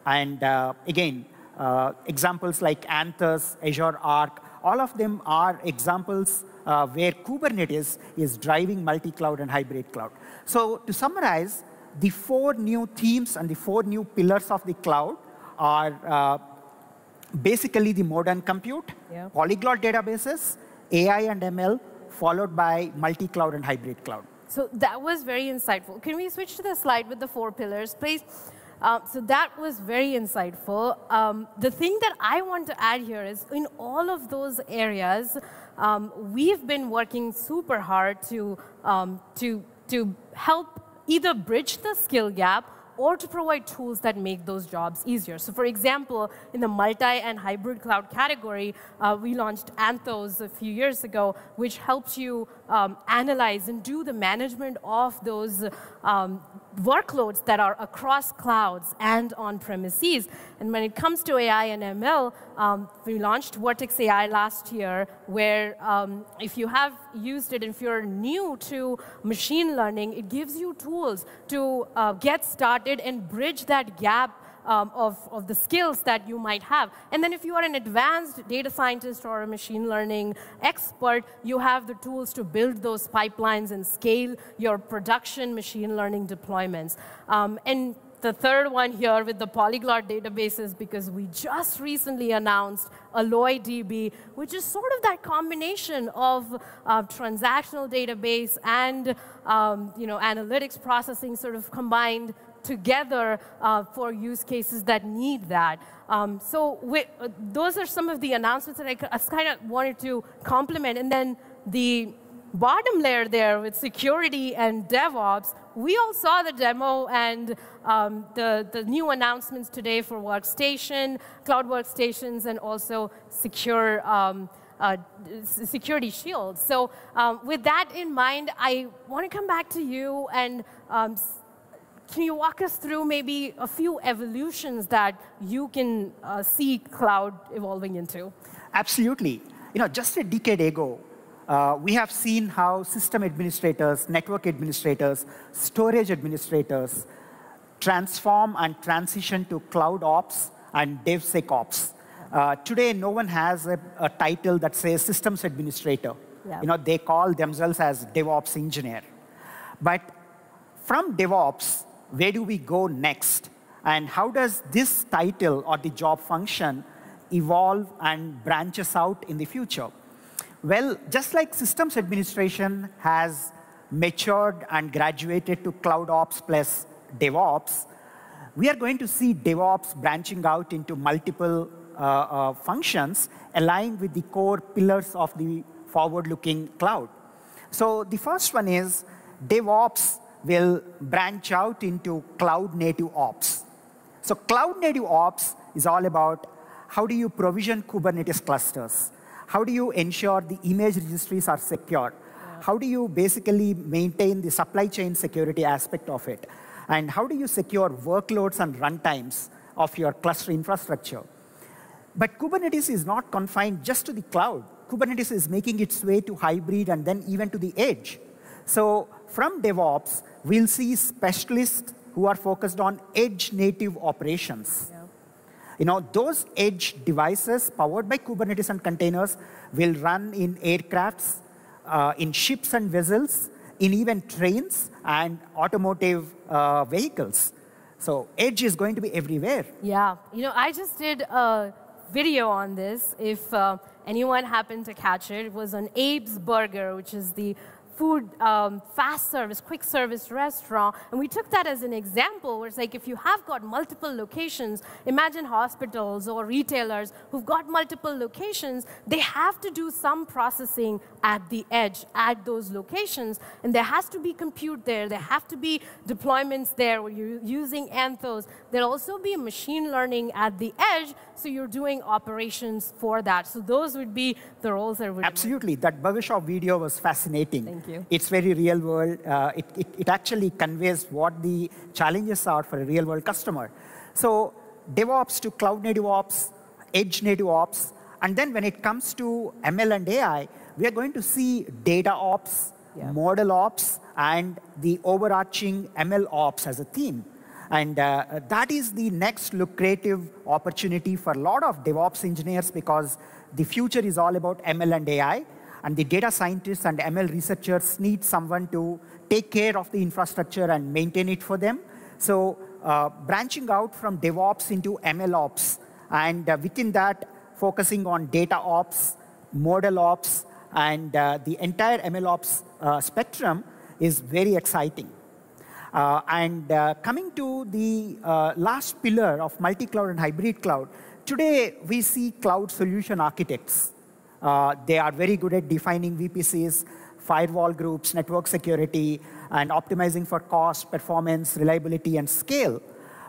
And uh, again, uh, examples like Anthos, Azure Arc, all of them are examples uh, where Kubernetes is driving multi-cloud and hybrid cloud. So to summarize, the four new themes and the four new pillars of the cloud are uh, basically the modern compute, Yeah. polyglot databases, AI and ML, followed by multi-cloud and hybrid cloud. So that was very insightful. Can we switch to the slide with the four pillars, please? Um, so that was very insightful. Um, the thing that I want to add here is in all of those areas, um, we've been working super hard to, um, to, to help either bridge the skill gap or to provide tools that make those jobs easier. So for example, in the multi and hybrid cloud category, uh, we launched Anthos a few years ago, which helps you um, analyze and do the management of those um, workloads that are across clouds and on premises. And when it comes to AI and ML, um, we launched Vertex AI last year, where um, if you have used it, if you're new to machine learning, it gives you tools to uh, get started and bridge that gap um, of, of the skills that you might have. And then if you are an advanced data scientist or a machine learning expert, you have the tools to build those pipelines and scale your production machine learning deployments. Um, and the third one here with the polyglot databases because we just recently announced AlloyDB, which is sort of that combination of uh, transactional database and um, you know, analytics processing sort of combined together uh, for use cases that need that. Um, so we, those are some of the announcements that I, I kind of wanted to complement. And then the bottom layer there with security and DevOps, we all saw the demo and um, the, the new announcements today for Workstation, Cloud Workstations, and also secure um, uh, security shields. So um, with that in mind, I want to come back to you and um, can you walk us through maybe a few evolutions that you can uh, see cloud evolving into? Absolutely. You know, just a decade ago, uh, we have seen how system administrators, network administrators, storage administrators transform and transition to cloud ops and DevSecOps. Uh, today, no one has a, a, title that says systems administrator. Yeah. You know, they call themselves as DevOps engineer. But from DevOps, where do we go next? And how does this title or the job function evolve and branches out in the future? Well, just like systems administration has matured and graduated to cloud ops plus DevOps, we are going to see DevOps branching out into multiple uh, uh, functions aligned with the core pillars of the forward-looking cloud. So the first one is DevOps will branch out into cloud native ops. So cloud native ops is all about how do you provision Kubernetes clusters? How do you ensure the image registries are secure? Yeah. How do you basically maintain the supply chain security aspect of it? And how do you secure workloads and runtimes of your cluster infrastructure? But Kubernetes is not confined just to the cloud. Kubernetes is making its way to hybrid and then even to the edge. So from DevOps, we'll see specialists who are focused on edge native operations. Yeah. You know, those edge devices powered by Kubernetes and containers will run in aircrafts, uh, in ships and vessels, in even trains and automotive uh, vehicles. So edge is going to be everywhere. Yeah, you know, I just did a video on this. If uh, anyone happened to catch it, it was on Abe's Burger, which is the food um, fast service, quick service restaurant. And we took that as an example where it's like if you have got multiple locations, imagine hospitals or retailers who've got multiple locations, they have to do some processing at the edge, at those locations. And there has to be compute there. There have to be deployments there where you're using Anthos. There'll also be machine learning at the edge, so you're doing operations for that. So those would be the roles that would Absolutely. That burger shop video was fascinating. Thank you. It's very real world. Uh, it, it, it actually conveys what the challenges are for a real world customer. So DevOps to cloud native ops, edge native ops, and then when it comes to ML and AI, we are going to see data ops, yeah. model ops, and the overarching ML ops as a theme. And uh, that is the next lucrative opportunity for a lot of DevOps engineers because the future is all about ML and AI. And the data scientists and ML researchers need someone to take care of the infrastructure and maintain it for them. So uh, branching out from DevOps into ML ops, and uh, within that, focusing on data ops, model ops, and uh, the entire ML ops uh, spectrum is very exciting. Uh, and uh, coming to the last pillar of multi-cloud and hybrid cloud, today we see cloud solution architects uh, they are very good at defining VPCs, firewall groups, network security, and optimizing for cost, performance, reliability, and scale.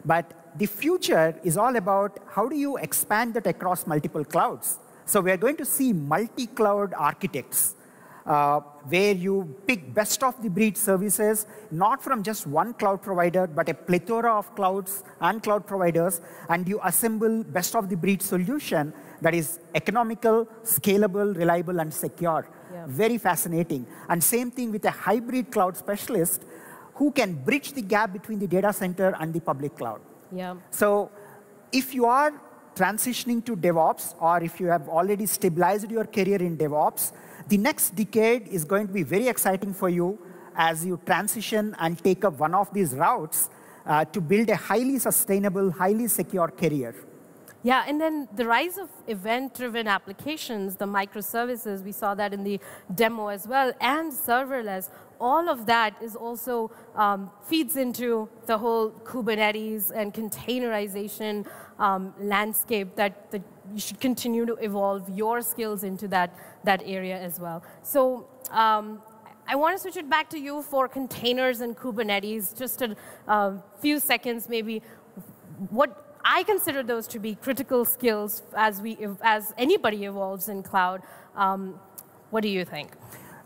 But the future is all about how do you expand that across multiple clouds. So we're going to see multi-cloud architects uh, where you pick best of the breed services, not from just one cloud provider, but a plethora of clouds and cloud providers, and you assemble best of the breed solution that is economical, scalable, reliable, and secure. Yeah. Very fascinating. And same thing with a hybrid cloud specialist who can bridge the gap between the data center and the public cloud. Yeah. So if you are transitioning to DevOps, or if you have already stabilized your career in DevOps, the next decade is going to be very exciting for you as you transition and take up one of these routes uh, to build a highly sustainable, highly secure career. Yeah, and then the rise of event-driven applications, the microservices, we saw that in the demo as well, and serverless, all of that is also um, feeds into the whole Kubernetes and containerization um, landscape that, that you should continue to evolve your skills into that, that area as well. So um, I want to switch it back to you for containers and Kubernetes, just a uh, few seconds maybe. What I consider those to be critical skills as, we, as anybody evolves in cloud. Um, what do you think?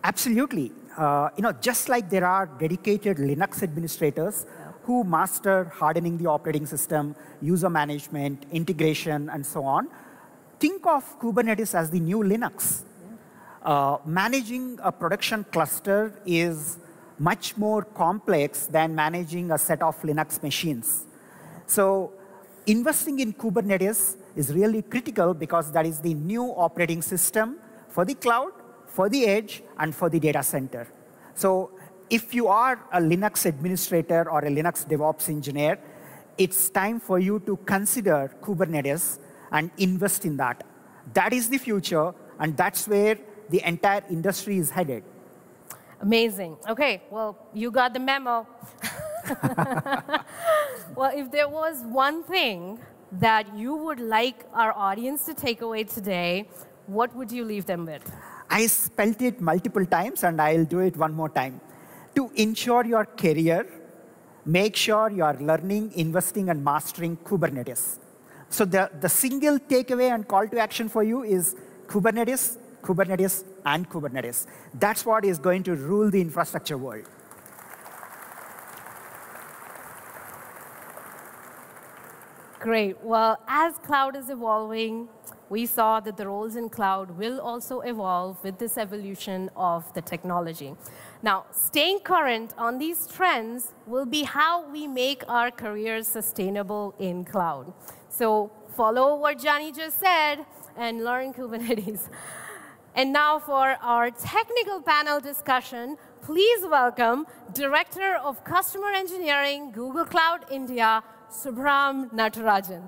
Absolutely. Uh, you know, just like there are dedicated Linux administrators yeah. who master hardening the operating system, user management, integration, and so on, think of Kubernetes as the new Linux. Yeah. Uh, managing a production cluster is much more complex than managing a set of Linux machines. So investing in Kubernetes is really critical because that is the new operating system for the cloud, for the edge, and for the data center. So if you are a Linux administrator or a Linux DevOps engineer, it's time for you to consider Kubernetes and invest in that. That is the future, and that's where the entire industry is headed. Amazing. Okay, well, you got the memo. well, if there was one thing that you would like our audience to take away today, what would you leave them with? I spelt it multiple times, and I'll do it one more time. To ensure your career, make sure you are learning, investing, and mastering Kubernetes. So the, the single takeaway and call to action for you is Kubernetes, Kubernetes, and Kubernetes. That's what is going to rule the infrastructure world. Great. Well, as cloud is evolving, we saw that the roles in cloud will also evolve with this evolution of the technology. Now, staying current on these trends will be how we make our careers sustainable in cloud. So follow what Johnny just said and learn Kubernetes. And now for our technical panel discussion, please welcome Director of Customer Engineering, Google Cloud India, Subram Natarajan.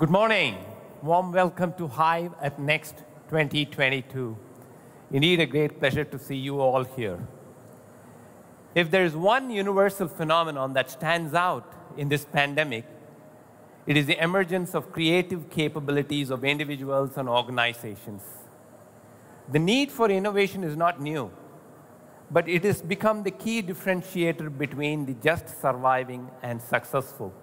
Good morning. Warm welcome to Hive at Next 2022. Indeed, a great pleasure to see you all here. If there is one universal phenomenon that stands out in this pandemic, it is the emergence of creative capabilities of individuals and organizations. The need for innovation is not new, but it has become the key differentiator between the just surviving and successful.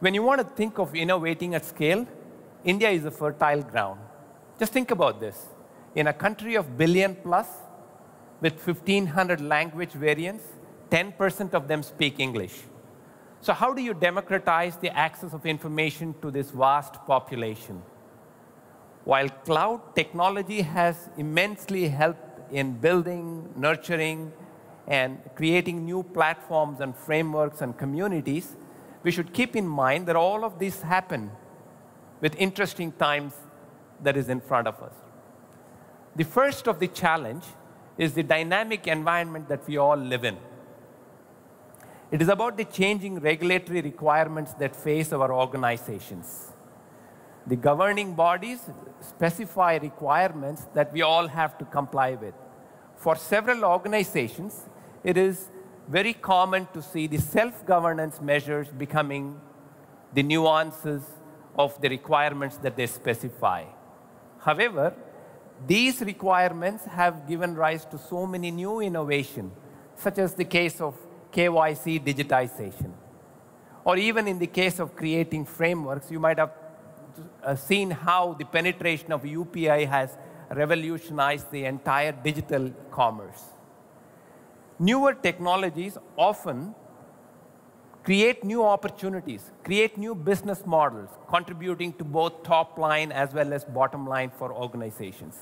When you want to think of innovating at scale, India is a fertile ground. Just think about this. In a country of billion plus, with 1,500 language variants, 10% of them speak English. So how do you democratize the access of information to this vast population? While cloud technology has immensely helped in building, nurturing, and creating new platforms and frameworks and communities, we should keep in mind that all of this happen with interesting times that is in front of us. The first of the challenge is the dynamic environment that we all live in. It is about the changing regulatory requirements that face our organizations. The governing bodies specify requirements that we all have to comply with. For several organizations, it is very common to see the self-governance measures becoming the nuances of the requirements that they specify. However, these requirements have given rise to so many new innovation, such as the case of KYC digitization. Or even in the case of creating frameworks, you might have uh, seen how the penetration of UPI has revolutionized the entire digital commerce. Newer technologies often create new opportunities, create new business models, contributing to both top line as well as bottom line for organizations.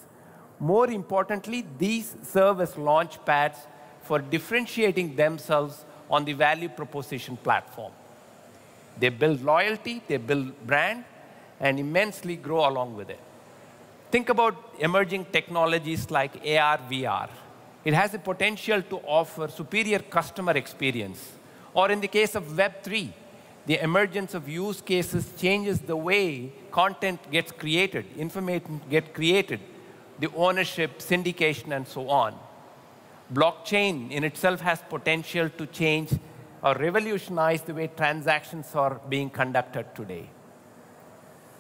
More importantly, these serve as launch pads for differentiating themselves on the value proposition platform. They build loyalty, they build brand, and immensely grow along with it. Think about emerging technologies like AR, VR. It has the potential to offer superior customer experience or in the case of Web3, the emergence of use cases changes the way content gets created, information gets created, the ownership, syndication, and so on. Blockchain in itself has potential to change or revolutionize the way transactions are being conducted today.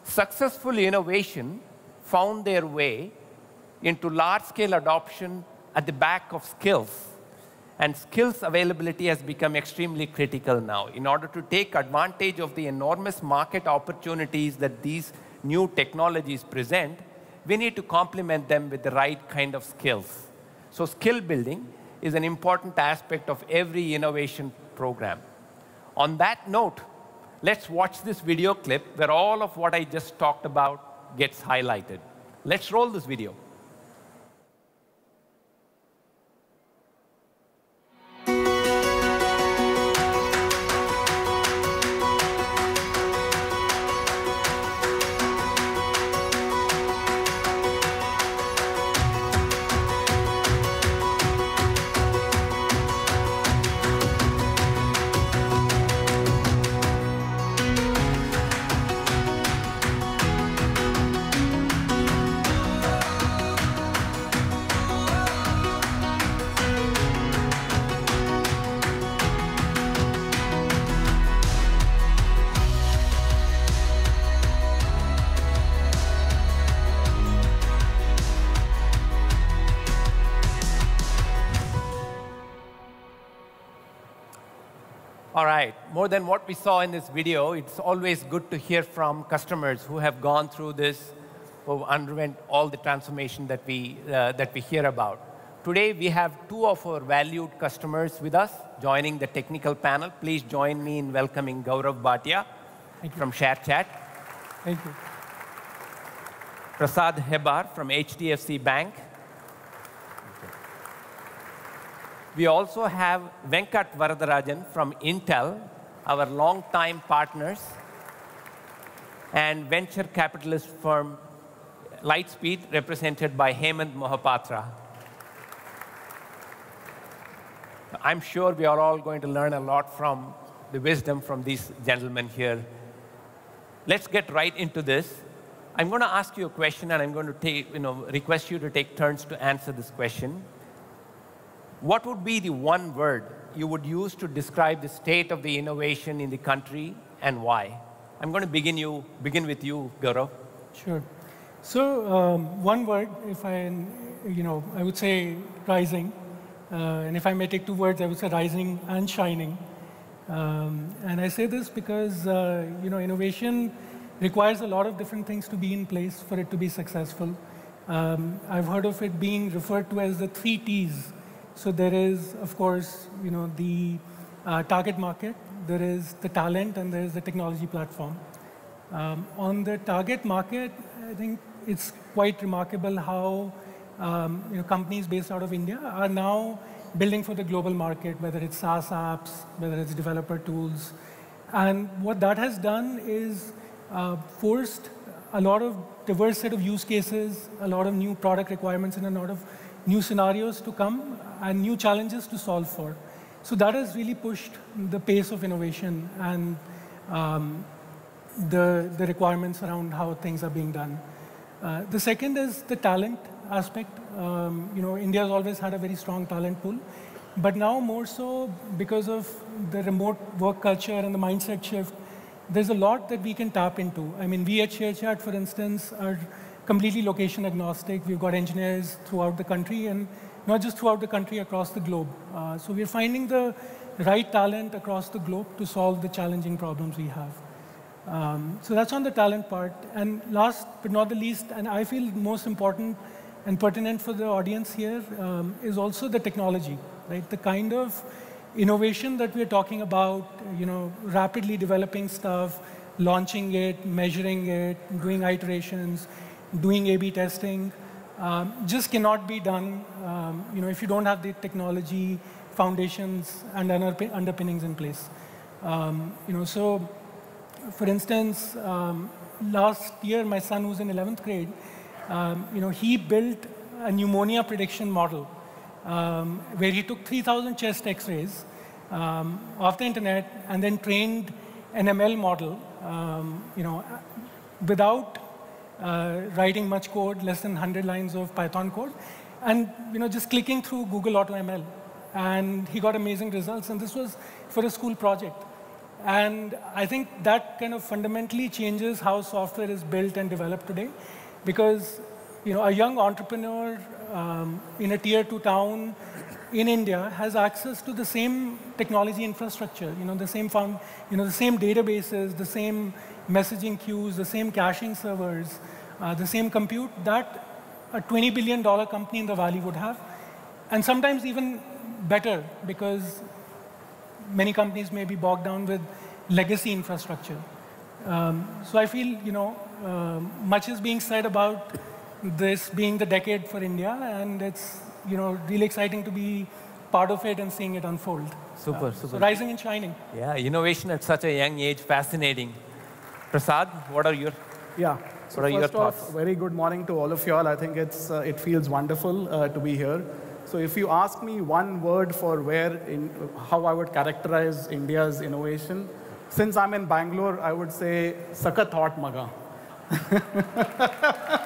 Successful innovation found their way into large-scale adoption at the back of skills and skills availability has become extremely critical now. In order to take advantage of the enormous market opportunities that these new technologies present, we need to complement them with the right kind of skills. So skill building is an important aspect of every innovation program. On that note, let's watch this video clip where all of what I just talked about gets highlighted. Let's roll this video. More than what we saw in this video, it's always good to hear from customers who have gone through this, who underwent all the transformation that we, uh, that we hear about. Today, we have two of our valued customers with us joining the technical panel. Please join me in welcoming Gaurav Bhatia from ShareChat. Thank you. Prasad Hebar from HDFC Bank. We also have Venkat Varadarajan from Intel, our longtime partners, and venture capitalist firm Lightspeed, represented by Hemant Mohapatra. I'm sure we are all going to learn a lot from the wisdom from these gentlemen here. Let's get right into this. I'm going to ask you a question, and I'm going to take, you know, request you to take turns to answer this question what would be the one word you would use to describe the state of the innovation in the country and why? I'm going to begin, you, begin with you, Gaurav. Sure. So um, one word, if I, you know, I would say rising. Uh, and if I may take two words, I would say rising and shining. Um, and I say this because, uh, you know, innovation requires a lot of different things to be in place for it to be successful. Um, I've heard of it being referred to as the three T's so there is, of course, you know, the uh, target market, there is the talent, and there is the technology platform. Um, on the target market, I think it's quite remarkable how um, you know, companies based out of India are now building for the global market, whether it's SaaS apps, whether it's developer tools. And what that has done is uh, forced a lot of diverse set of use cases, a lot of new product requirements, and a lot of new scenarios to come and new challenges to solve for. So that has really pushed the pace of innovation and um, the, the requirements around how things are being done. Uh, the second is the talent aspect. Um, you know, India has always had a very strong talent pool. But now more so because of the remote work culture and the mindset shift, there's a lot that we can tap into. I mean, we at ShareChat, for instance, are completely location agnostic. We've got engineers throughout the country, and not just throughout the country, across the globe. Uh, so we're finding the right talent across the globe to solve the challenging problems we have. Um, so that's on the talent part. And last but not the least, and I feel most important and pertinent for the audience here, um, is also the technology, right? The kind of innovation that we're talking about, you know, rapidly developing stuff, launching it, measuring it, doing iterations, doing A-B testing, um, just cannot be done, um, you know, if you don't have the technology foundations and underpinnings in place. Um, you know, so for instance, um, last year, my son who's in 11th grade, um, you know, he built a pneumonia prediction model um, where he took 3,000 chest x-rays off the internet and then trained an ML model, you know, without writing much code, less than 100 lines of Python code, and you know, just clicking through Google AutoML. And he got amazing results, and this was for a school project. And I think that kind of fundamentally changes how software is built and developed today, because you know, a young entrepreneur um, in a tier two town in India has access to the same technology infrastructure, you know, the same found, you know, the same databases, the same messaging queues, the same caching servers, uh, the same compute that a $20 billion company in the Valley would have. And sometimes even better because many companies may be bogged down with legacy infrastructure. Um, so I feel, you know, uh, much is being said about this being the decade for India, and it's, you know, really exciting to be part of it and seeing it unfold. Super, uh, super. So rising and shining. Yeah, innovation at such a young age, fascinating. Prasad, what are your yeah. So what are first your off, very good morning to all of you all. I think it's uh, it feels wonderful uh, to be here. So if you ask me one word for where in how I would characterize India's innovation, since I'm in Bangalore, I would say sakat hot maga.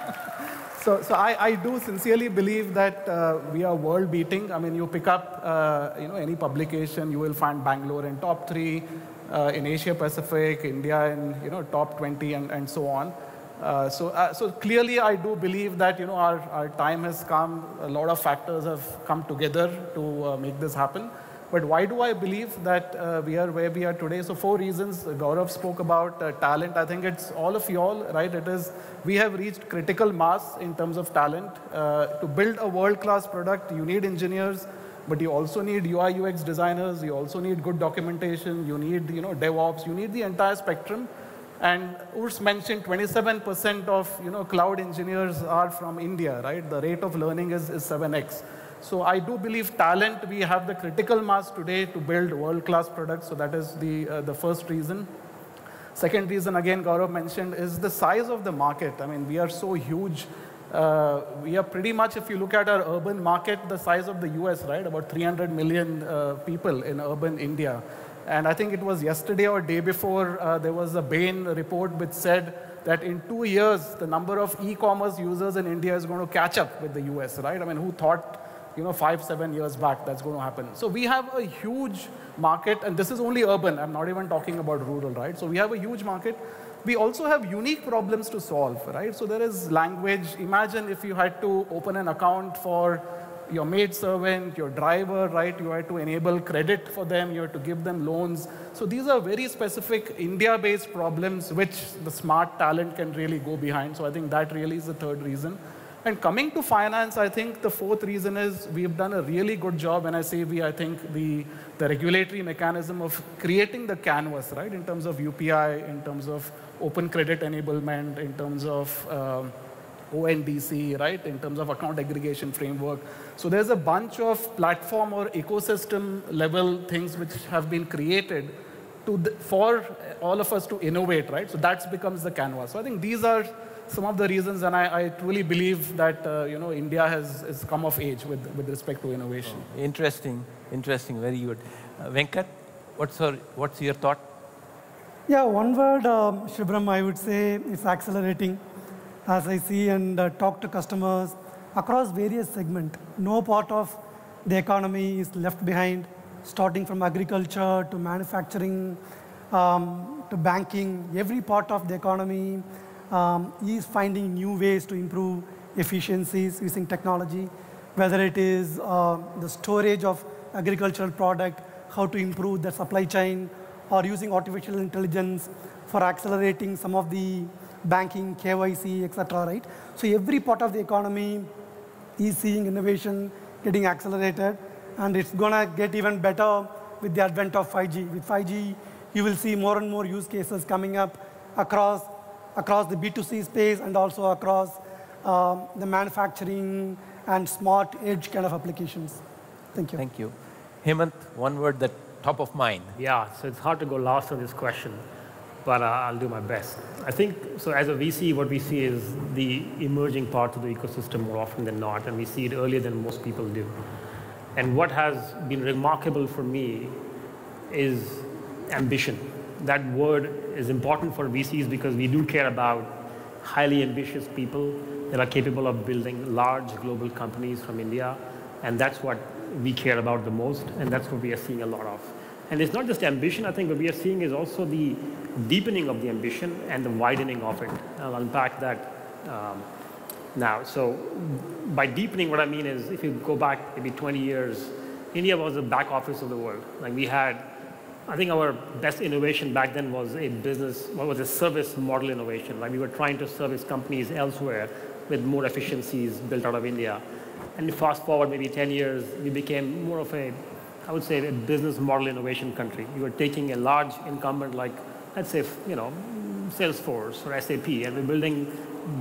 so, so I, I do sincerely believe that uh, we are world beating. I mean, you pick up uh, you know any publication, you will find Bangalore in top three, uh, in Asia Pacific, India in you know top 20, and, and so on. Uh, so, uh, so clearly, I do believe that you know our, our time has come. A lot of factors have come together to uh, make this happen. But why do I believe that uh, we are where we are today? So four reasons. Gaurav spoke about uh, talent. I think it's all of you all, right? It is we have reached critical mass in terms of talent. Uh, to build a world-class product, you need engineers, but you also need UI UX designers. You also need good documentation. You need you know DevOps. You need the entire spectrum. And Urs mentioned 27% of you know, cloud engineers are from India, right? The rate of learning is, is 7x. So I do believe talent, we have the critical mass today to build world-class products. So that is the, uh, the first reason. Second reason, again, Gaurav mentioned, is the size of the market. I mean, we are so huge. Uh, we are pretty much, if you look at our urban market, the size of the US, right? About 300 million uh, people in urban India. And I think it was yesterday or day before, uh, there was a Bain report which said that in two years, the number of e-commerce users in India is going to catch up with the US, right? I mean, who thought, you know, five, seven years back that's going to happen? So we have a huge market, and this is only urban. I'm not even talking about rural, right? So we have a huge market. We also have unique problems to solve, right? So there is language. Imagine if you had to open an account for your maid servant, your driver, right? You had to enable credit for them, you had to give them loans. So these are very specific India-based problems which the smart talent can really go behind. So I think that really is the third reason. And coming to finance, I think the fourth reason is we've done a really good job. When I say we, I think the, the regulatory mechanism of creating the canvas, right? In terms of UPI, in terms of open credit enablement, in terms of um, ONDC, right, in terms of account aggregation framework. So there's a bunch of platform or ecosystem level things which have been created to for all of us to innovate, right? So that becomes the canvas. So I think these are some of the reasons, and I, I truly believe that uh, you know India has, has come of age with, with respect to innovation. Oh, interesting, interesting, very good. Uh, Venkat, what's your, what's your thought? Yeah, one word, um, Shubham, I would say is accelerating as I see and uh, talk to customers across various segments. No part of the economy is left behind, starting from agriculture to manufacturing um, to banking. Every part of the economy um, is finding new ways to improve efficiencies using technology, whether it is uh, the storage of agricultural product, how to improve the supply chain, or using artificial intelligence for accelerating some of the banking, KYC, etc. Right? So every part of the economy is seeing innovation getting accelerated, and it's going to get even better with the advent of 5G. With 5G, you will see more and more use cases coming up across, across the B2C space and also across um, the manufacturing and smart edge kind of applications. Thank you. Thank you. Hemant, one word that top of mind. Yeah, so it's hard to go last on this question, but uh, I'll do my best. I think, so as a VC, what we see is the emerging parts of the ecosystem more often than not, and we see it earlier than most people do. And what has been remarkable for me is ambition. That word is important for VCs because we do care about highly ambitious people that are capable of building large global companies from India. And that's what we care about the most, and that's what we are seeing a lot of. And it's not just ambition, I think what we are seeing is also the deepening of the ambition and the widening of it. I'll unpack that um, now. So by deepening, what I mean is if you go back maybe 20 years, India was the back office of the world. Like we had, I think our best innovation back then was a business, what was a service model innovation. Like we were trying to service companies elsewhere with more efficiencies built out of India. And fast forward maybe 10 years, we became more of a, I would say, a business model innovation country. You were taking a large incumbent like, let's say, you know, Salesforce or SAP, and we're building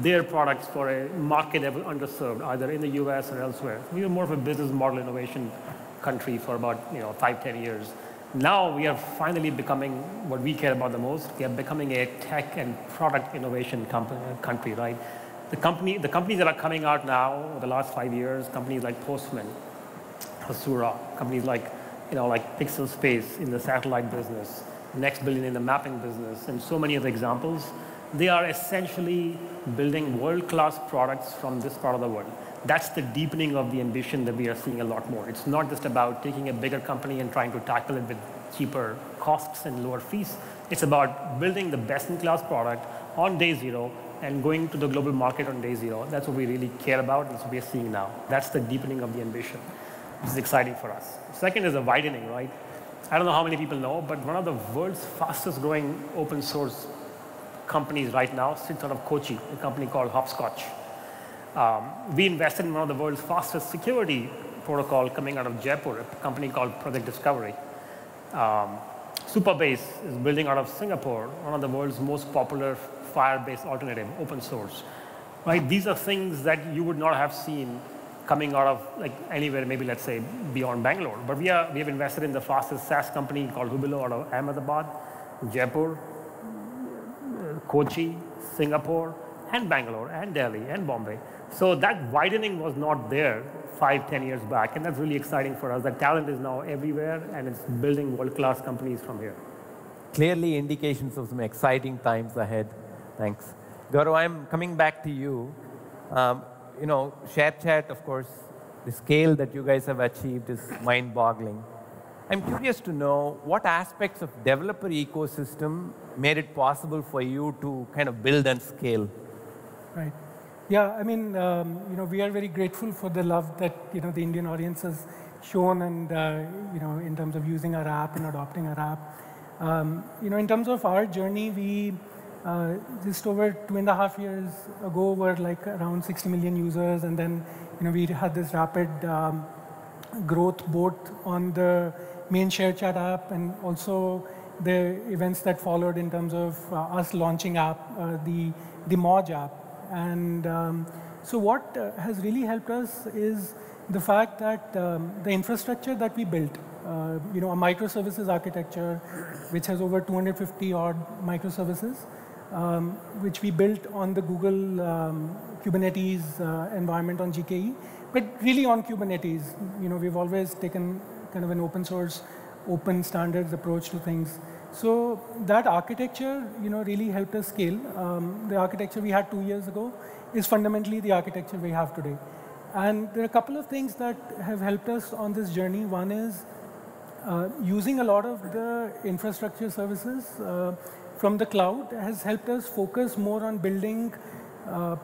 their products for a market that was underserved, either in the US or elsewhere. We were more of a business model innovation country for about, you know, five, 10 years. Now we are finally becoming what we care about the most. We are becoming a tech and product innovation country, right? The, company, the companies that are coming out now over the last five years, companies like Postman, Hasura, companies like, you know, like Pixxel Space in the satellite business, Next Billion in the mapping business, and so many other examples, they are essentially building world-class products from this part of the world. That's the deepening of the ambition that we are seeing a lot more. It's not just about taking a bigger company and trying to tackle it with cheaper costs and lower fees. It's about building the best-in-class product on day zero and going to the global market on day zero. That's what we really care about. That's what we're seeing now. That's the deepening of the ambition. This is exciting for us. Second is the widening, right? I don't know how many people know, but one of the world's fastest growing open source companies right now sits out of Kochi, a company called Hoppscotch. Um, we invested in one of the world's fastest security protocol coming out of Jaipur, a company called Project Discovery. Um, Supabase is building out of Singapore, one of the world's most popular Firebase alternative, open source. Right? These are things that you would not have seen coming out of like anywhere, maybe let's say beyond Bangalore. But we, are, we have invested in the fastest SaaS company called Hubilo out of Ahmedabad, Jaipur, Kochi, Singapore, and Bangalore, and Delhi, and Bombay. So that widening was not there five, ten years back, and that's really exciting for us. The talent is now everywhere, and it's building world-class companies from here. Clearly indications of some exciting times ahead. Thanks. Gaurav, I'm coming back to you. Um, you know, ShareChat, of course, the scale that you guys have achieved is mind-boggling. I'm curious to know what aspects of developer ecosystem made it possible for you to kind of build and scale. Right. Yeah, I mean, um, you know, we are very grateful for the love that, you know, the Indian audience has shown and, uh, you know, in terms of using our app and adopting our app. Um, you know, in terms of our journey, we uh, just over two and a half years ago were like around 60 million users, and then you know we had this rapid um, growth both on the main ShareChat app and also the events that followed in terms of uh, us launching app, uh, the the Moj app, and um, so what uh, has really helped us is the fact that um, the infrastructure that we built, uh, you know, a microservices architecture, which has over 250 odd microservices, um, which we built on the Google um, Kubernetes uh, environment on GKE, but really on Kubernetes. You know, we've always taken kind of an open source, open standards approach to things. So that architecture, you know, really helped us scale. Um, the architecture we had two years ago is fundamentally the architecture we have today. and there are a couple of things that have helped us on this journey. One is uh, using a lot of the infrastructure services uh, from the cloud has helped us focus more on building uh,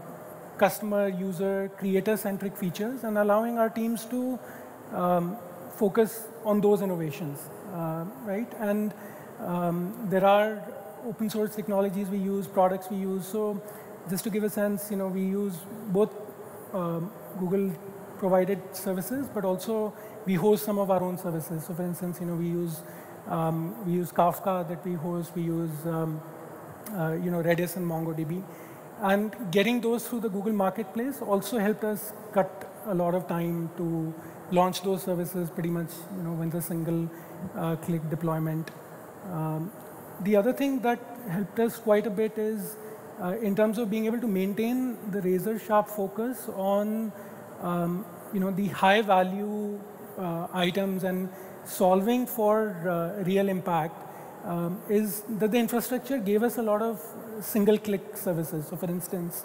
customer, user, creator-centric features and allowing our teams to um, focus on those innovations, uh, right? And um, there are open source technologies we use, products we use. So just to give a sense, you know, we use both um, Google provided services, but also we host some of our own services. So for instance, you know, we use um, we use Kafka that we host. We use um, uh, you know Redis and MongoDB, and getting those through the Google Marketplace also helped us cut a lot of time to launch those services pretty much you know with a single uh, click deployment. Um, the other thing that helped us quite a bit is uh, in terms of being able to maintain the razor sharp focus on um, you know the high value uh, items and solving for uh, real impact um, is that the infrastructure gave us a lot of single click services. So for instance,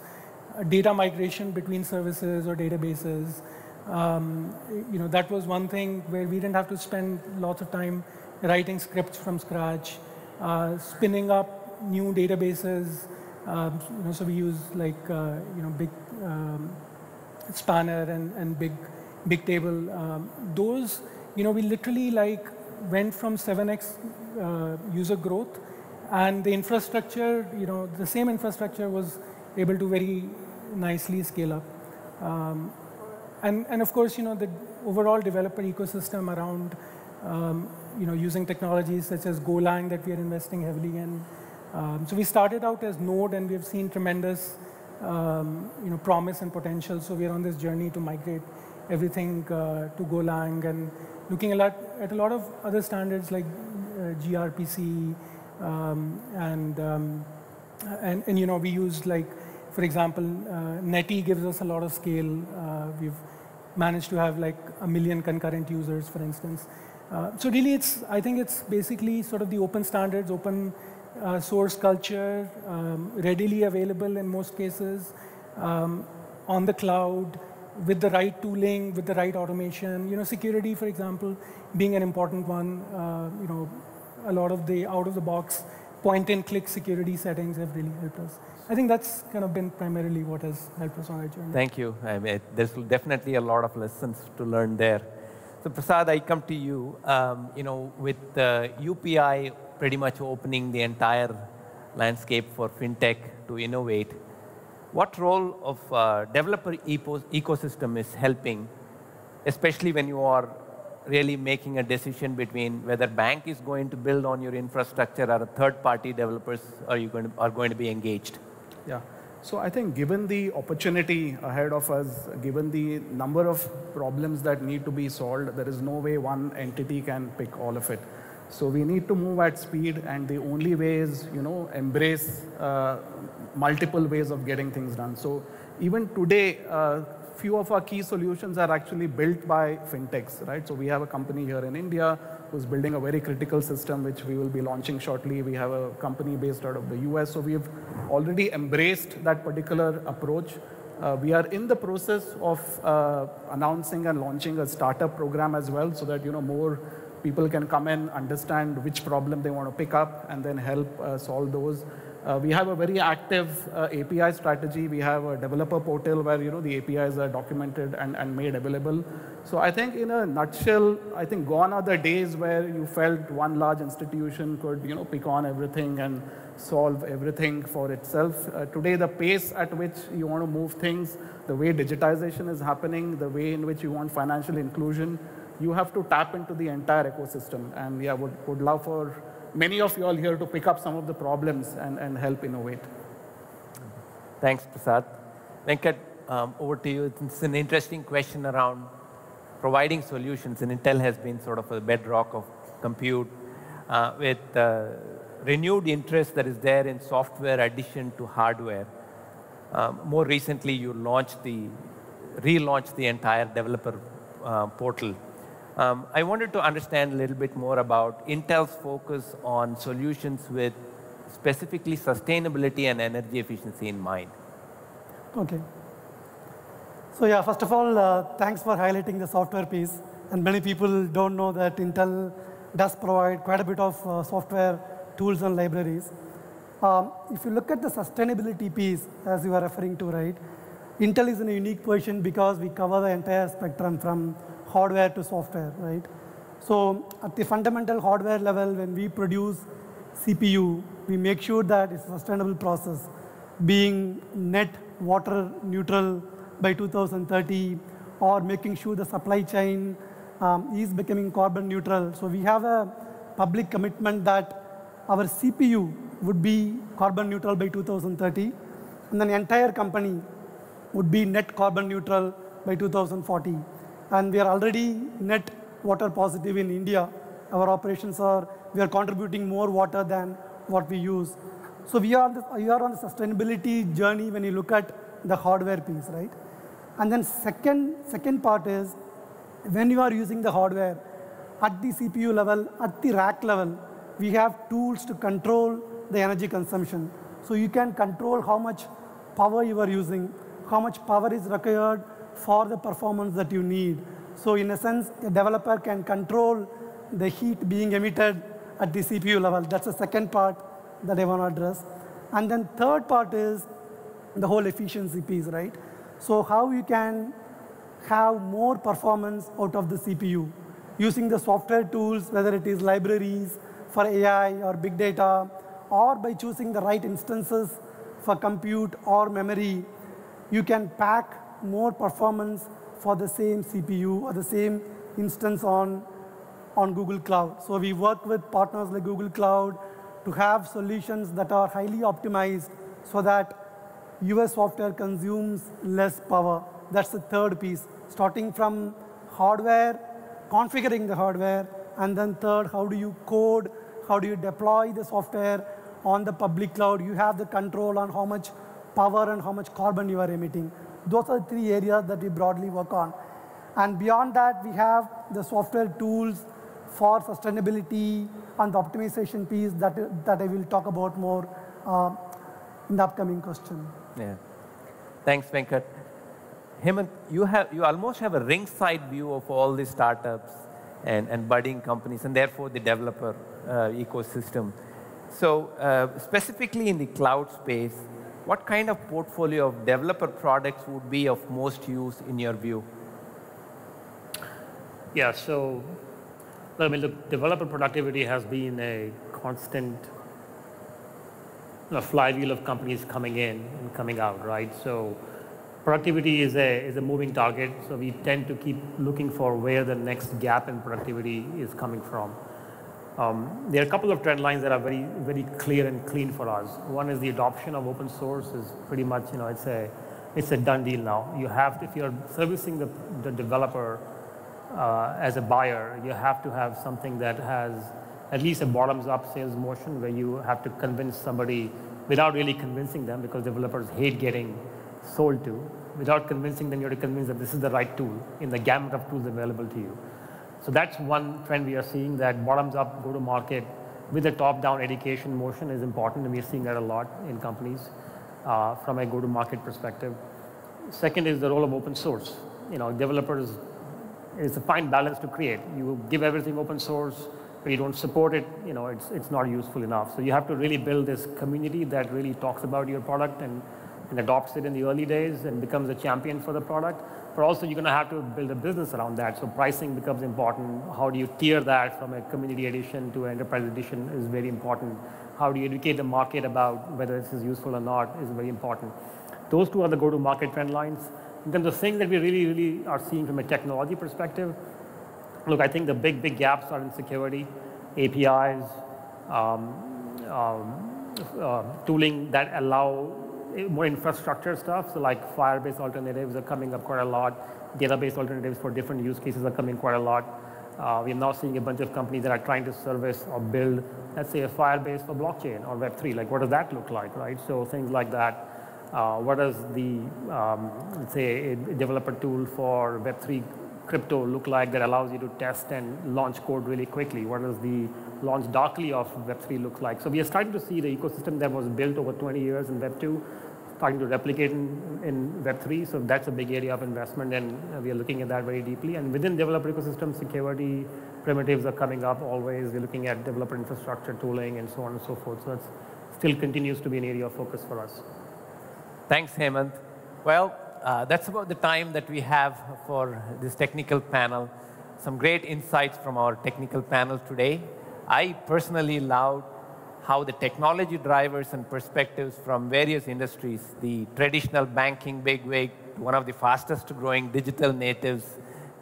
data migration between services or databases, um, you know, that was one thing where we didn't have to spend lots of time writing scripts from scratch, uh, spinning up new databases. Um, you know, so we use like, uh, you know, big um, spanner and, and big, big table. Um, those, you know, we literally like went from 7x uh, user growth and the infrastructure, you know, the same infrastructure was able to very nicely scale up. Um, and, and of course, you know, the overall developer ecosystem around, um, you know, using technologies such as Golang that we are investing heavily in. Um, so we started out as Node, and we have seen tremendous, um, you know, promise and potential. So we are on this journey to migrate everything uh, to Golang and looking a lot at a lot of other standards like uh, gRPC um, and, um, and and you know we use like for example, uh, Netty gives us a lot of scale. Uh, we've managed to have like a million concurrent users, for instance. Uh, so really, it's I think it's basically sort of the open standards, open uh, source culture, um, readily available in most cases, um, on the cloud, with the right tooling, with the right automation. You know, security, for example, being an important one. Uh, you know, a lot of the out-of-the-box point-and-click security settings have really helped us. I think that's kind of been primarily what has helped us on our journey. Thank you. I mean, there's definitely a lot of lessons to learn there. So Prasad, I come to you. Um, you know, with uh, UPI pretty much opening the entire landscape for fintech to innovate, what role of uh, developer ecosystem is helping, especially when you are really making a decision between whether bank is going to build on your infrastructure or third-party developers are, you going to, are going to be engaged? Yeah. So I think given the opportunity ahead of us, given the number of problems that need to be solved, there is no way one entity can pick all of it. So we need to move at speed, and the only way is, you know, embrace uh, multiple ways of getting things done. So even today, uh, few of our key solutions are actually built by fintechs, right? So we have a company here in India who's building a very critical system, which we will be launching shortly. We have a company based out of the US. So we've already embraced that particular approach. Uh, we are in the process of uh, announcing and launching a startup program as well so that you know more people can come in, understand which problem they want to pick up, and then help uh, solve those. Uh, we have a very active uh, API strategy. We have a developer portal where you know the APIs are documented and, and made available. So I think in a nutshell, I think gone are the days where you felt one large institution could you know pick on everything and solve everything for itself. Uh, today, the pace at which you want to move things, the way digitization is happening, the way in which you want financial inclusion, you have to tap into the entire ecosystem. And yeah, would, would love for many of you all here to pick up some of the problems and, and help innovate. Thanks, Prasad. Venkat, um, over to you. It's an interesting question around providing solutions, and Intel has been sort of a bedrock of compute uh, with uh, renewed interest that is there in software addition to hardware. Um, more recently, you launched the, relaunched the entire developer uh, portal um, I wanted to understand a little bit more about Intel's focus on solutions with specifically sustainability and energy efficiency in mind. Okay. So yeah, first of all, uh, thanks for highlighting the software piece. And many people don't know that Intel does provide quite a bit of uh, software tools and libraries. Um, if you look at the sustainability piece, as you are referring to, right, Intel is in a unique position because we cover the entire spectrum from hardware to software, right? So at the fundamental hardware level, when we produce CPU, we make sure that it's a sustainable process, being net water neutral by 2030, or making sure the supply chain um, is becoming carbon neutral. So we have a public commitment that our CPU would be carbon neutral by 2030, and then the entire company would be net carbon neutral by 2040. And we are already net water positive in India. Our operations are, we are contributing more water than what we use. So we are, the, we are on the sustainability journey when you look at the hardware piece, right? And then second, second part is when you are using the hardware at the CPU level, at the rack level, we have tools to control the energy consumption. So you can control how much power you are using, how much power is required for the performance that you need. So in a sense, a developer can control the heat being emitted at the CPU level. That's the second part that I want to address. And then third part is the whole efficiency piece, right? So how you can have more performance out of the CPU using the software tools, whether it is libraries for AI or big data, or by choosing the right instances for compute or memory, you can pack more performance for the same CPU or the same instance on, on Google Cloud. So we work with partners like Google Cloud to have solutions that are highly optimized so that US software consumes less power. That's the third piece, starting from hardware, configuring the hardware, and then third, how do you code, how do you deploy the software on the public cloud? You have the control on how much power and how much carbon you are emitting. Those are the three areas that we broadly work on. And beyond that, we have the software tools for sustainability and the optimization piece that, that I will talk about more uh, in the upcoming question. Yeah. Thanks, Venkat. Hemant, you, have, you almost have a ringside view of all the startups and, and budding companies, and therefore the developer uh, ecosystem. So uh, specifically in the cloud space, what kind of portfolio of developer products would be of most use in your view? Yeah, so I mean, look, developer productivity has been a constant you know, flywheel of companies coming in and coming out, right? So productivity is a, is a moving target, so we tend to keep looking for where the next gap in productivity is coming from. Um, there are a couple of trend lines that are very, very clear and clean for us. One is the adoption of open source is pretty much, you know, it's a, it's a done deal now. You have, to, if you're servicing the, the developer uh, as a buyer, you have to have something that has at least a bottoms-up sales motion where you have to convince somebody without really convincing them because developers hate getting sold to. Without convincing them, you have to convince them this is the right tool in the gamut of tools available to you. So that's one trend we are seeing that bottoms up go to market with a top down education motion is important and we're seeing that a lot in companies uh, from a go to market perspective. Second is the role of open source. You know, developers, it's a fine balance to create. You give everything open source, but you don't support it, you know, it's, it's not useful enough. So you have to really build this community that really talks about your product and, and adopts it in the early days and becomes a champion for the product but also you're going to have to build a business around that. So pricing becomes important. How do you tier that from a community edition to an enterprise edition is very important. How do you educate the market about whether this is useful or not is very important. Those two are the go-to-market trend lines. In terms of things that we really, really are seeing from a technology perspective, look, I think the big, big gaps are in security, APIs, um, um, uh, tooling that allow more infrastructure stuff. So like Firebase alternatives are coming up quite a lot. Database alternatives for different use cases are coming quite a lot. Uh, we're now seeing a bunch of companies that are trying to service or build, let's say, a Firebase for blockchain or Web3. Like, what does that look like, right? So things like that. Uh, what does the, um, let's say, a developer tool for Web3 crypto look like that allows you to test and launch code really quickly? What does the LaunchDarkly of Web3 looks like? So we are starting to see the ecosystem that was built over 20 years in Web2 starting to replicate in, in Web3. So that's a big area of investment, and we are looking at that very deeply. And within developer ecosystem, security primitives are coming up always. We're looking at developer infrastructure tooling and so on and so forth. So it still continues to be an area of focus for us. Thanks, Hemant. Well, uh, that's about the time that we have for this technical panel. Some great insights from our technical panel today. I personally loved how the technology drivers and perspectives from various industries, the traditional banking bigwig, one of the fastest growing digital natives,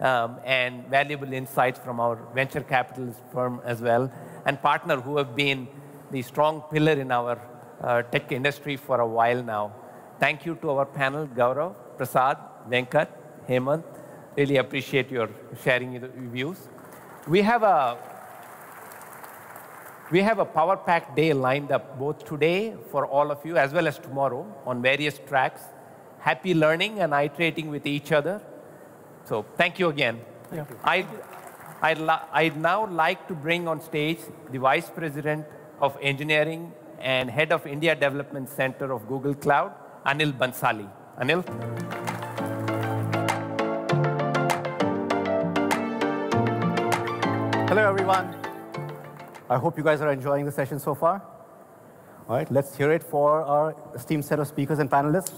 um, and valuable insights from our venture capitalist firm as well, and partner who have been the strong pillar in our uh, tech industry for a while now. Thank you to our panel, Gaurav, Prasad, Venkat, Hemant. Really appreciate your sharing your views. We have a we have a power pack day lined up both today for all of you as well as tomorrow on various tracks. Happy learning and iterating with each other. So thank you again. Yeah. I'd, I'd, I'd now like to bring on stage the Vice President of Engineering and Head of India Development Center of Google Cloud, Anil Bhansali. Anil? Hello, everyone. I hope you guys are enjoying the session so far. All right, let's hear it for our esteemed set of speakers and panelists.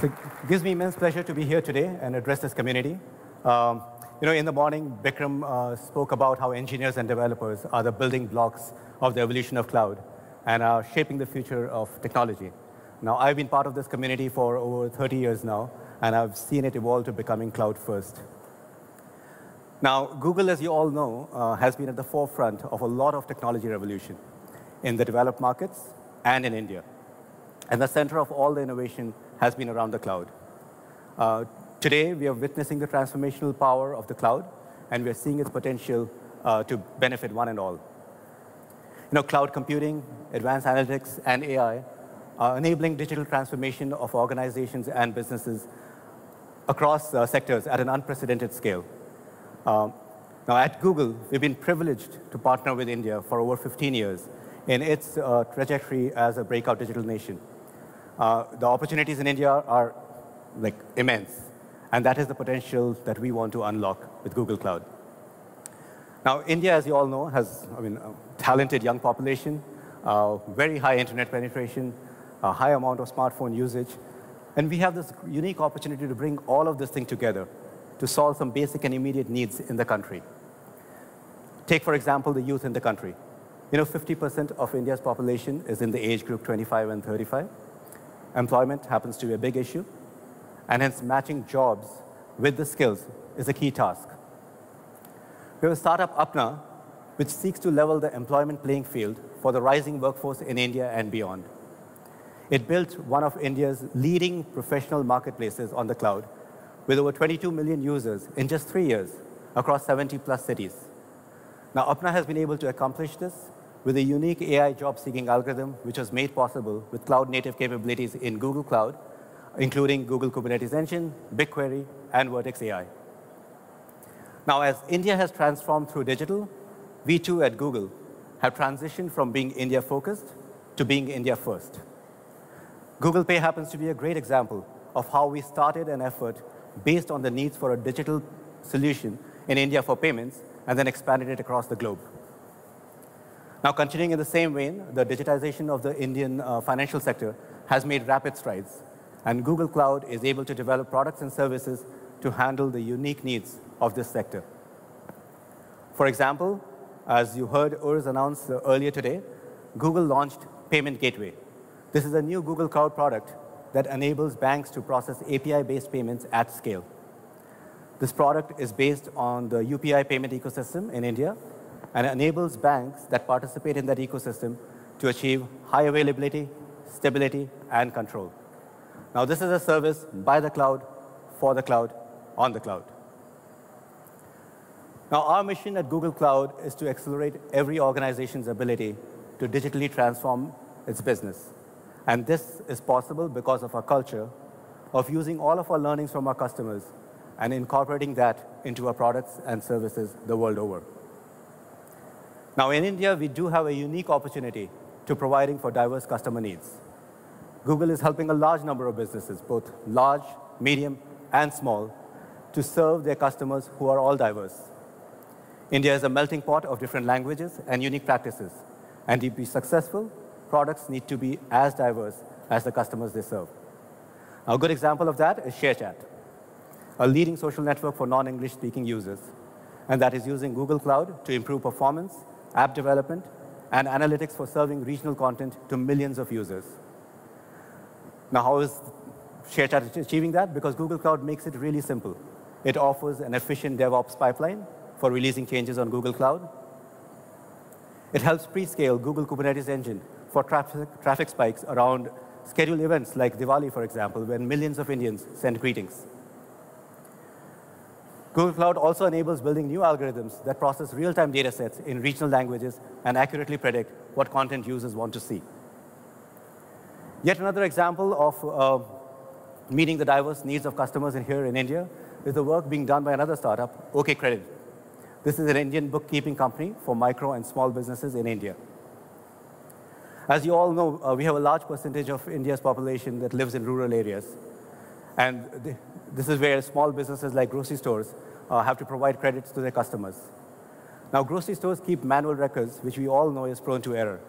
So it gives me immense pleasure to be here today and address this community. Um, you know, in the morning, Bikram uh, spoke about how engineers and developers are the building blocks of the evolution of cloud and are shaping the future of technology. Now, I've been part of this community for over 30 years now, and I've seen it evolve to becoming cloud first. Now, Google, as you all know, uh, has been at the forefront of a lot of technology revolution in the developed markets and in India. And the center of all the innovation has been around the cloud. Uh, today, we are witnessing the transformational power of the cloud, and we are seeing its potential uh, to benefit one and all. You know, cloud computing, advanced analytics, and AI are enabling digital transformation of organizations and businesses across uh, sectors at an unprecedented scale. Um, now, at Google, we've been privileged to partner with India for over 15 years in its uh, trajectory as a breakout digital nation. Uh, the opportunities in India are like immense, and that is the potential that we want to unlock with Google Cloud. Now, India, as you all know, has I mean, a talented young population, uh, very high internet penetration, a high amount of smartphone usage, and we have this unique opportunity to bring all of this thing together to solve some basic and immediate needs in the country. Take, for example, the youth in the country. You know, 50% of India's population is in the age group 25 and 35. Employment happens to be a big issue, and hence matching jobs with the skills is a key task. We have a startup, Apna, which seeks to level the employment playing field for the rising workforce in India and beyond. It built one of India's leading professional marketplaces on the cloud with over 22 million users in just three years across 70 plus cities. Now, Apna has been able to accomplish this with a unique AI job seeking algorithm, which was made possible with cloud native capabilities in Google Cloud, including Google Kubernetes Engine, BigQuery, and Vertex AI. Now, as India has transformed through digital, we too at Google have transitioned from being India focused to being India first. Google Pay happens to be a great example of how we started an effort based on the needs for a digital solution in India for payments and then expanded it across the globe. Now, continuing in the same vein, the digitization of the Indian uh, financial sector has made rapid strides, and Google Cloud is able to develop products and services to handle the unique needs of this sector. For example, as you heard Urs announce earlier today, Google launched Payment Gateway. This is a new Google Cloud product that enables banks to process API-based payments at scale. This product is based on the UPI payment ecosystem in India and enables banks that participate in that ecosystem to achieve high availability, stability, and control. Now, this is a service by the cloud, for the cloud, on the cloud. Now, our mission at Google Cloud is to accelerate every organization's ability to digitally transform its business. And this is possible because of our culture of using all of our learnings from our customers and incorporating that into our products and services the world over. Now, in India, we do have a unique opportunity to providing for diverse customer needs. Google is helping a large number of businesses, both large, medium, and small, to serve their customers who are all diverse. India is a melting pot of different languages and unique practices. And to be successful, products need to be as diverse as the customers they serve. A good example of that is ShareChat, a leading social network for non-English speaking users, and that is using Google Cloud to improve performance, app development, and analytics for serving regional content to millions of users. Now, how is ShareChat achieving that? Because Google Cloud makes it really simple. It offers an efficient DevOps pipeline for releasing changes on Google Cloud. It helps pre-scale Google Kubernetes Engine for traffic, traffic spikes around scheduled events like Diwali, for example, when millions of Indians send greetings. Google Cloud also enables building new algorithms that process real-time data sets in regional languages and accurately predict what content users want to see. Yet another example of uh, meeting the diverse needs of customers in here in India is the work being done by another startup, OK Credit. This is an Indian bookkeeping company for micro and small businesses in India. As you all know, uh, we have a large percentage of India's population that lives in rural areas. And th this is where small businesses like grocery stores uh, have to provide credits to their customers. Now, grocery stores keep manual records, which we all know is prone to error.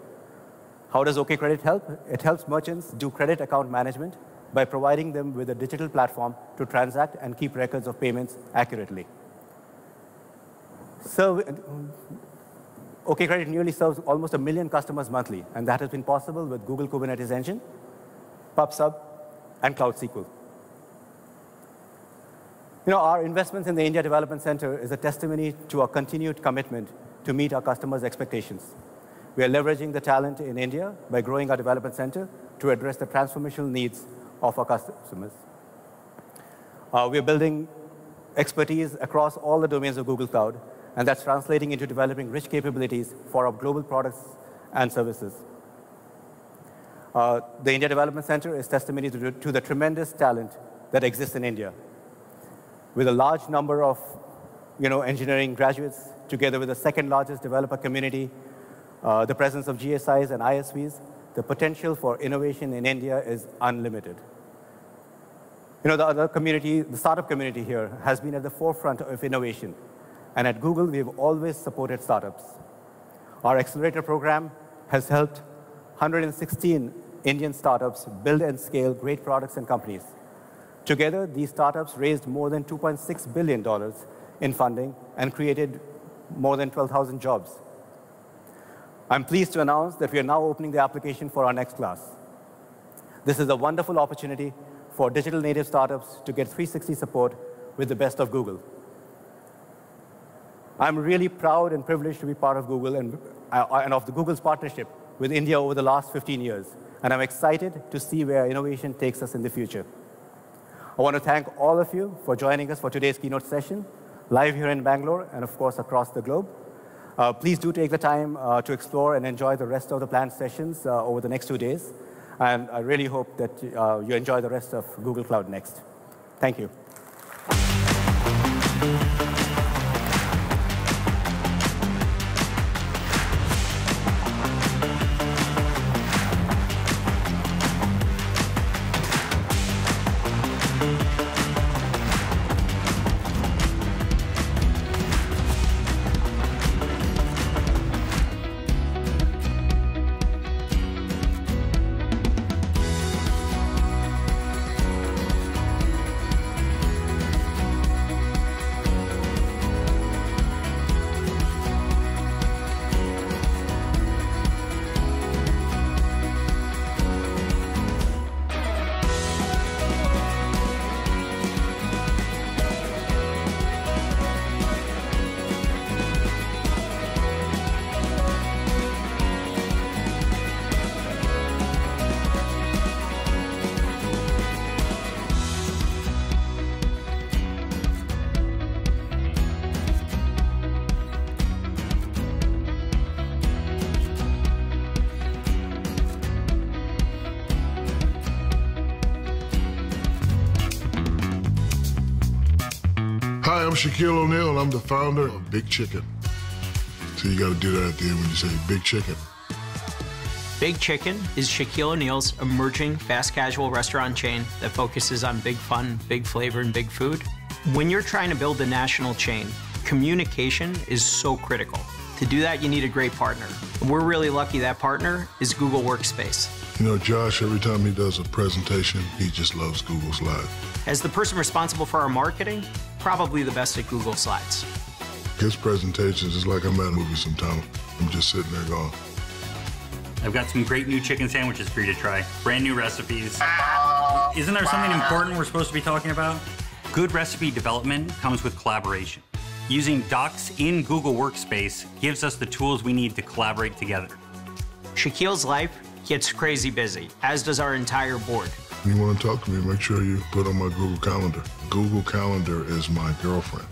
How does OK Credit help? It helps merchants do credit account management by providing them with a digital platform to transact and keep records of payments accurately. So, OK Credit nearly serves almost a million customers monthly, and that has been possible with Google Kubernetes Engine, PubSub, and Cloud SQL. You know, our investments in the India Development Center is a testimony to our continued commitment to meet our customers' expectations. We are leveraging the talent in India by growing our development center to address the transformational needs of our customers. Uh, we are building expertise across all the domains of Google Cloud, and that's translating into developing rich capabilities for our global products and services. Uh, the India Development Center is testimony to, to the tremendous talent that exists in India. With a large number of you know, engineering graduates, together with the second largest developer community, uh, the presence of GSIs and ISVs, the potential for innovation in India is unlimited. You know, the other community, the startup community here has been at the forefront of innovation. And at Google, we've always supported startups. Our accelerator program has helped 116 Indian startups build and scale great products and companies. Together, these startups raised more than $2.6 billion in funding and created more than 12,000 jobs. I'm pleased to announce that we are now opening the application for our next class. This is a wonderful opportunity for digital native startups to get 360 support with the best of Google. I'm really proud and privileged to be part of Google and, uh, and of the Google's partnership with India over the last 15 years. And I'm excited to see where innovation takes us in the future. I want to thank all of you for joining us for today's keynote session, live here in Bangalore and, of course, across the globe. Uh, please do take the time uh, to explore and enjoy the rest of the planned sessions uh, over the next two days. And I really hope that uh, you enjoy the rest of Google Cloud Next. Thank you. Shaquille O'Neal, and I'm the founder of Big Chicken. So you got to do that at the end when you say Big Chicken. Big Chicken is Shaquille O'Neal's emerging fast casual restaurant chain that focuses on big fun, big flavor, and big food. When you're trying to build a national chain, communication is so critical. To do that, you need a great partner. We're really lucky that partner is Google Workspace. You know, Josh, every time he does a presentation, he just loves Google Slides. As the person responsible for our marketing, probably the best at Google Slides. His presentations is like I'm at a movie sometime. I'm just sitting there going. I've got some great new chicken sandwiches for you to try. Brand new recipes. Isn't there something important we're supposed to be talking about? Good recipe development comes with collaboration. Using Docs in Google Workspace gives us the tools we need to collaborate together. Shaquille's life gets crazy busy, as does our entire board. You want to talk to me, make sure you put on my Google Calendar. Google Calendar is my girlfriend.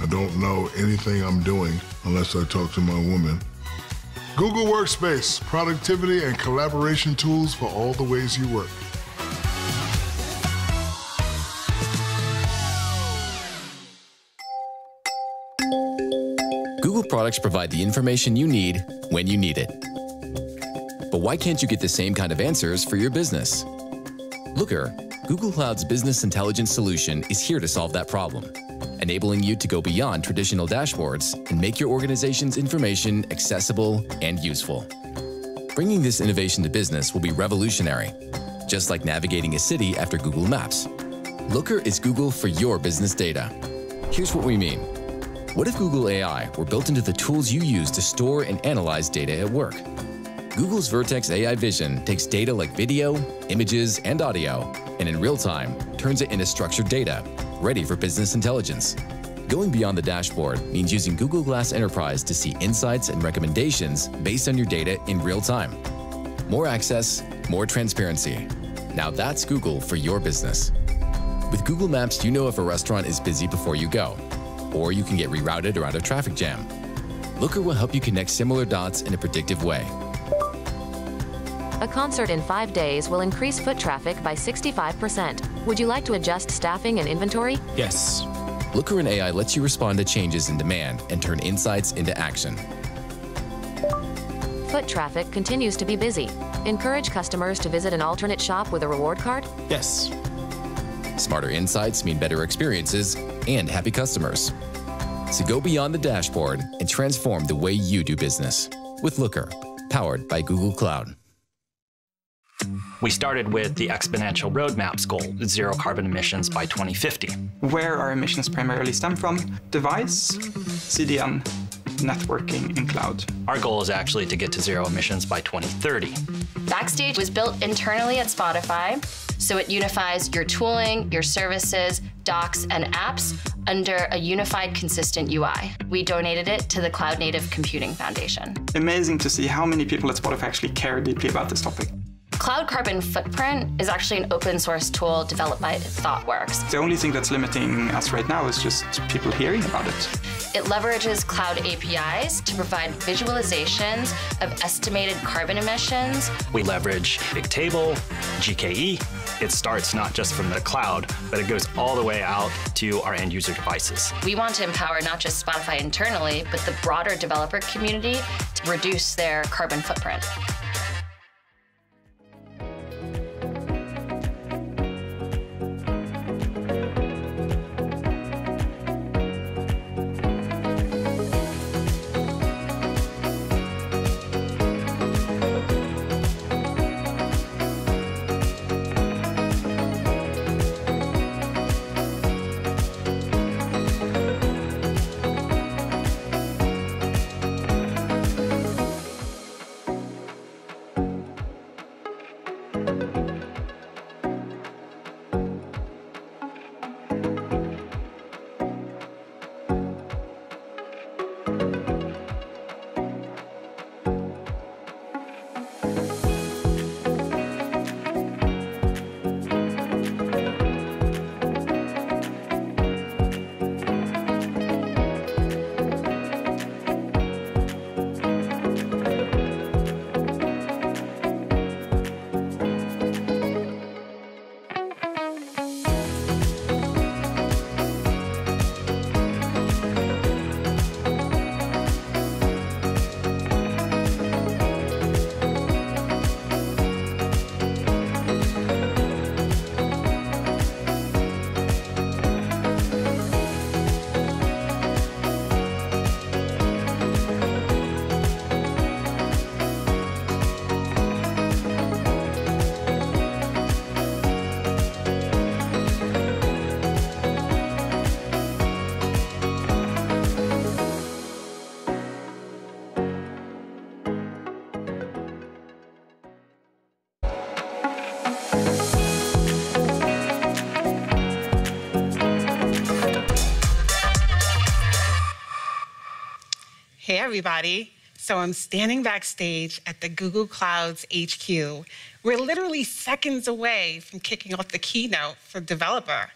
I don't know anything I'm doing unless I talk to my woman Google Workspace, productivity and collaboration tools for all the ways you work. Google products provide the information you need when you need it. But why can't you get the same kind of answers for your business? Looker, Google Cloud's business intelligence solution, is here to solve that problem enabling you to go beyond traditional dashboards and make your organization's information accessible and useful. Bringing this innovation to business will be revolutionary, just like navigating a city after Google Maps. Looker is Google for your business data. Here's what we mean. What if Google AI were built into the tools you use to store and analyze data at work? Google's Vertex AI Vision takes data like video, images, and audio, and in real time turns it into structured data ready for business intelligence. Going beyond the dashboard means using Google Glass Enterprise to see insights and recommendations based on your data in real time. More access, more transparency. Now that's Google for your business. With Google Maps, you know if a restaurant is busy before you go, or you can get rerouted around a traffic jam. Looker will help you connect similar dots in a predictive way. A concert in five days will increase foot traffic by 65%. Would you like to adjust staffing and inventory? Yes. Looker and AI lets you respond to changes in demand and turn insights into action. Foot traffic continues to be busy. Encourage customers to visit an alternate shop with a reward card? Yes. Smarter insights mean better experiences and happy customers. So go beyond the dashboard and transform the way you do business with Looker, powered by Google Cloud. We started with the exponential roadmaps goal, zero carbon emissions by 2050. Where our emissions primarily stem from, device, CDN, networking, and cloud. Our goal is actually to get to zero emissions by 2030. Backstage was built internally at Spotify, so it unifies your tooling, your services, docs, and apps under a unified, consistent UI. We donated it to the Cloud Native Computing Foundation. Amazing to see how many people at Spotify actually care deeply about this topic. Cloud Carbon Footprint is actually an open source tool developed by ThoughtWorks. The only thing that's limiting us right now is just people hearing about it. It leverages cloud APIs to provide visualizations of estimated carbon emissions. We leverage Bigtable, GKE. It starts not just from the cloud, but it goes all the way out to our end user devices. We want to empower not just Spotify internally, but the broader developer community to reduce their carbon footprint. Everybody. So I'm standing backstage at the Google Cloud's HQ. We're literally seconds away from kicking off the keynote for developer.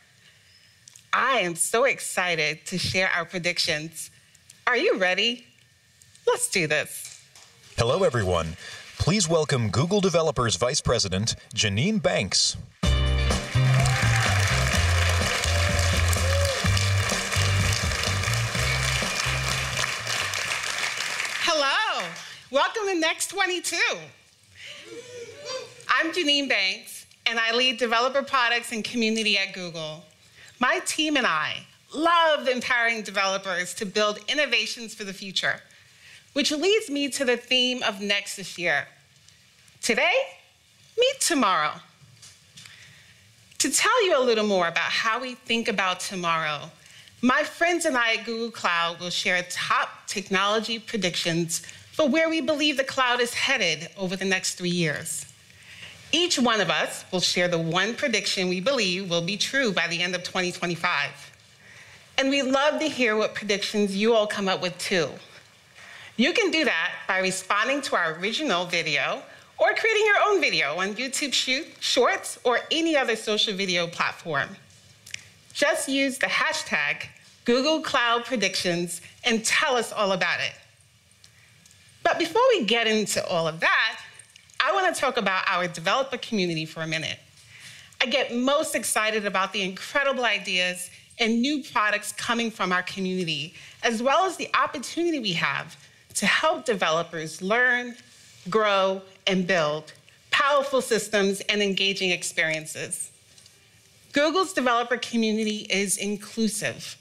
I am so excited to share our predictions. Are you ready? Let's do this. Hello, everyone. Please welcome Google Developers Vice President, Janine Banks. Welcome to Next 22. I'm Janine Banks, and I lead developer products and community at Google. My team and I love empowering developers to build innovations for the future, which leads me to the theme of Next this year. Today, meet tomorrow. To tell you a little more about how we think about tomorrow, my friends and I at Google Cloud will share top technology predictions for where we believe the cloud is headed over the next three years. Each one of us will share the one prediction we believe will be true by the end of 2025. And we'd love to hear what predictions you all come up with too. You can do that by responding to our original video or creating your own video on YouTube shoot, Shorts or any other social video platform. Just use the hashtag Google Cloud Predictions and tell us all about it. But before we get into all of that, I want to talk about our developer community for a minute. I get most excited about the incredible ideas and new products coming from our community, as well as the opportunity we have to help developers learn, grow, and build powerful systems and engaging experiences. Google's developer community is inclusive,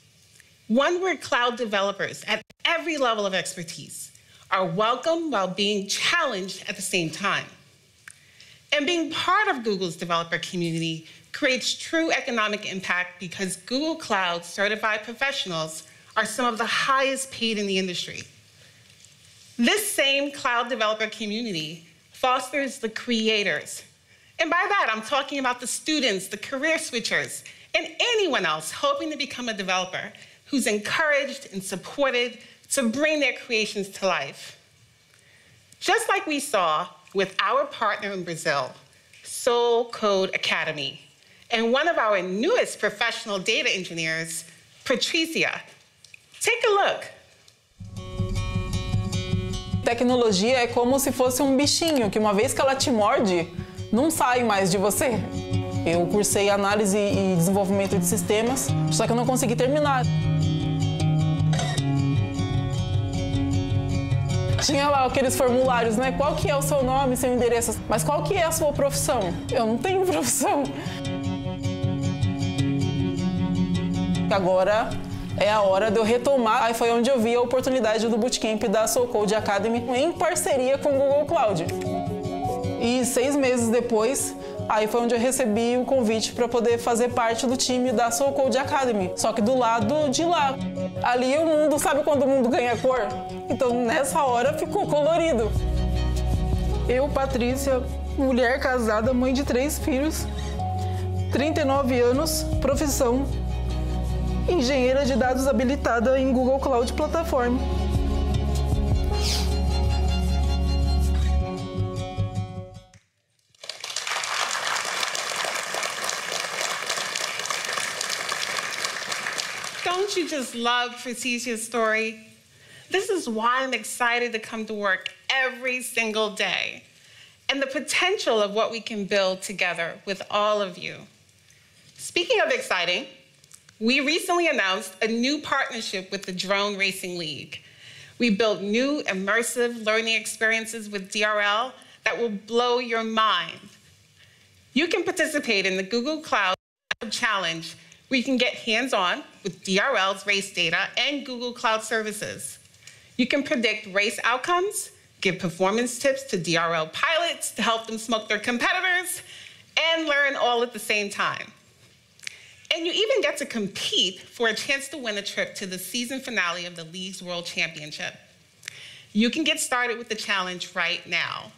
one where cloud developers at every level of expertise are welcome while being challenged at the same time. And being part of Google's developer community creates true economic impact because Google Cloud certified professionals are some of the highest paid in the industry. This same cloud developer community fosters the creators, and by that, I'm talking about the students, the career switchers, and anyone else hoping to become a developer who's encouraged and supported to bring their creations to life. Just like we saw with our partner in Brazil, Soul Code Academy, and one of our newest professional data engineers, Patricia. Take a look. Tecnologia é como se fosse um bichinho que uma vez que ela te morde, não sai mais de você. Eu cursei análise e desenvolvimento de sistemas, só que eu não consegui terminar. Tinha lá aqueles formulários, né? Qual que é o seu nome, seu endereço? Mas qual que é a sua profissão? Eu não tenho profissão. Agora é a hora de eu retomar. Aí foi onde eu vi a oportunidade do Bootcamp da Soul Code Academy em parceria com o Google Cloud. E seis meses depois, aí foi onde eu recebi o convite para poder fazer parte do time da Soul Code Academy, só que do lado de lá. Ali o mundo, sabe quando o mundo ganha cor? Então nessa hora ficou colorido. Eu, Patrícia, mulher casada, mãe de três filhos, 39 anos, profissão engenheira de dados habilitada em Google Cloud Platform. Just love Patricia's story? This is why I'm excited to come to work every single day and the potential of what we can build together with all of you. Speaking of exciting, we recently announced a new partnership with the Drone Racing League. We built new immersive learning experiences with DRL that will blow your mind. You can participate in the Google Cloud Challenge where you can get hands-on with DRL's race data and Google Cloud services. You can predict race outcomes, give performance tips to DRL pilots to help them smoke their competitors, and learn all at the same time. And you even get to compete for a chance to win a trip to the season finale of the league's World Championship. You can get started with the challenge right now.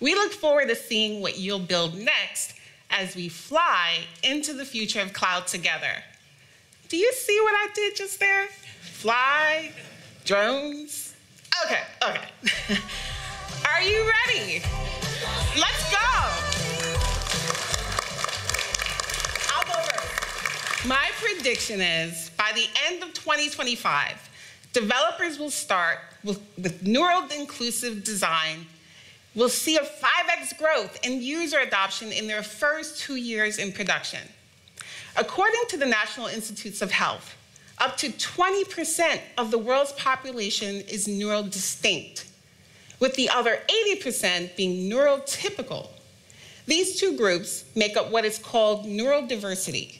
We look forward to seeing what you'll build next as we fly into the future of cloud together. Do you see what I did just there? Fly, drones. Okay, okay. Are you ready? Let's go. I'll go first. My prediction is by the end of 2025, developers will start with, with neural inclusive design will see a 5x growth in user adoption in their first two years in production. According to the National Institutes of Health, up to 20% of the world's population is neurodistinct, with the other 80% being neurotypical. These two groups make up what is called neurodiversity.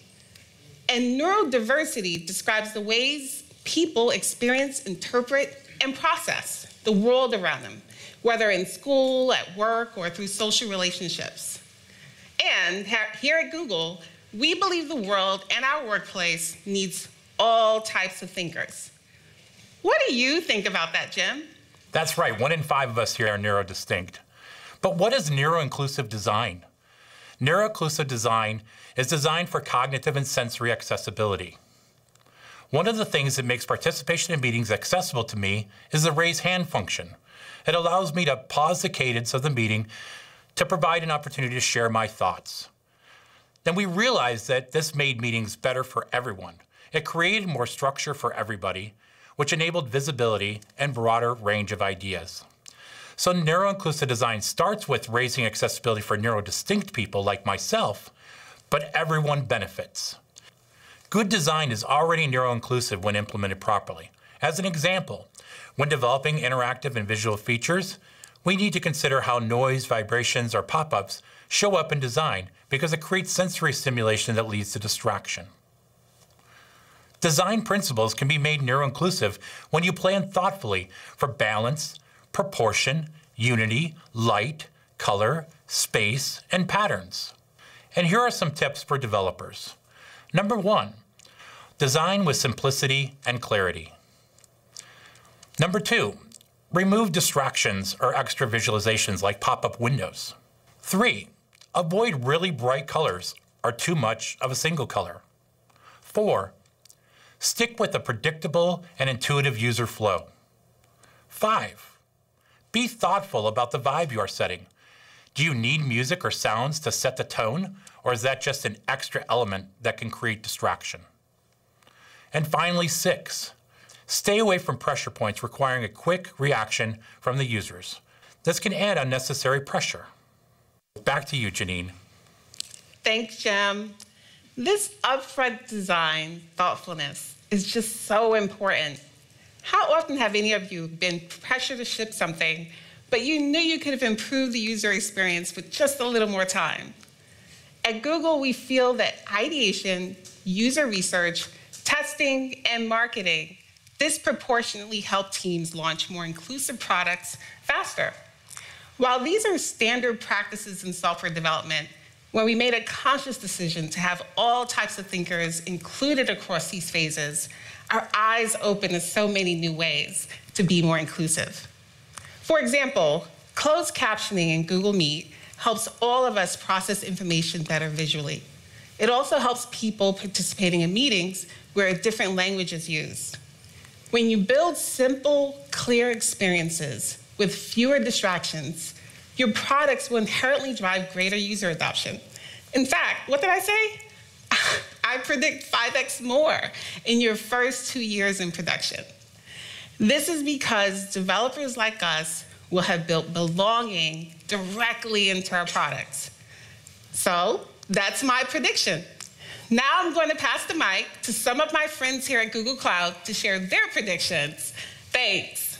And neurodiversity describes the ways people experience, interpret, and process the world around them, whether in school, at work, or through social relationships. And here at Google, we believe the world and our workplace needs all types of thinkers. What do you think about that, Jim? That's right. One in five of us here are neurodistinct. But what is neuro-inclusive design? Neuro-inclusive design is designed for cognitive and sensory accessibility. One of the things that makes participation in meetings accessible to me is the raise hand function. It allows me to pause the cadence of the meeting to provide an opportunity to share my thoughts. Then we realized that this made meetings better for everyone. It created more structure for everybody, which enabled visibility and broader range of ideas. So neuro-inclusive design starts with raising accessibility for neurodistinct people like myself, but everyone benefits. Good design is already neuro-inclusive when implemented properly. As an example, when developing interactive and visual features, we need to consider how noise, vibrations, or pop-ups show up in design because it creates sensory stimulation that leads to distraction. Design principles can be made neuro-inclusive when you plan thoughtfully for balance, proportion, unity, light, color, space, and patterns. And here are some tips for developers. Number one, design with simplicity and clarity. Number two, remove distractions or extra visualizations like pop-up windows. Three, avoid really bright colors or too much of a single color. Four, Stick with a predictable and intuitive user flow. Five, be thoughtful about the vibe you are setting. Do you need music or sounds to set the tone, or is that just an extra element that can create distraction? And finally, six, stay away from pressure points requiring a quick reaction from the users. This can add unnecessary pressure. Back to you, Janine. Thanks, Jim. This upfront design thoughtfulness is just so important. How often have any of you been pressured to ship something, but you knew you could have improved the user experience with just a little more time? At Google, we feel that ideation, user research, testing, and marketing disproportionately help teams launch more inclusive products faster. While these are standard practices in software development, when we made a conscious decision to have all types of thinkers included across these phases, our eyes opened in so many new ways to be more inclusive. For example, closed captioning in Google Meet helps all of us process information better visually. It also helps people participating in meetings where a different language is used. When you build simple, clear experiences with fewer distractions, your products will inherently drive greater user adoption. In fact, what did I say? I predict 5x more in your first two years in production. This is because developers like us will have built belonging directly into our products. So that's my prediction. Now I'm going to pass the mic to some of my friends here at Google Cloud to share their predictions. Thanks.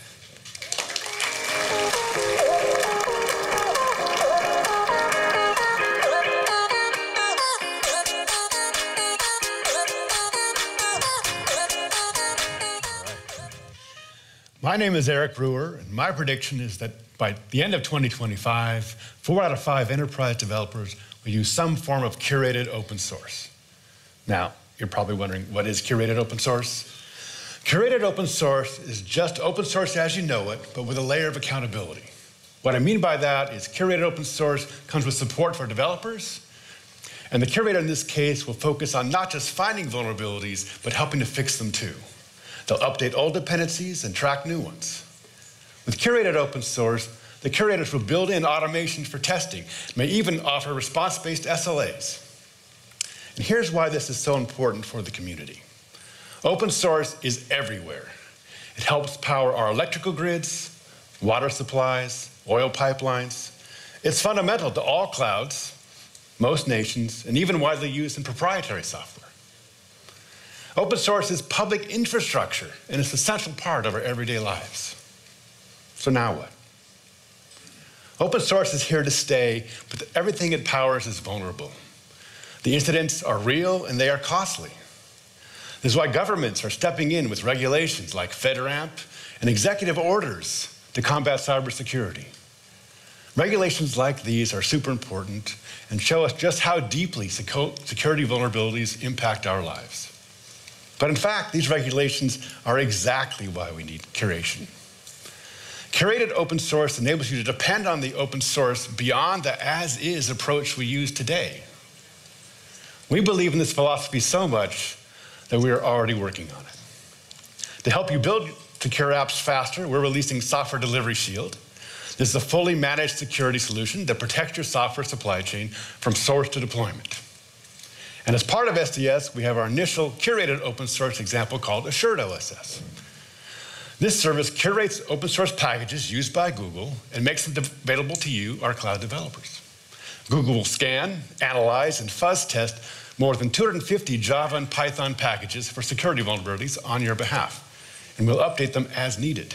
My name is Eric Brewer, and my prediction is that by the end of 2025, four out of five enterprise developers will use some form of curated open source. Now, you're probably wondering, what is curated open source? Curated open source is just open source as you know it, but with a layer of accountability. What I mean by that is curated open source comes with support for developers, and the curator in this case will focus on not just finding vulnerabilities, but helping to fix them too. They'll update old dependencies and track new ones. With curated open source, the curators will build in automation for testing, may even offer response-based SLAs. And here's why this is so important for the community. Open source is everywhere. It helps power our electrical grids, water supplies, oil pipelines. It's fundamental to all clouds, most nations, and even widely used in proprietary software. Open source is public infrastructure, and it's a central part of our everyday lives. So now what? Open source is here to stay, but everything it powers is vulnerable. The incidents are real and they are costly. This is why governments are stepping in with regulations like FedRAMP and executive orders to combat cybersecurity. Regulations like these are super important and show us just how deeply security vulnerabilities impact our lives. But in fact, these regulations are exactly why we need curation. Curated open source enables you to depend on the open source beyond the as is approach we use today. We believe in this philosophy so much that we are already working on it. To help you build secure apps faster, we're releasing Software Delivery Shield. This is a fully managed security solution that protects your software supply chain from source to deployment. And as part of SDS, we have our initial curated open source example called Assured OSS. This service curates open source packages used by Google and makes them available to you, our cloud developers. Google will scan, analyze, and fuzz test more than 250 Java and Python packages for security vulnerabilities on your behalf, and we'll update them as needed.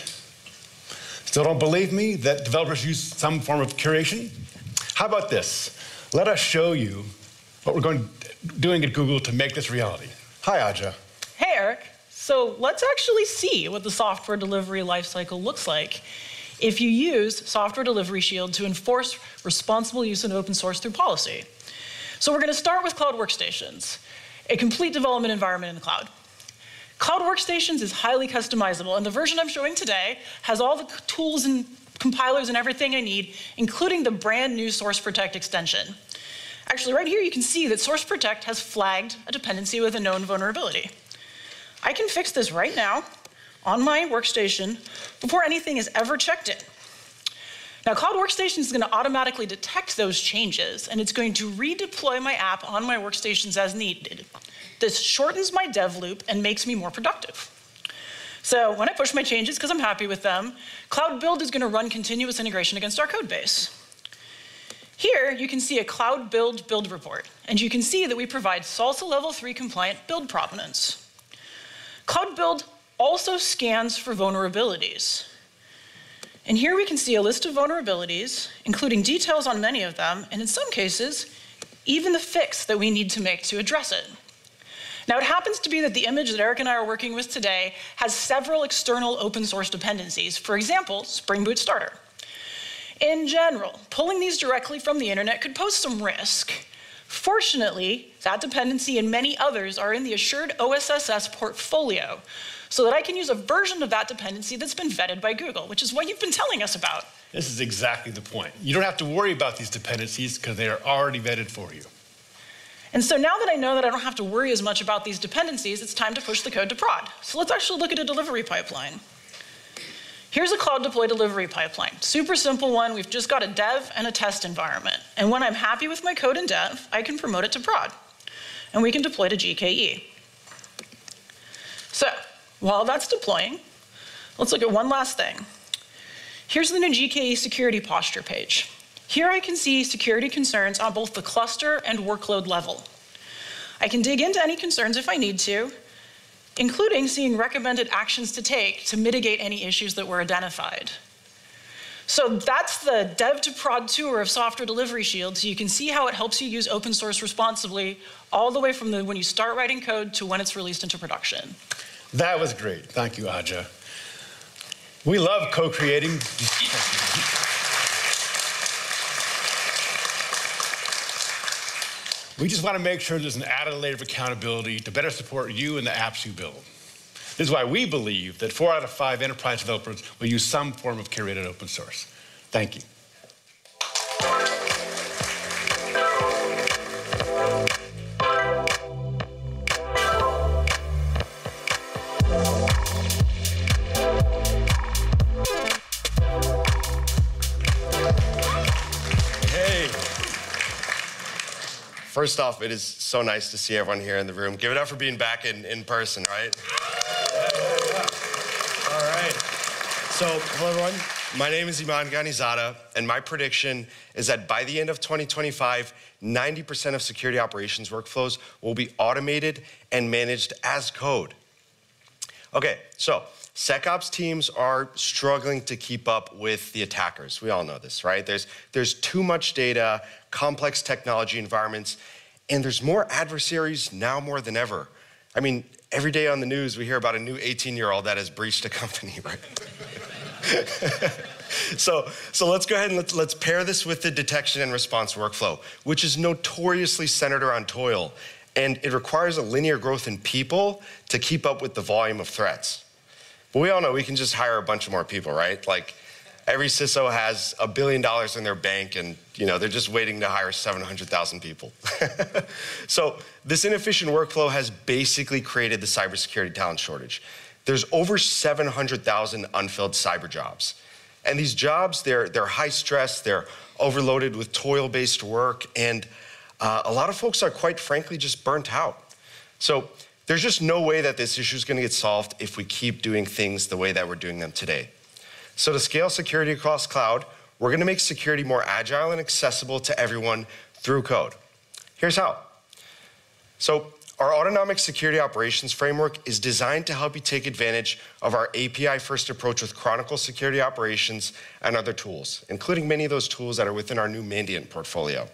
Still don't believe me that developers use some form of curation? How about this? Let us show you what we're going doing at Google to make this reality. Hi, Aja. Hey, Eric. So let's actually see what the software delivery lifecycle looks like if you use Software Delivery Shield to enforce responsible use of open source through policy. So we're going to start with Cloud Workstations, a complete development environment in the cloud. Cloud Workstations is highly customizable, and the version I'm showing today has all the tools and compilers and everything I need, including the brand new Source Protect extension. Actually, right here you can see that Source Protect has flagged a dependency with a known vulnerability. I can fix this right now on my workstation before anything is ever checked in. Now, Cloud Workstation is going to automatically detect those changes, and it's going to redeploy my app on my workstations as needed. This shortens my dev loop and makes me more productive. So when I push my changes, because I'm happy with them, Cloud Build is going to run continuous integration against our code base. Here, you can see a Cloud Build build report, and you can see that we provide SLSA Level 3 compliant build provenance. Cloud Build also scans for vulnerabilities. And here we can see a list of vulnerabilities, including details on many of them, and in some cases, even the fix that we need to make to address it. Now, it happens to be that the image that Eric and I are working with today has several external open source dependencies. For example, Spring Boot Starter. In general, pulling these directly from the internet could pose some risk, Fortunately, that dependency and many others are in the Assured OSS portfolio, so that I can use a version of that dependency that's been vetted by Google, which is what you've been telling us about. This is exactly the point. You don't have to worry about these dependencies because they are already vetted for you. And so now that I know that I don't have to worry as much about these dependencies, it's time to push the code to prod. So let's actually look at a delivery pipeline. Here's a cloud deploy delivery pipeline. Super simple one. We've just got a dev and a test environment. And when I'm happy with my code in dev, I can promote it to prod. And we can deploy to GKE. So while that's deploying, let's look at one last thing. Here's the new GKE security posture page. Here I can see security concerns on both the cluster and workload level. I can dig into any concerns if I need to, including seeing recommended actions to take to mitigate any issues that were identified. So that's the dev to prod tour of Software Delivery Shield. So you can see how it helps you use open source responsibly all the way from the, when you start writing code to when it's released into production. That was great. Thank you, Aja. We love co-creating. We just want to make sure there's an added layer of accountability to better support you and the apps you build. This is why we believe that four out of five enterprise developers will use some form of curated open source. Thank you. First off, it is so nice to see everyone here in the room. Give it up for being back in, in person, right? All right. So, hello everyone. My name is Iman Ghanizada, and my prediction is that by the end of 2025, 90% of security operations workflows will be automated and managed as code. Okay, so SecOps teams are struggling to keep up with the attackers. We all know this, right? There's, there's too much data, complex technology environments, and there's more adversaries now more than ever. I mean, every day on the news, we hear about a new 18 year old that has breached a company, right? so, so let's go ahead and let's, let's pair this with the detection and response workflow, which is notoriously centered around toil. And it requires a linear growth in people to keep up with the volume of threats. But we all know we can just hire a bunch of more people, right? Like every CISO has a billion dollars in their bank and you know they're just waiting to hire 700,000 people. so this inefficient workflow has basically created the cybersecurity talent shortage. There's over 700,000 unfilled cyber jobs. And these jobs, they're, they're high stress, they're overloaded with toil-based work, and uh, a lot of folks are quite frankly just burnt out. So there's just no way that this issue is going to get solved if we keep doing things the way that we're doing them today. So to scale security across cloud, we're going to make security more agile and accessible to everyone through code. Here's how. So our autonomic security operations framework is designed to help you take advantage of our API first approach with Chronicle security operations and other tools, including many of those tools that are within our new Mandiant portfolio.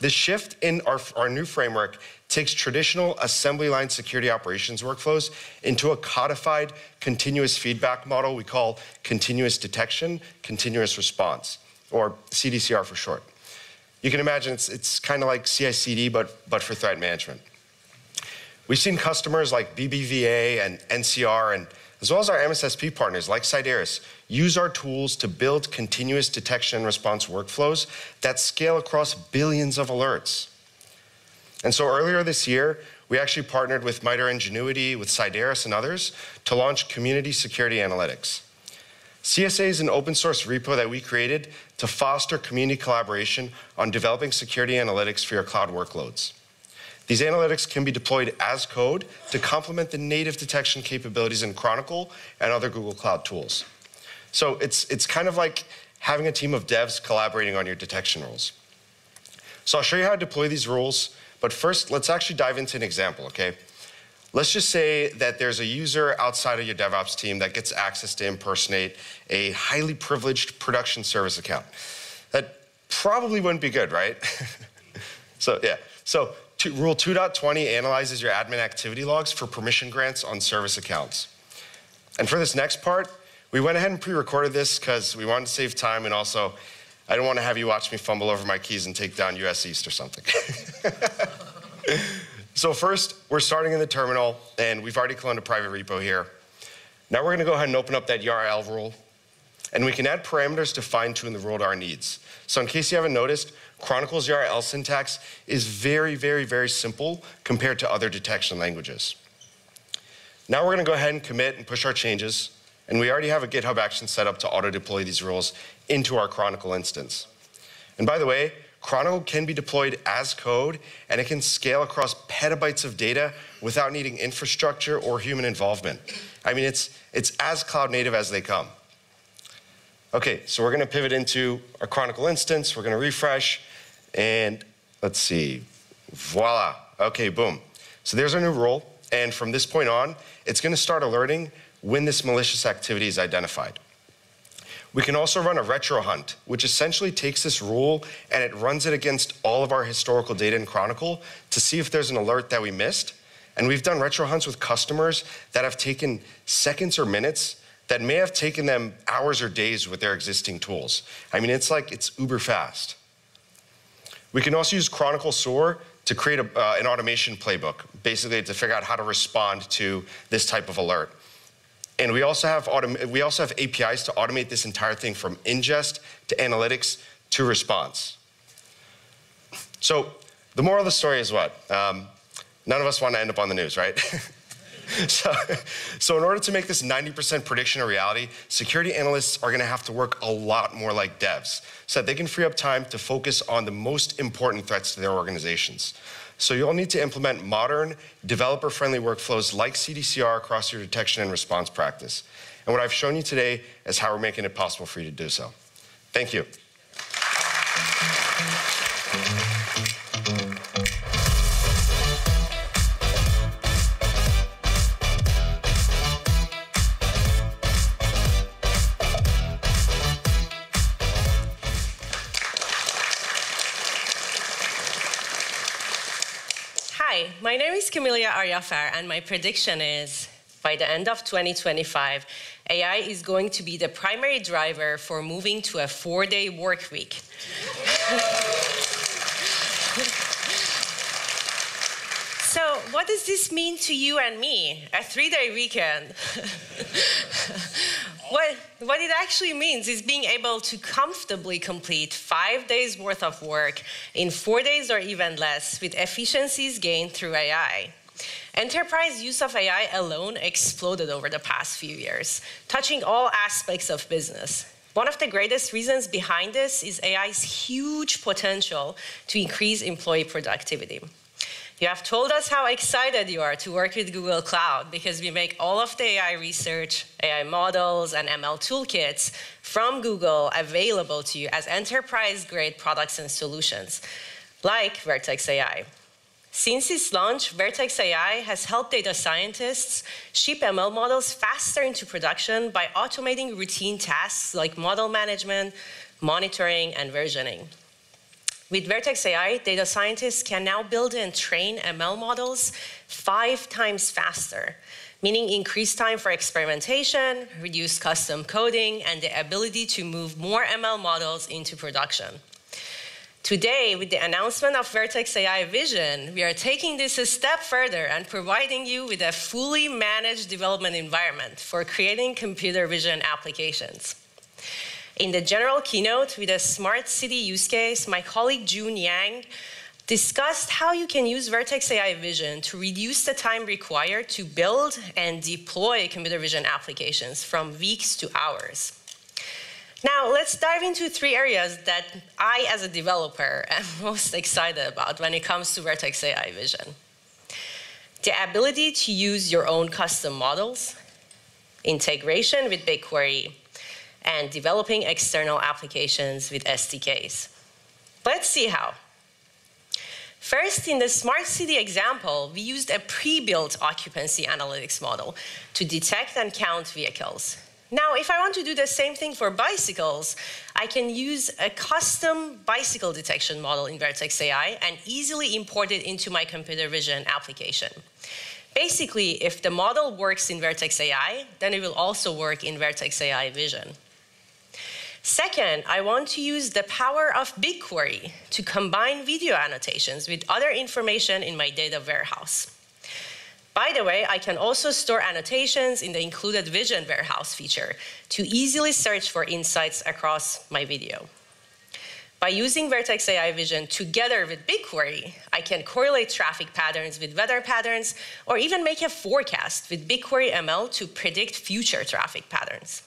This shift in our, our new framework takes traditional assembly line security operations workflows into a codified continuous feedback model we call continuous detection, continuous response, or CDCR for short. You can imagine it's, it's kind of like CI/CD, but, but for threat management. We've seen customers like BBVA and NCR, and as well as our MSSP partners like Cyderes, use our tools to build continuous detection and response workflows that scale across billions of alerts. And so earlier this year, we actually partnered with MITRE Ingenuity, with Cyderes and others to launch Community Security Analytics. CSA is an open source repo that we created to foster community collaboration on developing security analytics for your cloud workloads. These analytics can be deployed as code to complement the native detection capabilities in Chronicle and other Google Cloud tools. So it's, it's kind of like having a team of devs collaborating on your detection rules. So I'll show you how to deploy these rules but first, let's actually dive into an example, okay? Let's just say that there's a user outside of your DevOps team that gets access to impersonate a highly privileged production service account. That probably wouldn't be good, right? so yeah, so to, Rule 2.20 analyzes your admin activity logs for permission grants on service accounts. And for this next part, we went ahead and pre-recorded this because we wanted to save time and also I don't want to have you watch me fumble over my keys and take down US East or something. so first, we're starting in the terminal, and we've already cloned a private repo here. Now we're going to go ahead and open up that YARA-L rule, and we can add parameters to fine-tune the rule to our needs. So in case you haven't noticed, Chronicle's YARA-L syntax is very, very, very simple compared to other detection languages. Now we're going to go ahead and commit and push our changes. And we already have a GitHub action set up to auto-deploy these rules into our Chronicle instance. And by the way, Chronicle can be deployed as code, and it can scale across petabytes of data without needing infrastructure or human involvement. I mean, it's, it's as cloud native as they come. Okay, so we're gonna pivot into our Chronicle instance, we're gonna refresh, and let's see, voila. Okay, boom. So there's our new rule, and from this point on, it's gonna start alerting when this malicious activity is identified. We can also run a retro hunt, which essentially takes this rule and it runs it against all of our historical data in Chronicle to see if there's an alert that we missed. And we've done retro hunts with customers that have taken seconds or minutes that may have taken them hours or days with their existing tools. I mean, it's like it's uber fast. We can also use Chronicle SOAR to create a, uh, an automation playbook, basically to figure out how to respond to this type of alert. And we also have we also have APIs to automate this entire thing from ingest to analytics to response. So the moral of the story is what? Um, none of us want to end up on the news, right? so, so in order to make this 90% prediction a reality, security analysts are gonna have to work a lot more like devs so that they can free up time to focus on the most important threats to their organizations. So you'll need to implement modern, developer-friendly workflows like CDCR across your detection and response practice. And what I've shown you today is how we're making it possible for you to do so. Thank you. Is Kamelia Aryafar, and my prediction is by the end of 2025, AI is going to be the primary driver for moving to a four day work week. so, what does this mean to you and me? A three day weekend. what, what it actually means is being able to comfortably complete five days worth of work in four days or even less with efficiencies gained through AI. Enterprise use of AI alone exploded over the past few years, touching all aspects of business. One of the greatest reasons behind this is AI's huge potential to increase employee productivity. You have told us how excited you are to work with Google Cloud because we make all of the AI research, AI models, and ML toolkits from Google available to you as enterprise-grade products and solutions, like Vertex AI. Since its launch, Vertex AI has helped data scientists ship ML models faster into production by automating routine tasks like model management, monitoring, and versioning. With Vertex AI, data scientists can now build and train ML models five times faster, meaning increased time for experimentation, reduced custom coding, and the ability to move more ML models into production. Today, with the announcement of Vertex AI Vision, we are taking this a step further and providing you with a fully managed development environment for creating computer vision applications. In the general keynote with a smart city use case, my colleague June Yang discussed how you can use Vertex AI Vision to reduce the time required to build and deploy computer vision applications from weeks to hours. Now, let's dive into three areas that I, as a developer, am most excited about when it comes to Vertex AI Vision. The ability to use your own custom models, integration with BigQuery, and developing external applications with SDKs. Let's see how. First, in the smart city example, we used a pre-built occupancy analytics model to detect and count vehicles. Now, if I want to do the same thing for bicycles, I can use a custom bicycle detection model in Vertex AI and easily import it into my computer vision application. Basically, if the model works in Vertex AI, then it will also work in Vertex AI Vision. Second, I want to use the power of BigQuery to combine video annotations with other information in my data warehouse. By the way, I can also store annotations in the included Vision Warehouse feature to easily search for insights across my video. By using Vertex AI Vision together with BigQuery, I can correlate traffic patterns with weather patterns, or even make a forecast with BigQuery ML to predict future traffic patterns.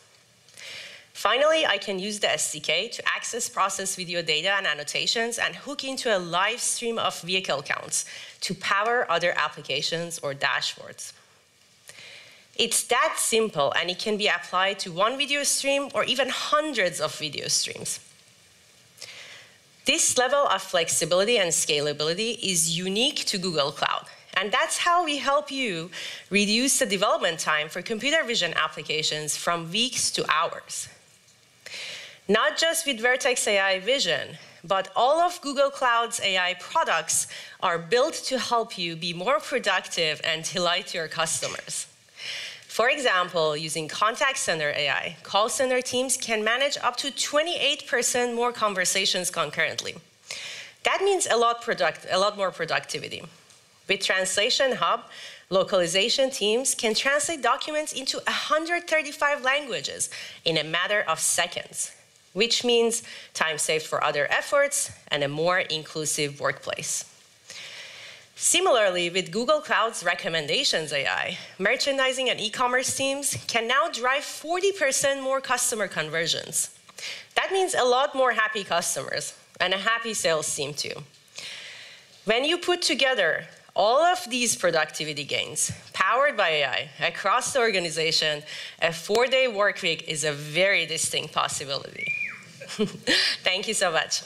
Finally, I can use the SDK to access process video data and annotations and hook into a live stream of vehicle counts to power other applications or dashboards. It's that simple, and it can be applied to one video stream or even hundreds of video streams. This level of flexibility and scalability is unique to Google Cloud, and that's how we help you reduce the development time for computer vision applications from weeks to hours not just with Vertex AI Vision, but all of Google Cloud's AI products are built to help you be more productive and delight your customers. For example, using contact center AI, call center teams can manage up to 28% more conversations concurrently. That means a lot, product, a lot more productivity. With Translation Hub, localization teams can translate documents into 135 languages in a matter of seconds which means time saved for other efforts and a more inclusive workplace. Similarly, with Google Cloud's recommendations AI, merchandising and e-commerce teams can now drive 40% more customer conversions. That means a lot more happy customers and a happy sales team too. When you put together all of these productivity gains powered by AI across the organization, a four-day work week is a very distinct possibility. Thank you so much.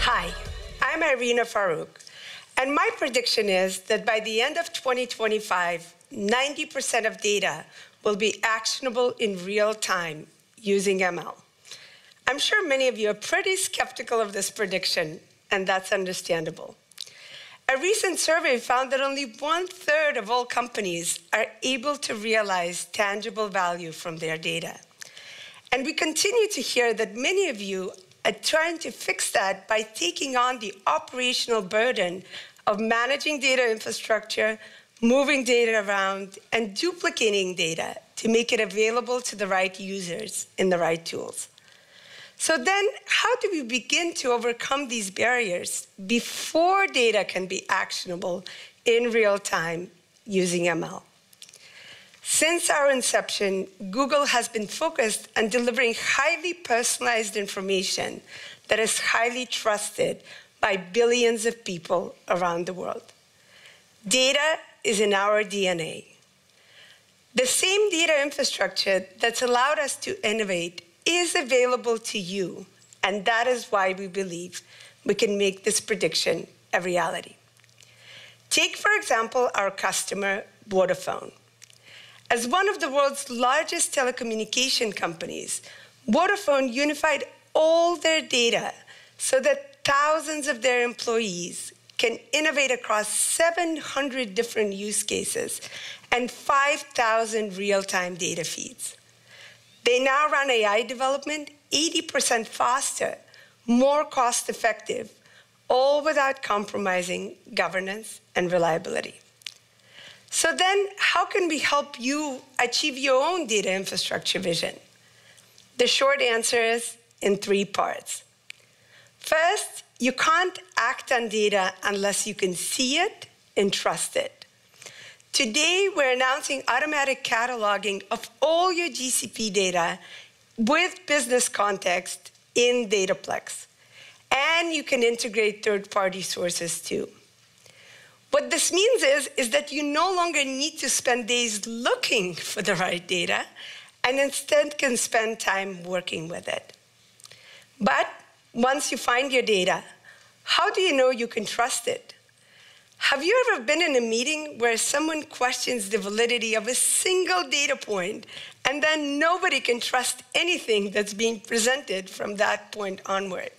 Hi, I'm Irina Farooq, and my prediction is that by the end of 2025, 90% of data will be actionable in real time using ML. I'm sure many of you are pretty skeptical of this prediction, and that's understandable. A recent survey found that only one third of all companies are able to realize tangible value from their data. And we continue to hear that many of you Uh, trying to fix that by taking on the operational burden of managing data infrastructure, moving data around, and duplicating data to make it available to the right users in the right tools. So then, how do we begin to overcome these barriers before data can be actionable in real time using ML? Since our inception, Google has been focused on delivering highly personalized information that is highly trusted by billions of people around the world. Data is in our DNA. The same data infrastructure that's allowed us to innovate is available to you, and that is why we believe we can make this prediction a reality. Take, for example, our customer, Vodafone. As one of the world's largest telecommunication companies, Vodafone unified all their data so that thousands of their employees can innovate across 700 different use cases and 5,000 real-time data feeds. They now run AI development 80% faster, more cost-effective, all without compromising governance and reliability. So then, how can we help you achieve your own data infrastructure vision? The short answer is in three parts. First, you can't act on data unless you can see it and trust it. Today, we're announcing automatic cataloging of all your GCP data with business context in Dataplex. And you can integrate third-party sources too. What this means is, is that you no longer need to spend days looking for the right data and instead can spend time working with it. But once you find your data, how do you know you can trust it? Have you ever been in a meeting where someone questions the validity of a single data point and then nobody can trust anything that's being presented from that point onward?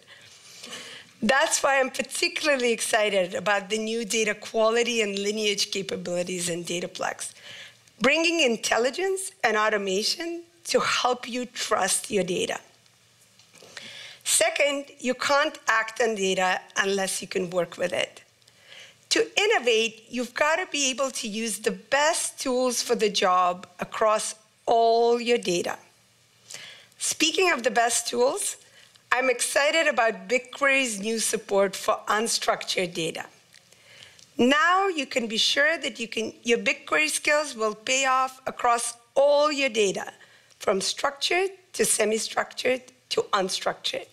That's why I'm particularly excited about the new data quality and lineage capabilities in Dataplex, bringing intelligence and automation to help you trust your data. Second, you can't act on data unless you can work with it. To innovate, you've got to be able to use the best tools for the job across all your data. Speaking of the best tools, I'm excited about BigQuery's new support for unstructured data. Now you can be sure that you can, your BigQuery skills will pay off across all your data, from structured to semi-structured to unstructured.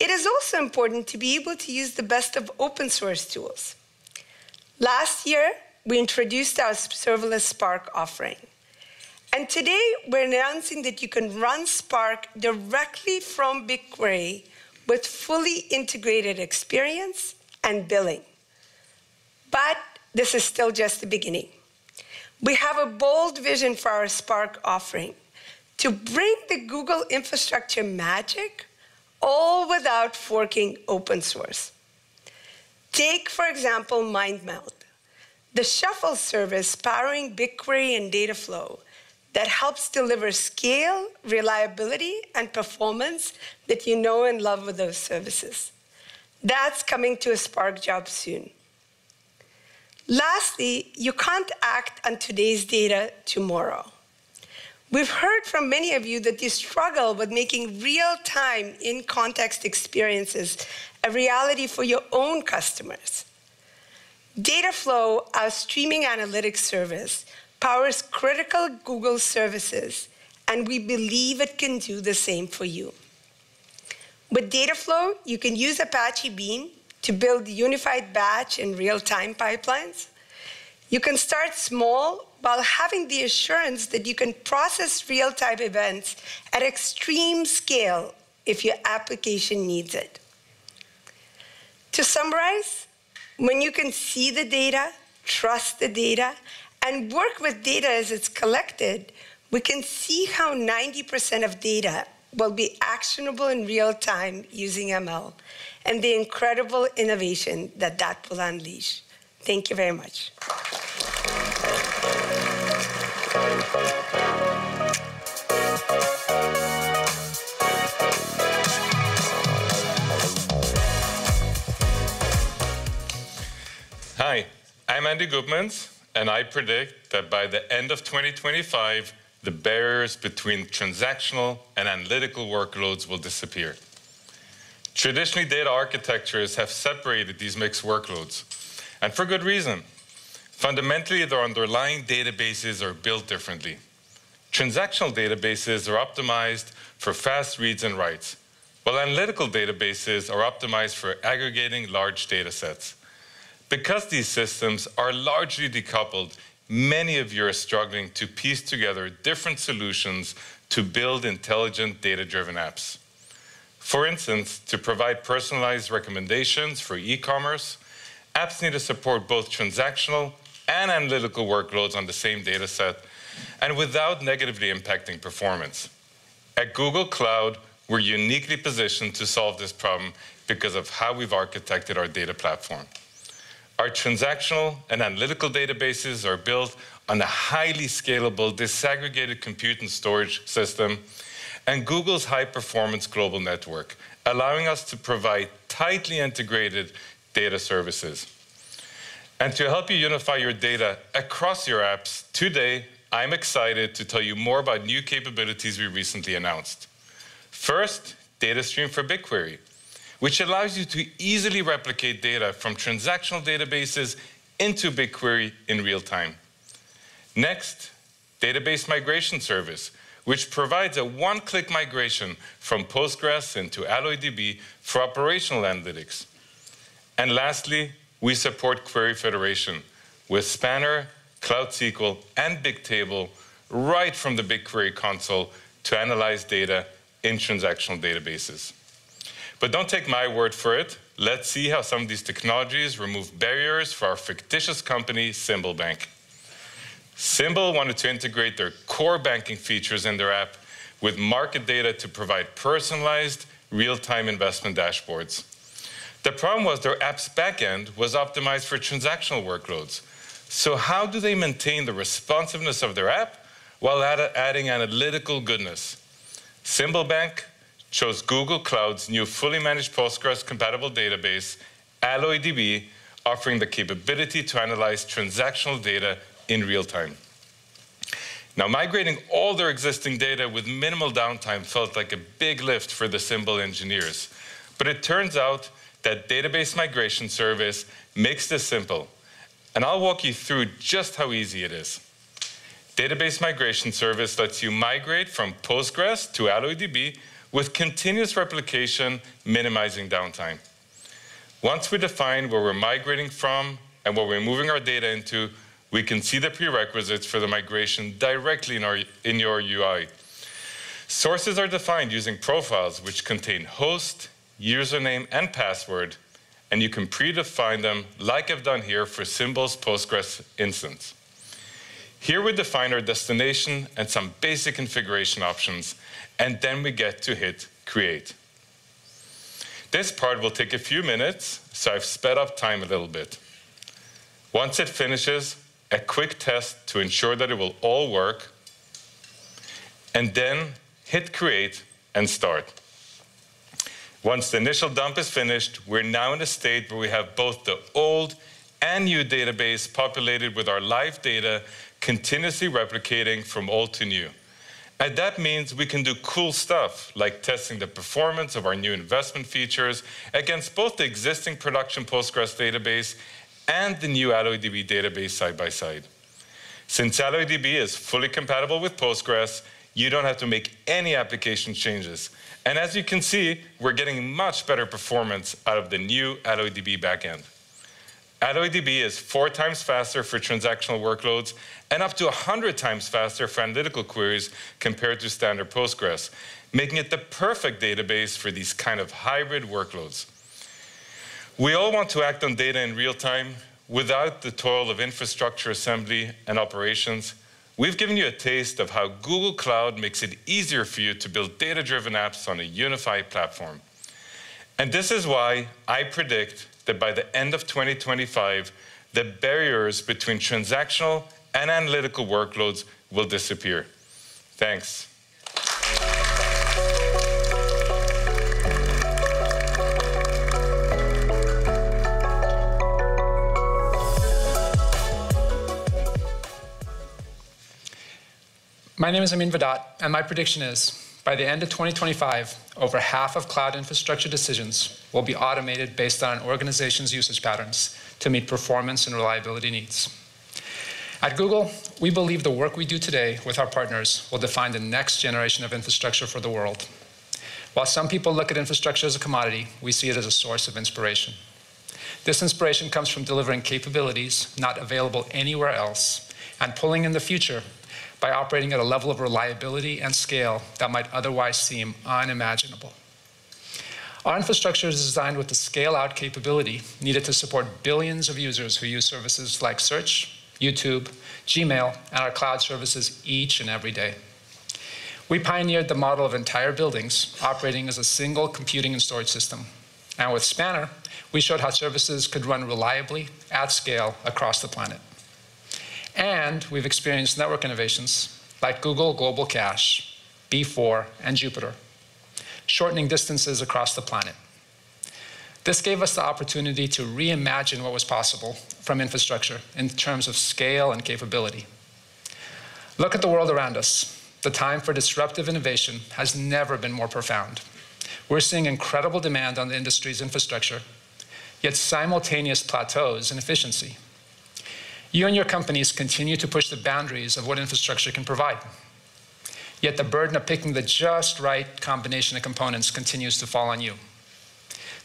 It is also important to be able to use the best of open source tools. Last year, we introduced our serverless Spark offering. And today, we're announcing that you can run Spark directly from BigQuery with fully integrated experience and billing. But this is still just the beginning. We have a bold vision for our Spark offering to bring the Google infrastructure magic all without forking open source. Take, for example, MindMeld, the shuffle service powering BigQuery and Dataflow that helps deliver scale, reliability, and performance that you know and love with those services. That's coming to a Spark job soon. Lastly, you can't act on today's data tomorrow. We've heard from many of you that you struggle with making real-time in-context experiences a reality for your own customers. Dataflow, our streaming analytics service, powers critical Google services, and we believe it can do the same for you. With Dataflow, you can use Apache Beam to build unified batch and real-time pipelines. You can start small while having the assurance that you can process real-time events at extreme scale if your application needs it. To summarize, when you can see the data, trust the data, and work with data as it's collected, we can see how 90% of data will be actionable in real time using ML and the incredible innovation that that will unleash. Thank you very much. Hi, I'm Andy Gutmans, and I predict that by the end of 2025, the barriers between transactional and analytical workloads will disappear. Traditionally, data architectures have separated these mixed workloads, and for good reason. Fundamentally, their underlying databases are built differently. Transactional databases are optimized for fast reads and writes, while analytical databases are optimized for aggregating large data sets. Because these systems are largely decoupled, many of you are struggling to piece together different solutions to build intelligent data-driven apps. For instance, to provide personalized recommendations for e-commerce, apps need to support both transactional and analytical workloads on the same data set and without negatively impacting performance. At Google Cloud, we're uniquely positioned to solve this problem because of how we've architected our data platform. Our transactional and analytical databases are built on a highly scalable disaggregated compute and storage system and Google's high-performance global network, allowing us to provide tightly integrated data services. And to help you unify your data across your apps, today, I'm excited to tell you more about new capabilities we recently announced. First, Datastream for BigQuery, which allows you to easily replicate data from transactional databases into BigQuery in real time. Next, Database Migration Service, which provides a one-click migration from Postgres into AlloyDB for operational analytics. And lastly, we support query federation with Spanner, Cloud SQL, and Bigtable right from the BigQuery console to analyze data in transactional databases. But don't take my word for it. Let's see how some of these technologies remove barriers for our fictitious company, Cymbal Bank. Cymbal wanted to integrate their core banking features in their app with market data to provide personalized, real-time investment dashboards. The problem was their app's backend was optimized for transactional workloads. So how do they maintain the responsiveness of their app while adding analytical goodness? Cymbal Bank chose Google Cloud's new fully managed Postgres-compatible database, AlloyDB, offering the capability to analyze transactional data in real time. Now, migrating all their existing data with minimal downtime felt like a big lift for the Cymbal engineers. But it turns out that Database Migration Service makes this simple. And I'll walk you through just how easy it is. Database Migration Service lets you migrate from Postgres to AlloyDB with continuous replication, minimizing downtime. Once we define where we're migrating from and where we're moving our data into, we can see the prerequisites for the migration directly in, our, in your UI. Sources are defined using profiles which contain host, username, and password, and you can predefine them like I've done here for Cymbal's Postgres instance. Here we define our destination and some basic configuration options, and then we get to hit create. This part will take a few minutes, so I've sped up time a little bit. Once it finishes, a quick test to ensure that it will all work, and then hit create and start. Once the initial dump is finished, we're now in a state where we have both the old and new database populated with our live data continuously replicating from old to new. And that means we can do cool stuff like testing the performance of our new investment features against both the existing production Postgres database and the new AlloyDB database side by side. Since AlloyDB is fully compatible with Postgres, you don't have to make any application changes. And as you can see, we're getting much better performance out of the new AlloyDB backend. AlloyDB is four times faster for transactional workloads and up to 100 times faster for analytical queries compared to standard Postgres, making it the perfect database for these kind of hybrid workloads. We all want to act on data in real time without the toil of infrastructure assembly and operations. We've given you a taste of how Google Cloud makes it easier for you to build data-driven apps on a unified platform. And this is why I predict that by the end of 2025, the barriers between transactional and analytical workloads will disappear. Thanks. My name is Amin Vahdat, and my prediction is by the end of 2025, over half of cloud infrastructure decisions will be automated based on an organization's usage patterns to meet performance and reliability needs. At Google, we believe the work we do today with our partners will define the next generation of infrastructure for the world. While some people look at infrastructure as a commodity, we see it as a source of inspiration. This inspiration comes from delivering capabilities not available anywhere else and pulling in the future by operating at a level of reliability and scale that might otherwise seem unimaginable. Our infrastructure is designed with the scale-out capability needed to support billions of users who use services like Search, YouTube, Gmail, and our cloud services each and every day. We pioneered the model of entire buildings operating as a single computing and storage system. And with Spanner, we showed how services could run reliably at scale across the planet. And we've experienced network innovations like Google Global Cache, B4, and Jupiter, shortening distances across the planet. This gave us the opportunity to reimagine what was possible from infrastructure in terms of scale and capability. Look at the world around us. The time for disruptive innovation has never been more profound. We're seeing incredible demand on the industry's infrastructure, yet simultaneous plateaus in efficiency. You and your companies continue to push the boundaries of what infrastructure can provide. Yet the burden of picking the just right combination of components continues to fall on you.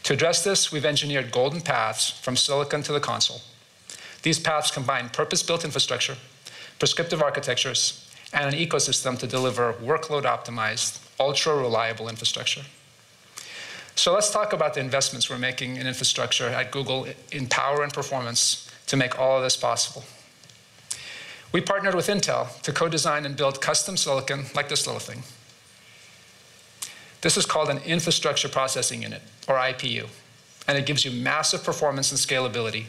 To address this, we've engineered golden paths from silicon to the console. These paths combine purpose-built infrastructure, prescriptive architectures, and an ecosystem to deliver workload-optimized, ultra-reliable infrastructure. So let's talk about the investments we're making in infrastructure at Google in power and performance to make all of this possible. We partnered with Intel to co-design and build custom silicon like this little thing. This is called an infrastructure processing unit, or IPU, and it gives you massive performance and scalability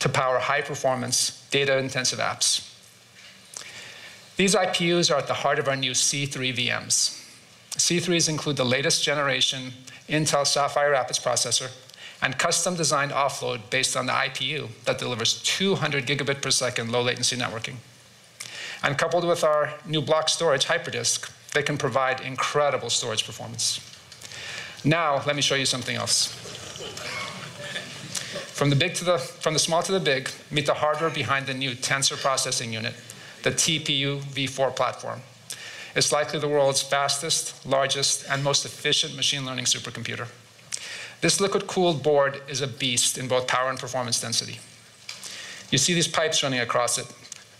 to power high-performance, data-intensive apps. These IPUs are at the heart of our new C3 VMs. C3s include the latest generation Intel Sapphire Rapids processor and custom designed offload based on the IPU that delivers 200 gigabit per second low latency networking. And coupled with our new block storage hyperdisk, they can provide incredible storage performance. Now, let me show you something else. From the, big to the, from the small to the big, meet the hardware behind the new Tensor Processing Unit, the TPU v4 platform. It's likely the world's fastest, largest, and most efficient machine learning supercomputer. This liquid-cooled board is a beast in both power and performance density. You see these pipes running across it,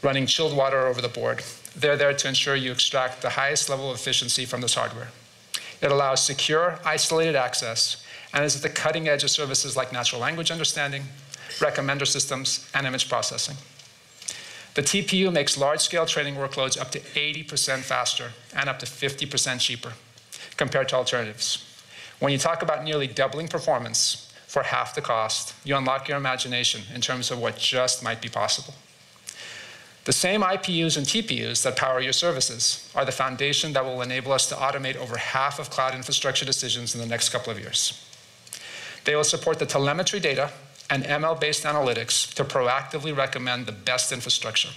running chilled water over the board. They're there to ensure you extract the highest level of efficiency from this hardware. It allows secure, isolated access and is at the cutting edge of services like natural language understanding, recommender systems, and image processing. The TPU makes large-scale training workloads up to 80% faster and up to 50% cheaper compared to alternatives. When you talk about nearly doubling performance for half the cost, you unlock your imagination in terms of what just might be possible. The same IPUs and TPUs that power your services are the foundation that will enable us to automate over half of cloud infrastructure decisions in the next couple of years. They will support the telemetry data and ML-based analytics to proactively recommend the best infrastructure.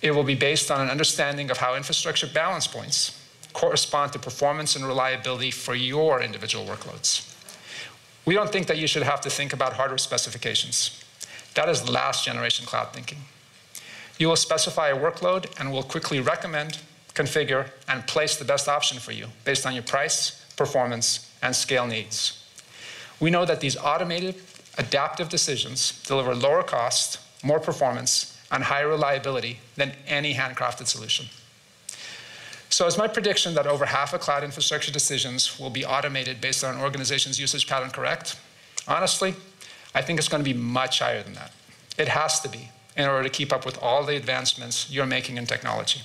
It will be based on an understanding of how infrastructure balance points correspond to performance and reliability for your individual workloads. We don't think that you should have to think about hardware specifications. That is last generation cloud thinking. You will specify a workload and will quickly recommend, configure, and place the best option for you based on your price, performance, and scale needs. We know that these automated, adaptive decisions deliver lower cost, more performance, and higher reliability than any handcrafted solution. So it's my prediction that over half of cloud infrastructure decisions will be automated based on an organization's usage pattern correct. Honestly, I think it's going to be much higher than that. It has to be in order to keep up with all the advancements you're making in technology.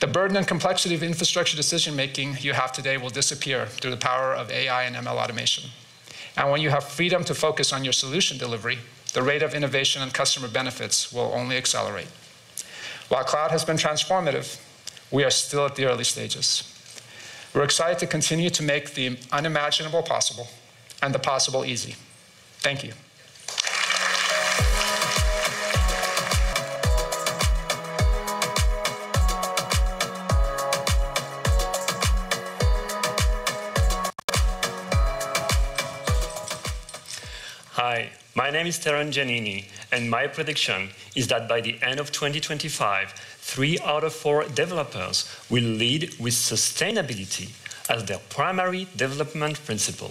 The burden and complexity of infrastructure decision making you have today will disappear through the power of AI and ML automation. And when you have freedom to focus on your solution delivery, the rate of innovation and customer benefits will only accelerate. While cloud has been transformative, we are still at the early stages. We're excited to continue to make the unimaginable possible and the possible easy. Thank you. Hi, my name is Steren Giannini, and my prediction is that by the end of 2025, three out of four developers will lead with sustainability as their primary development principle.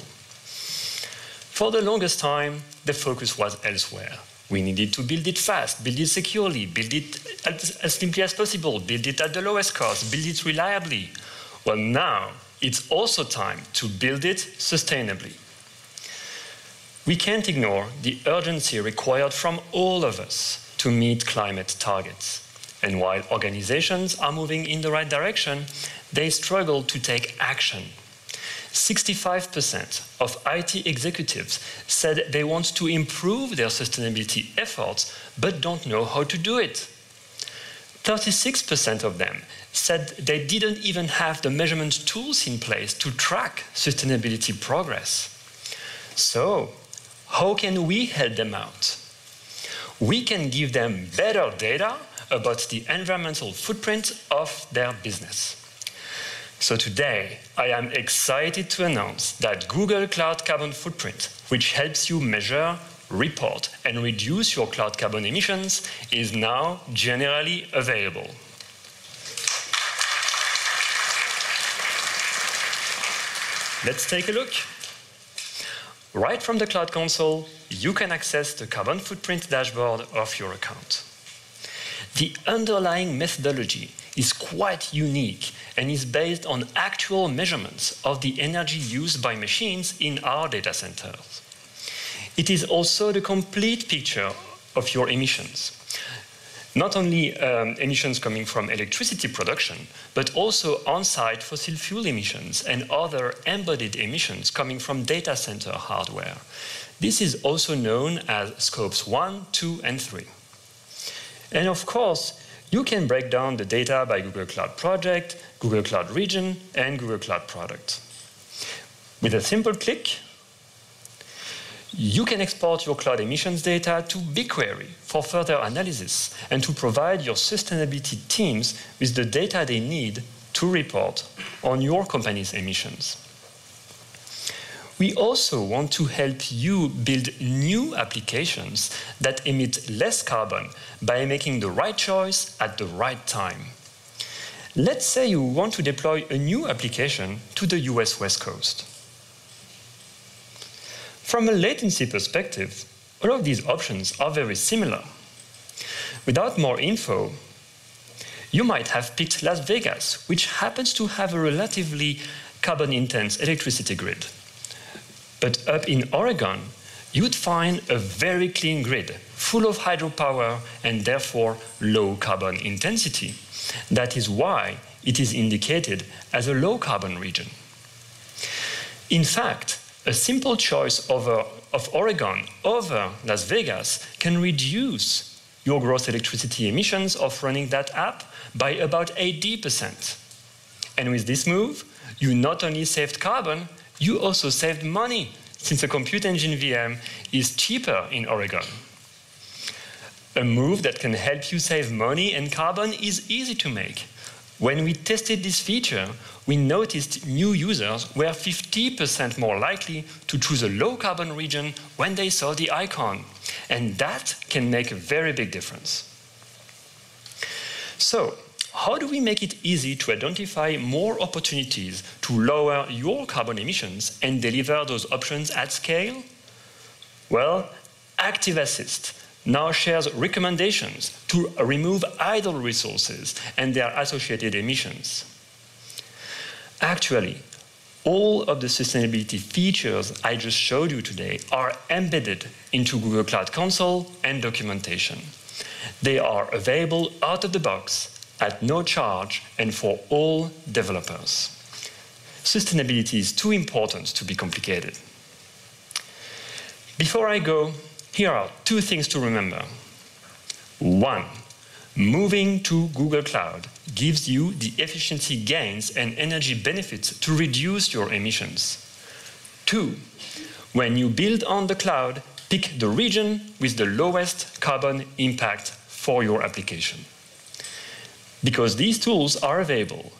For the longest time, the focus was elsewhere. We needed to build it fast, build it securely, build it as, simply as possible, build it at the lowest cost, build it reliably. Well, now it's also time to build it sustainably. We can't ignore the urgency required from all of us to meet climate targets. And while organizations are moving in the right direction, they struggle to take action. 65% of IT executives said they want to improve their sustainability efforts, but don't know how to do it. 36% of them said they didn't even have the measurement tools in place to track sustainability progress. So, how can we help them out? We can give them better data about the environmental footprint of their business. So today, I am excited to announce that Google Cloud Carbon Footprint, which helps you measure, report, and reduce your cloud carbon emissions, is now generally available. Let's take a look. Right from the Cloud Console, you can access the carbon footprint dashboard of your account. The underlying methodology is quite unique and is based on actual measurements of the energy used by machines in our data centers. It is also the complete picture of your emissions. Not only um, emissions coming from electricity production, but also on-site fossil fuel emissions and other embodied emissions coming from data center hardware. This is also known as scopes 1, 2, and 3. And of course, you can break down the data by Google Cloud Project, Google Cloud Region, and Google Cloud Product. With a simple click, you can export your cloud emissions data to BigQuery for further analysis and to provide your sustainability teams with the data they need to report on your company's emissions. We also want to help you build new applications that emit less carbon by making the right choice at the right time. Let's say you want to deploy a new application to the US West Coast. From a latency perspective, all of these options are very similar. Without more info, you might have picked Las Vegas, which happens to have a relatively carbon intense electricity grid. But up in Oregon, you'd find a very clean grid, full of hydropower and therefore low carbon intensity. That is why it is indicated as a low carbon region. In fact, a simple choice over, uh, of Oregon over Las Vegas can reduce your gross electricity emissions of running that app by about 80%. And with this move, you not only saved carbon, you also saved money since a compute engine VM is cheaper in Oregon. A move that can help you save money and carbon is easy to make. When we tested this feature, we noticed new users were 50% more likely to choose a low carbon region when they saw the icon. And that can make a very big difference. So, how do we make it easy to identify more opportunities to lower your carbon emissions and deliver those options at scale? Well, Active Assist now shares recommendations to remove idle resources and their associated emissions. Actually, all of the sustainability features I just showed you today are embedded into Google Cloud Console and documentation. They are available out of the box at no charge and for all developers. Sustainability is too important to be complicated. Before I go, here are two things to remember. One, moving to Google Cloud gives you the efficiency gains and energy benefits to reduce your emissions. Two, when you build on the cloud, pick the region with the lowest carbon impact for your application. Because these tools are available,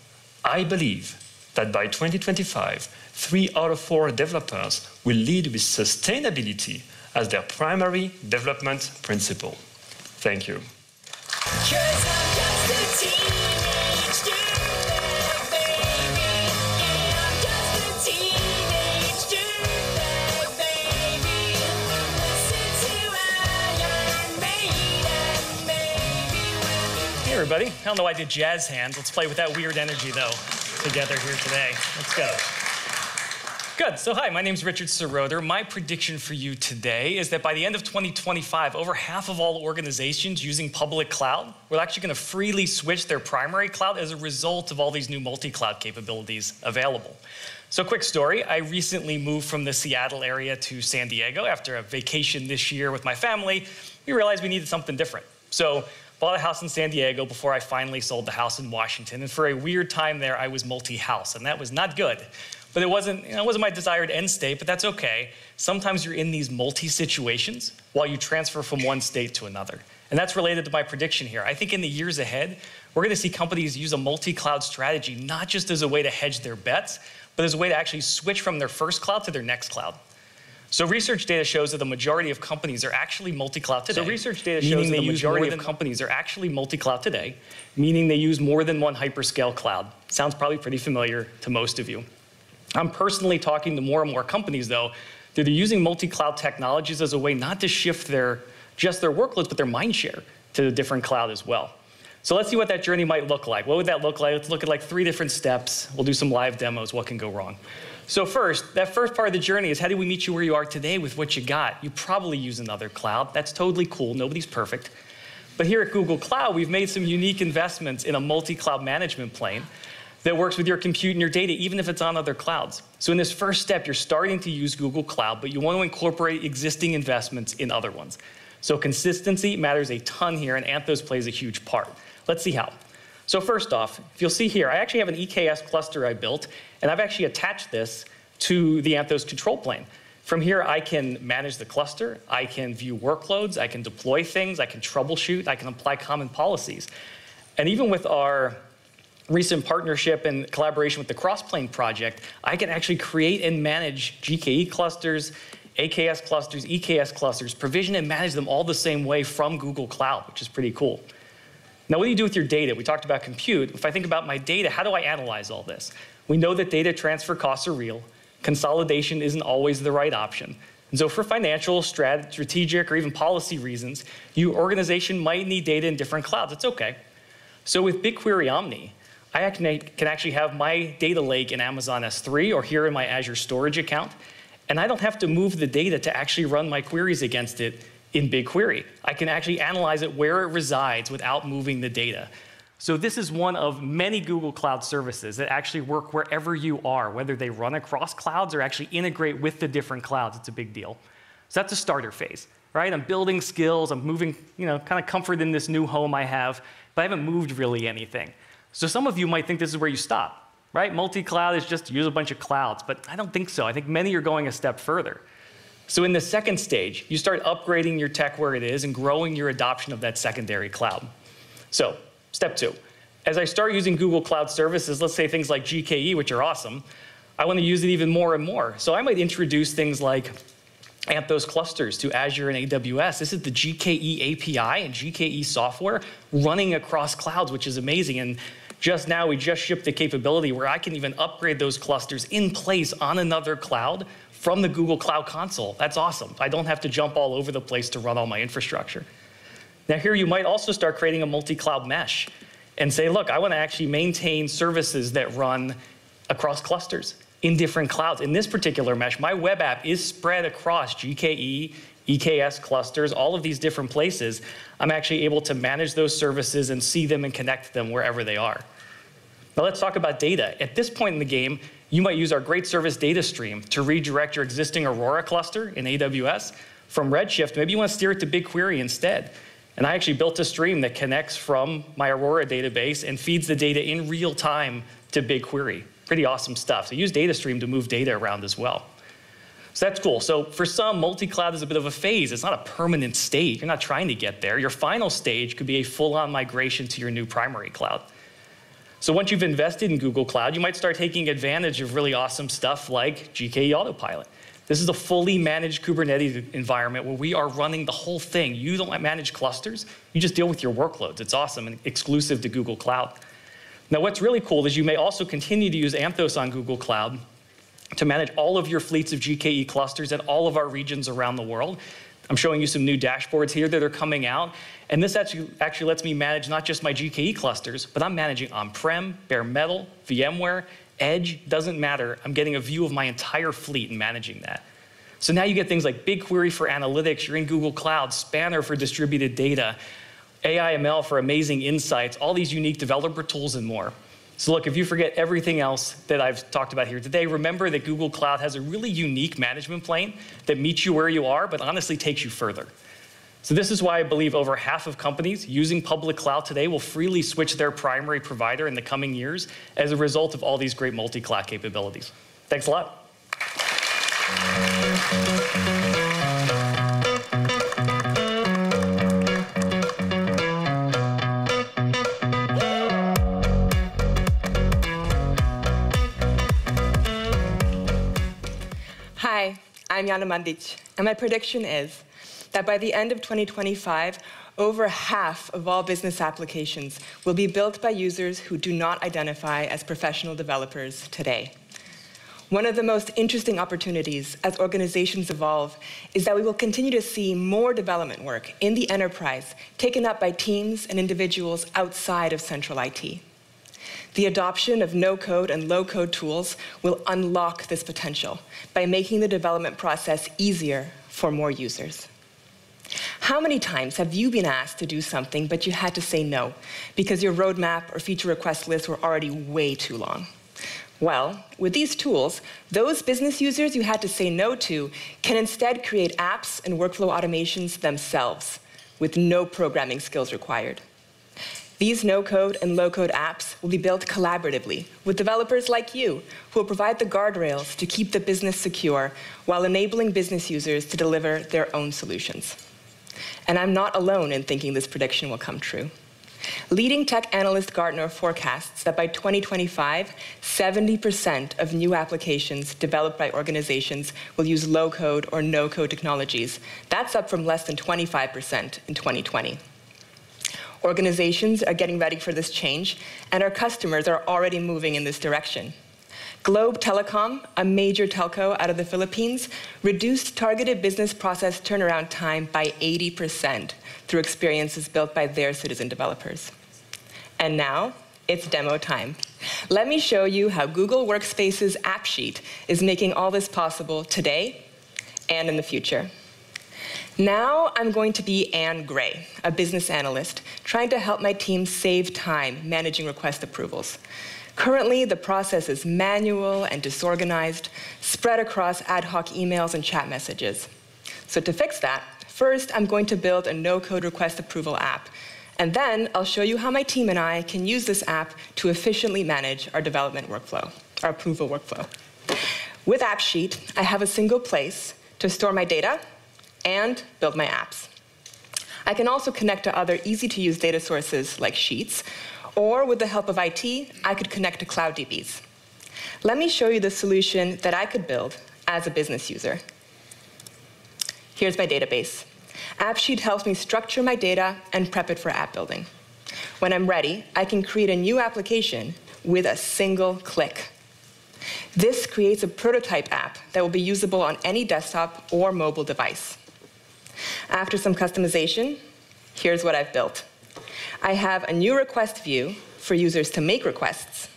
I believe that by 2025, three out of four developers will lead with sustainability as their primary development principle. Thank you. Everybody, I don't know why I did jazz hands. Let's play with that weird energy though, together here today. Let's go. Good. So, hi, my name is Richard Seroter. My prediction for you today is that by the end of 2025, over half of all organizations using public cloud are actually going to freely switch their primary cloud as a result of all these new multi cloud capabilities available. So, quick story I recently moved from the Seattle area to San Diego after a vacation this year with my family. We realized we needed something different. So, bought a house in San Diego before I finally sold the house in Washington. And for a weird time there, I was multi house, and that was not good. But it wasn't, you know, it wasn't my desired end state, but that's okay. Sometimes you're in these multi situations while you transfer from one state to another. And that's related to my prediction here. I think in the years ahead, we're going to see companies use a multi cloud strategy not just as a way to hedge their bets, but as a way to actually switch from their first cloud to their next cloud. So research data shows that the majority of companies are actually multi-cloud today. So research data shows that the majority of companies are actually multi-cloud today, meaning they use more than one hyperscale cloud. Sounds probably pretty familiar to most of you. I'm personally talking to more and more companies, though, that are using multi-cloud technologies as a way not to shift their just their workloads, but their mind share to a different cloud as well. So let's see what that journey might look like. What would that look like? Let's look at like three different steps. We'll do some live demos. What can go wrong? So first, that first part of the journey is how do we meet you where you are today with what you got? You probably use another cloud. That's totally cool. Nobody's perfect. But here at Google Cloud, we've made some unique investments in a multi-cloud management plane that works with your compute and your data, even if it's on other clouds. So in this first step, you're starting to use Google Cloud, but you want to incorporate existing investments in other ones. So consistency matters a ton here, and Anthos plays a huge part. Let's see how. So first off, if you'll see here, I actually have an EKS cluster I built, and I've actually attached this to the Anthos control plane. From here, I can manage the cluster, I can view workloads, I can deploy things, I can troubleshoot, I can apply common policies. And even with our recent partnership and collaboration with the Crossplane project, I can actually create and manage GKE clusters, AKS clusters, EKS clusters, provision and manage them all the same way from Google Cloud, which is pretty cool. Now, what do you do with your data? We talked about compute. If I think about my data, how do I analyze all this? We know that data transfer costs are real. Consolidation isn't always the right option. And so for financial, strategic, or even policy reasons, your organization might need data in different clouds. It's okay. So with BigQuery Omni, I can actually have my data lake in Amazon S3 or here in my Azure storage account, and I don't have to move the data to actually run my queries against it in BigQuery. I can actually analyze it where it resides without moving the data. So this is one of many Google Cloud services that actually work wherever you are, whether they run across clouds or actually integrate with the different clouds. It's a big deal. So that's a starter phase, right? I'm building skills, I'm moving, you know, kind of comfort in this new home I have, but I haven't moved really anything. So some of you might think this is where you stop, right? Multi-cloud is just use a bunch of clouds, but I don't think so. I think many are going a step further. So in the second stage, you start upgrading your tech where it is and growing your adoption of that secondary cloud. So step two, as I start using Google Cloud Services, let's say things like GKE, which are awesome, I want to use it even more and more. So I might introduce things like Anthos clusters to Azure and AWS. This is the GKE API and GKE software running across clouds, which is amazing. And just now, we just shipped the capability where I can even upgrade those clusters in place on another cloud from the Google Cloud Console. That's awesome. I don't have to jump all over the place to run all my infrastructure. Now, here you might also start creating a multi cloud mesh and say, look, I want to actually maintain services that run across clusters in different clouds. In this particular mesh, my web app is spread across GKE, EKS clusters, all of these different places. I'm actually able to manage those services and see them and connect them wherever they are. Now let's talk about data. At this point in the game, you might use our great service Datastream to redirect your existing Aurora cluster in AWS from Redshift. Maybe you want to steer it to BigQuery instead. And I actually built a stream that connects from my Aurora database and feeds the data in real time to BigQuery. Pretty awesome stuff. So use Datastream to move data around as well. So that's cool. So for some, multi-cloud is a bit of a phase. It's not a permanent state. You're not trying to get there. Your final stage could be a full-on migration to your new primary cloud. So once you've invested in Google Cloud, you might start taking advantage of really awesome stuff like GKE Autopilot. This is a fully managed Kubernetes environment where we are running the whole thing. You don't manage clusters, you just deal with your workloads. It's awesome and exclusive to Google Cloud. Now, what's really cool is you may also continue to use Anthos on Google Cloud to manage all of your fleets of GKE clusters at all of our regions around the world. I'm showing you some new dashboards here that are coming out. And this actually, actually lets me manage not just my GKE clusters, but I'm managing on-prem, bare metal, VMware, Edge, doesn't matter. I'm getting a view of my entire fleet and managing that. So now you get things like BigQuery for analytics, you're in Google Cloud, Spanner for distributed data, AIML for amazing insights, all these unique developer tools and more. So look, if you forget everything else that I've talked about here today, remember that Google Cloud has a really unique management plane that meets you where you are, but honestly takes you further. So this is why I believe over half of companies using public cloud today will freely switch their primary provider in the coming years as a result of all these great multi-cloud capabilities. Thanks a lot. I'm Jana Mandic, and my prediction is that by the end of 2025, over half of all business applications will be built by users who do not identify as professional developers today. One of the most interesting opportunities as organizations evolve is that we will continue to see more development work in the enterprise taken up by teams and individuals outside of central IT. The adoption of no-code and low-code tools will unlock this potential by making the development process easier for more users. How many times have you been asked to do something, but you had to say no because your roadmap or feature request list were already way too long? Well, with these tools, those business users you had to say no to can instead create apps and workflow automations themselves with no programming skills required. These no-code and low-code apps will be built collaboratively with developers like you who will provide the guardrails to keep the business secure while enabling business users to deliver their own solutions. And I'm not alone in thinking this prediction will come true. Leading tech analyst Gartner forecasts that by 2025, 70% of new applications developed by organizations will use low code or no code technologies. That's up from less than 25% in 2020. Organizations are getting ready for this change, and our customers are already moving in this direction. Globe Telecom, a major telco out of the Philippines, reduced targeted business process turnaround time by 80% through experiences built by their citizen developers. And now, it's demo time. Let me show you how Google Workspace's AppSheet is making all this possible today and in the future. Now I'm going to be Anne Gray, a business analyst, trying to help my team save time managing request approvals. Currently, the process is manual and disorganized, spread across ad hoc emails and chat messages. So to fix that, first I'm going to build a no-code request approval app. And then I'll show you how my team and I can use this app to efficiently manage our development workflow, our approval workflow. With AppSheet, I have a single place to store my data and build my apps. I can also connect to other easy to use data sources like Sheets, or with the help of IT, I could connect to CloudDBs. Let me show you the solution that I could build as a business user. Here's my database. AppSheet helps me structure my data and prep it for app building. When I'm ready, I can create a new application with a single click. This creates a prototype app that will be usable on any desktop or mobile device. After some customization, here's what I've built. I have a new request view for users to make requests,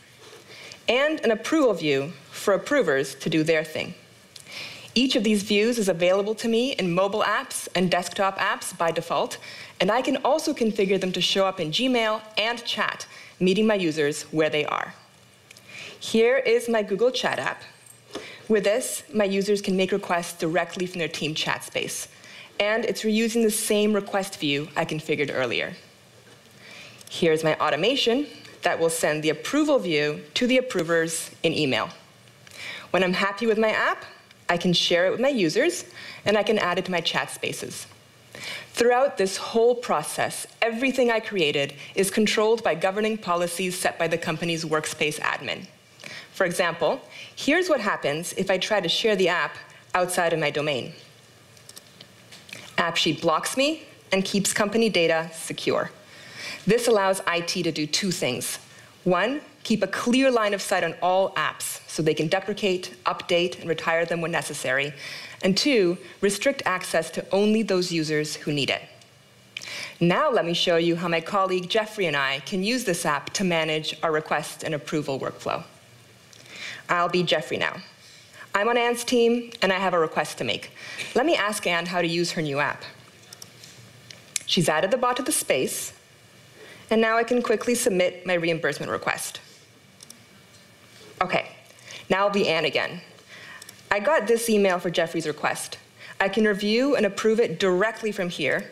and an approval view for approvers to do their thing. Each of these views is available to me in mobile apps and desktop apps by default, and I can also configure them to show up in Gmail and chat, meeting my users where they are. Here is my Google Chat app. With this, my users can make requests directly from their team chat space, and it's reusing the same request view I configured earlier. Here's my automation that will send the approval view to the approvers in email. When I'm happy with my app, I can share it with my users, and I can add it to my chat spaces. Throughout this whole process, everything I created is controlled by governing policies set by the company's workspace admin. For example, here's what happens if I try to share the app outside of my domain. AppSheet blocks me and keeps company data secure. This allows IT to do two things. One, keep a clear line of sight on all apps so they can deprecate, update, and retire them when necessary. And two, restrict access to only those users who need it. Now let me show you how my colleague Jeffrey and I can use this app to manage our request and approval workflow. I'll be Jeffrey now. I'm on Anne's team, and I have a request to make. Let me ask Anne how to use her new app. She's added the bot to the space, and now I can quickly submit my reimbursement request. Okay, now I'll be Anne again. I got this email for Jeffrey's request. I can review and approve it directly from here.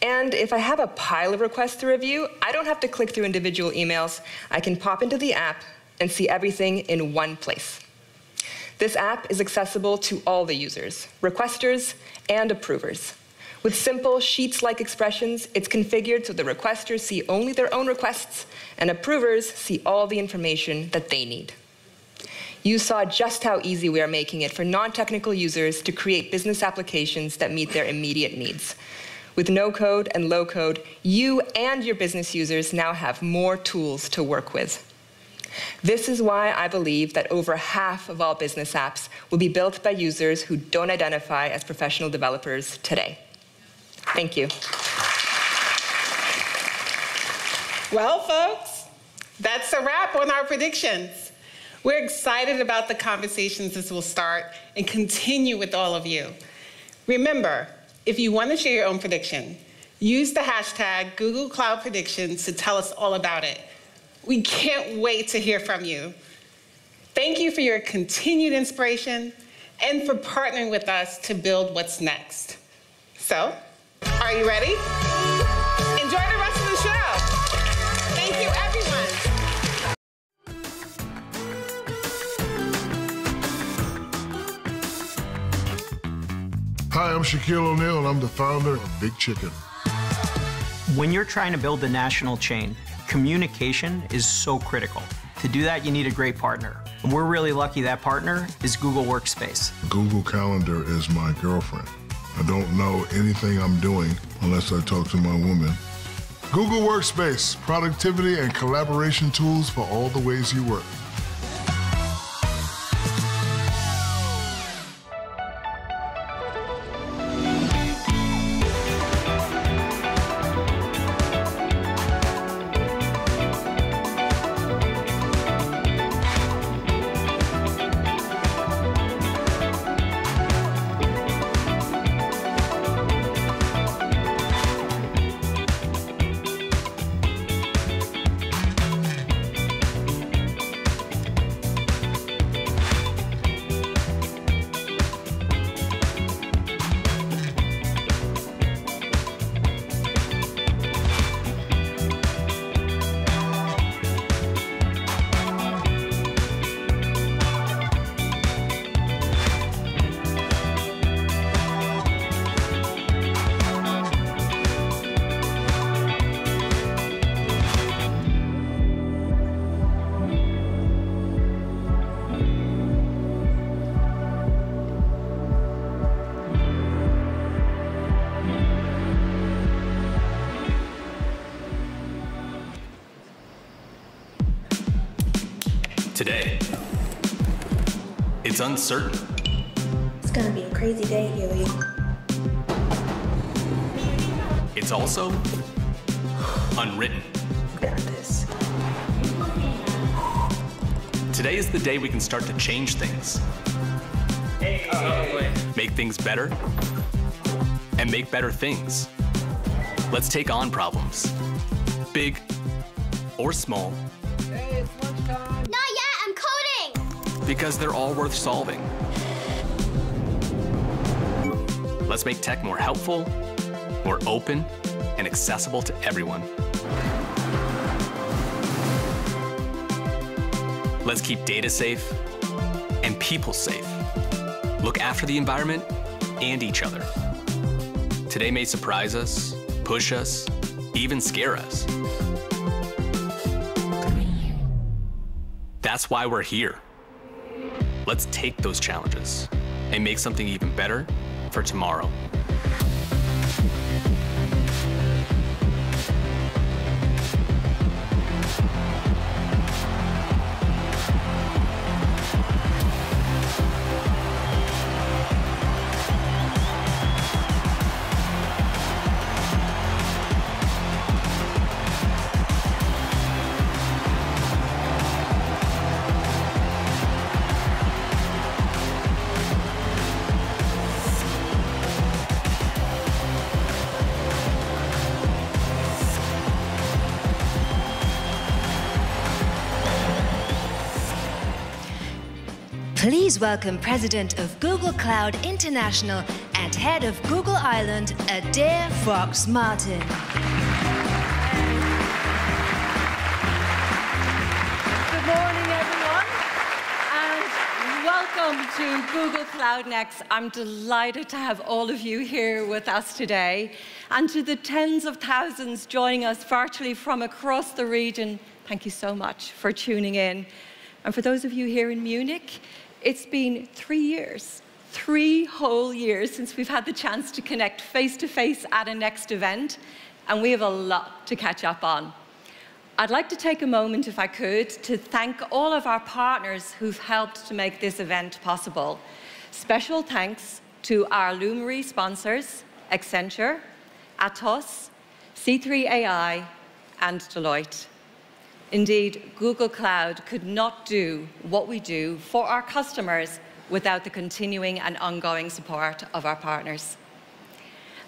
And if I have a pile of requests to review, I don't have to click through individual emails. I can pop into the app and see everything in one place. This app is accessible to all the users, requesters and approvers. With simple sheets-like expressions, it's configured so the requesters see only their own requests and approvers see all the information that they need. You saw just how easy we are making it for non-technical users to create business applications that meet their immediate needs. With no code and low code, you and your business users now have more tools to work with. This is why I believe that over half of all business apps will be built by users who don't identify as professional developers today. Thank you. Well, folks, that's a wrap on our predictions. We're excited about the conversations this will start and continue with all of you. Remember, if you want to share your own prediction, use the hashtag Google Cloud Predictions to tell us all about it. We can't wait to hear from you. Thank you for your continued inspiration and for partnering with us to build what's next. So, are you ready? Enjoy the rest of the show. Thank you, everyone. Hi, I'm Shaquille O'Neal, and I'm the founder of Big Chicken. When you're trying to build a national chain, communication is so critical. To do that, you need a great partner. And we're really lucky that partner is Google Workspace. Google Calendar is my girlfriend. I don't know anything I'm doing unless I talk to my woman. Google Workspace, productivity and collaboration tools for all the ways you work. Uncertain. It's gonna be a crazy day, Huey. It's also unwritten. Got this. Today is the day we can start to change things. Make things better and make better things. Let's take on problems, big or small, because they're all worth solving. Let's make tech more helpful, more open, and accessible to everyone. Let's keep data safe and people safe. Look after the environment and each other. Today may surprise us, push us, even scare us. That's why we're here. Let's take those challenges and make something even better for tomorrow. Please welcome President of Google Cloud International and Head of Google Ireland, Adaire Fox Martin. Good morning, everyone, and welcome to Google Cloud Next. I'm delighted to have all of you here with us today, and to the tens of thousands joining us virtually from across the region, thank you so much for tuning in. And for those of you here in Munich, it's been three years, three whole years since we've had the chance to connect face to face at a next event, and we have a lot to catch up on. I'd like to take a moment, if I could, to thank all of our partners who've helped to make this event possible. Special thanks to our Luminary sponsors, Accenture, Atos, C3AI, and Deloitte. Indeed, Google Cloud could not do what we do for our customers without the continuing and ongoing support of our partners.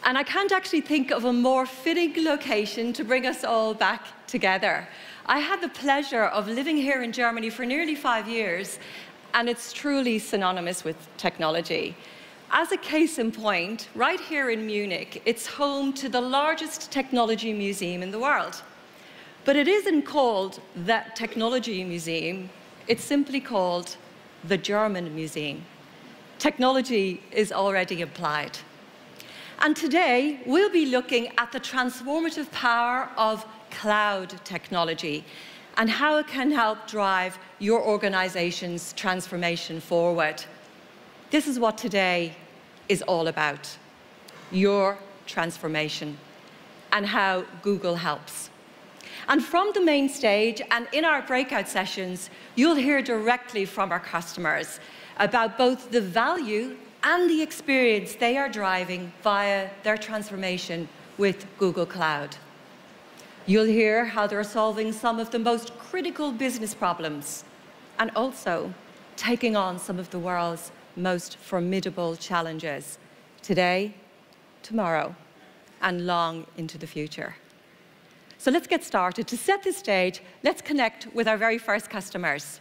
And I can't actually think of a more fitting location to bring us all back together. I had the pleasure of living here in Germany for nearly five years, and it's truly synonymous with technology. As a case in point, right here in Munich, it's home to the largest technology museum in the world. But it isn't called that Technology Museum, it's simply called the German Museum. Technology is already applied. And today, we'll be looking at the transformative power of cloud technology and how it can help drive your organization's transformation forward. This is what today is all about your transformation and how Google helps. And from the main stage and in our breakout sessions, you'll hear directly from our customers about both the value and the experience they are driving via their transformation with Google Cloud. You'll hear how they're solving some of the most critical business problems and also taking on some of the world's most formidable challenges today, tomorrow, and long into the future. So let's get started. To set the stage, let's connect with our very first customers.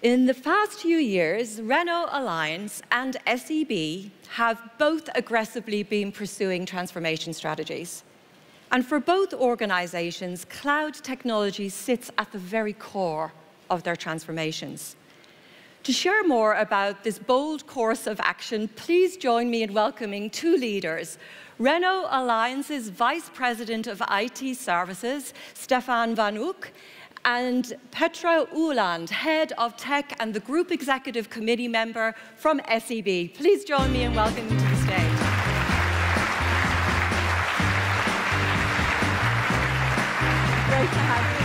In the past few years, Renault Alliance and SEB have both aggressively been pursuing transformation strategies. And for both organizations, cloud technology sits at the very core of their transformations. To share more about this bold course of action, please join me in welcoming two leaders. Renault Alliance's Vice President of IT Services, Stefan Van Uck, and Petra Ålund, Head of Tech and the Group Executive Committee member from SEB. Please join me in welcoming to the stage. Great to have you.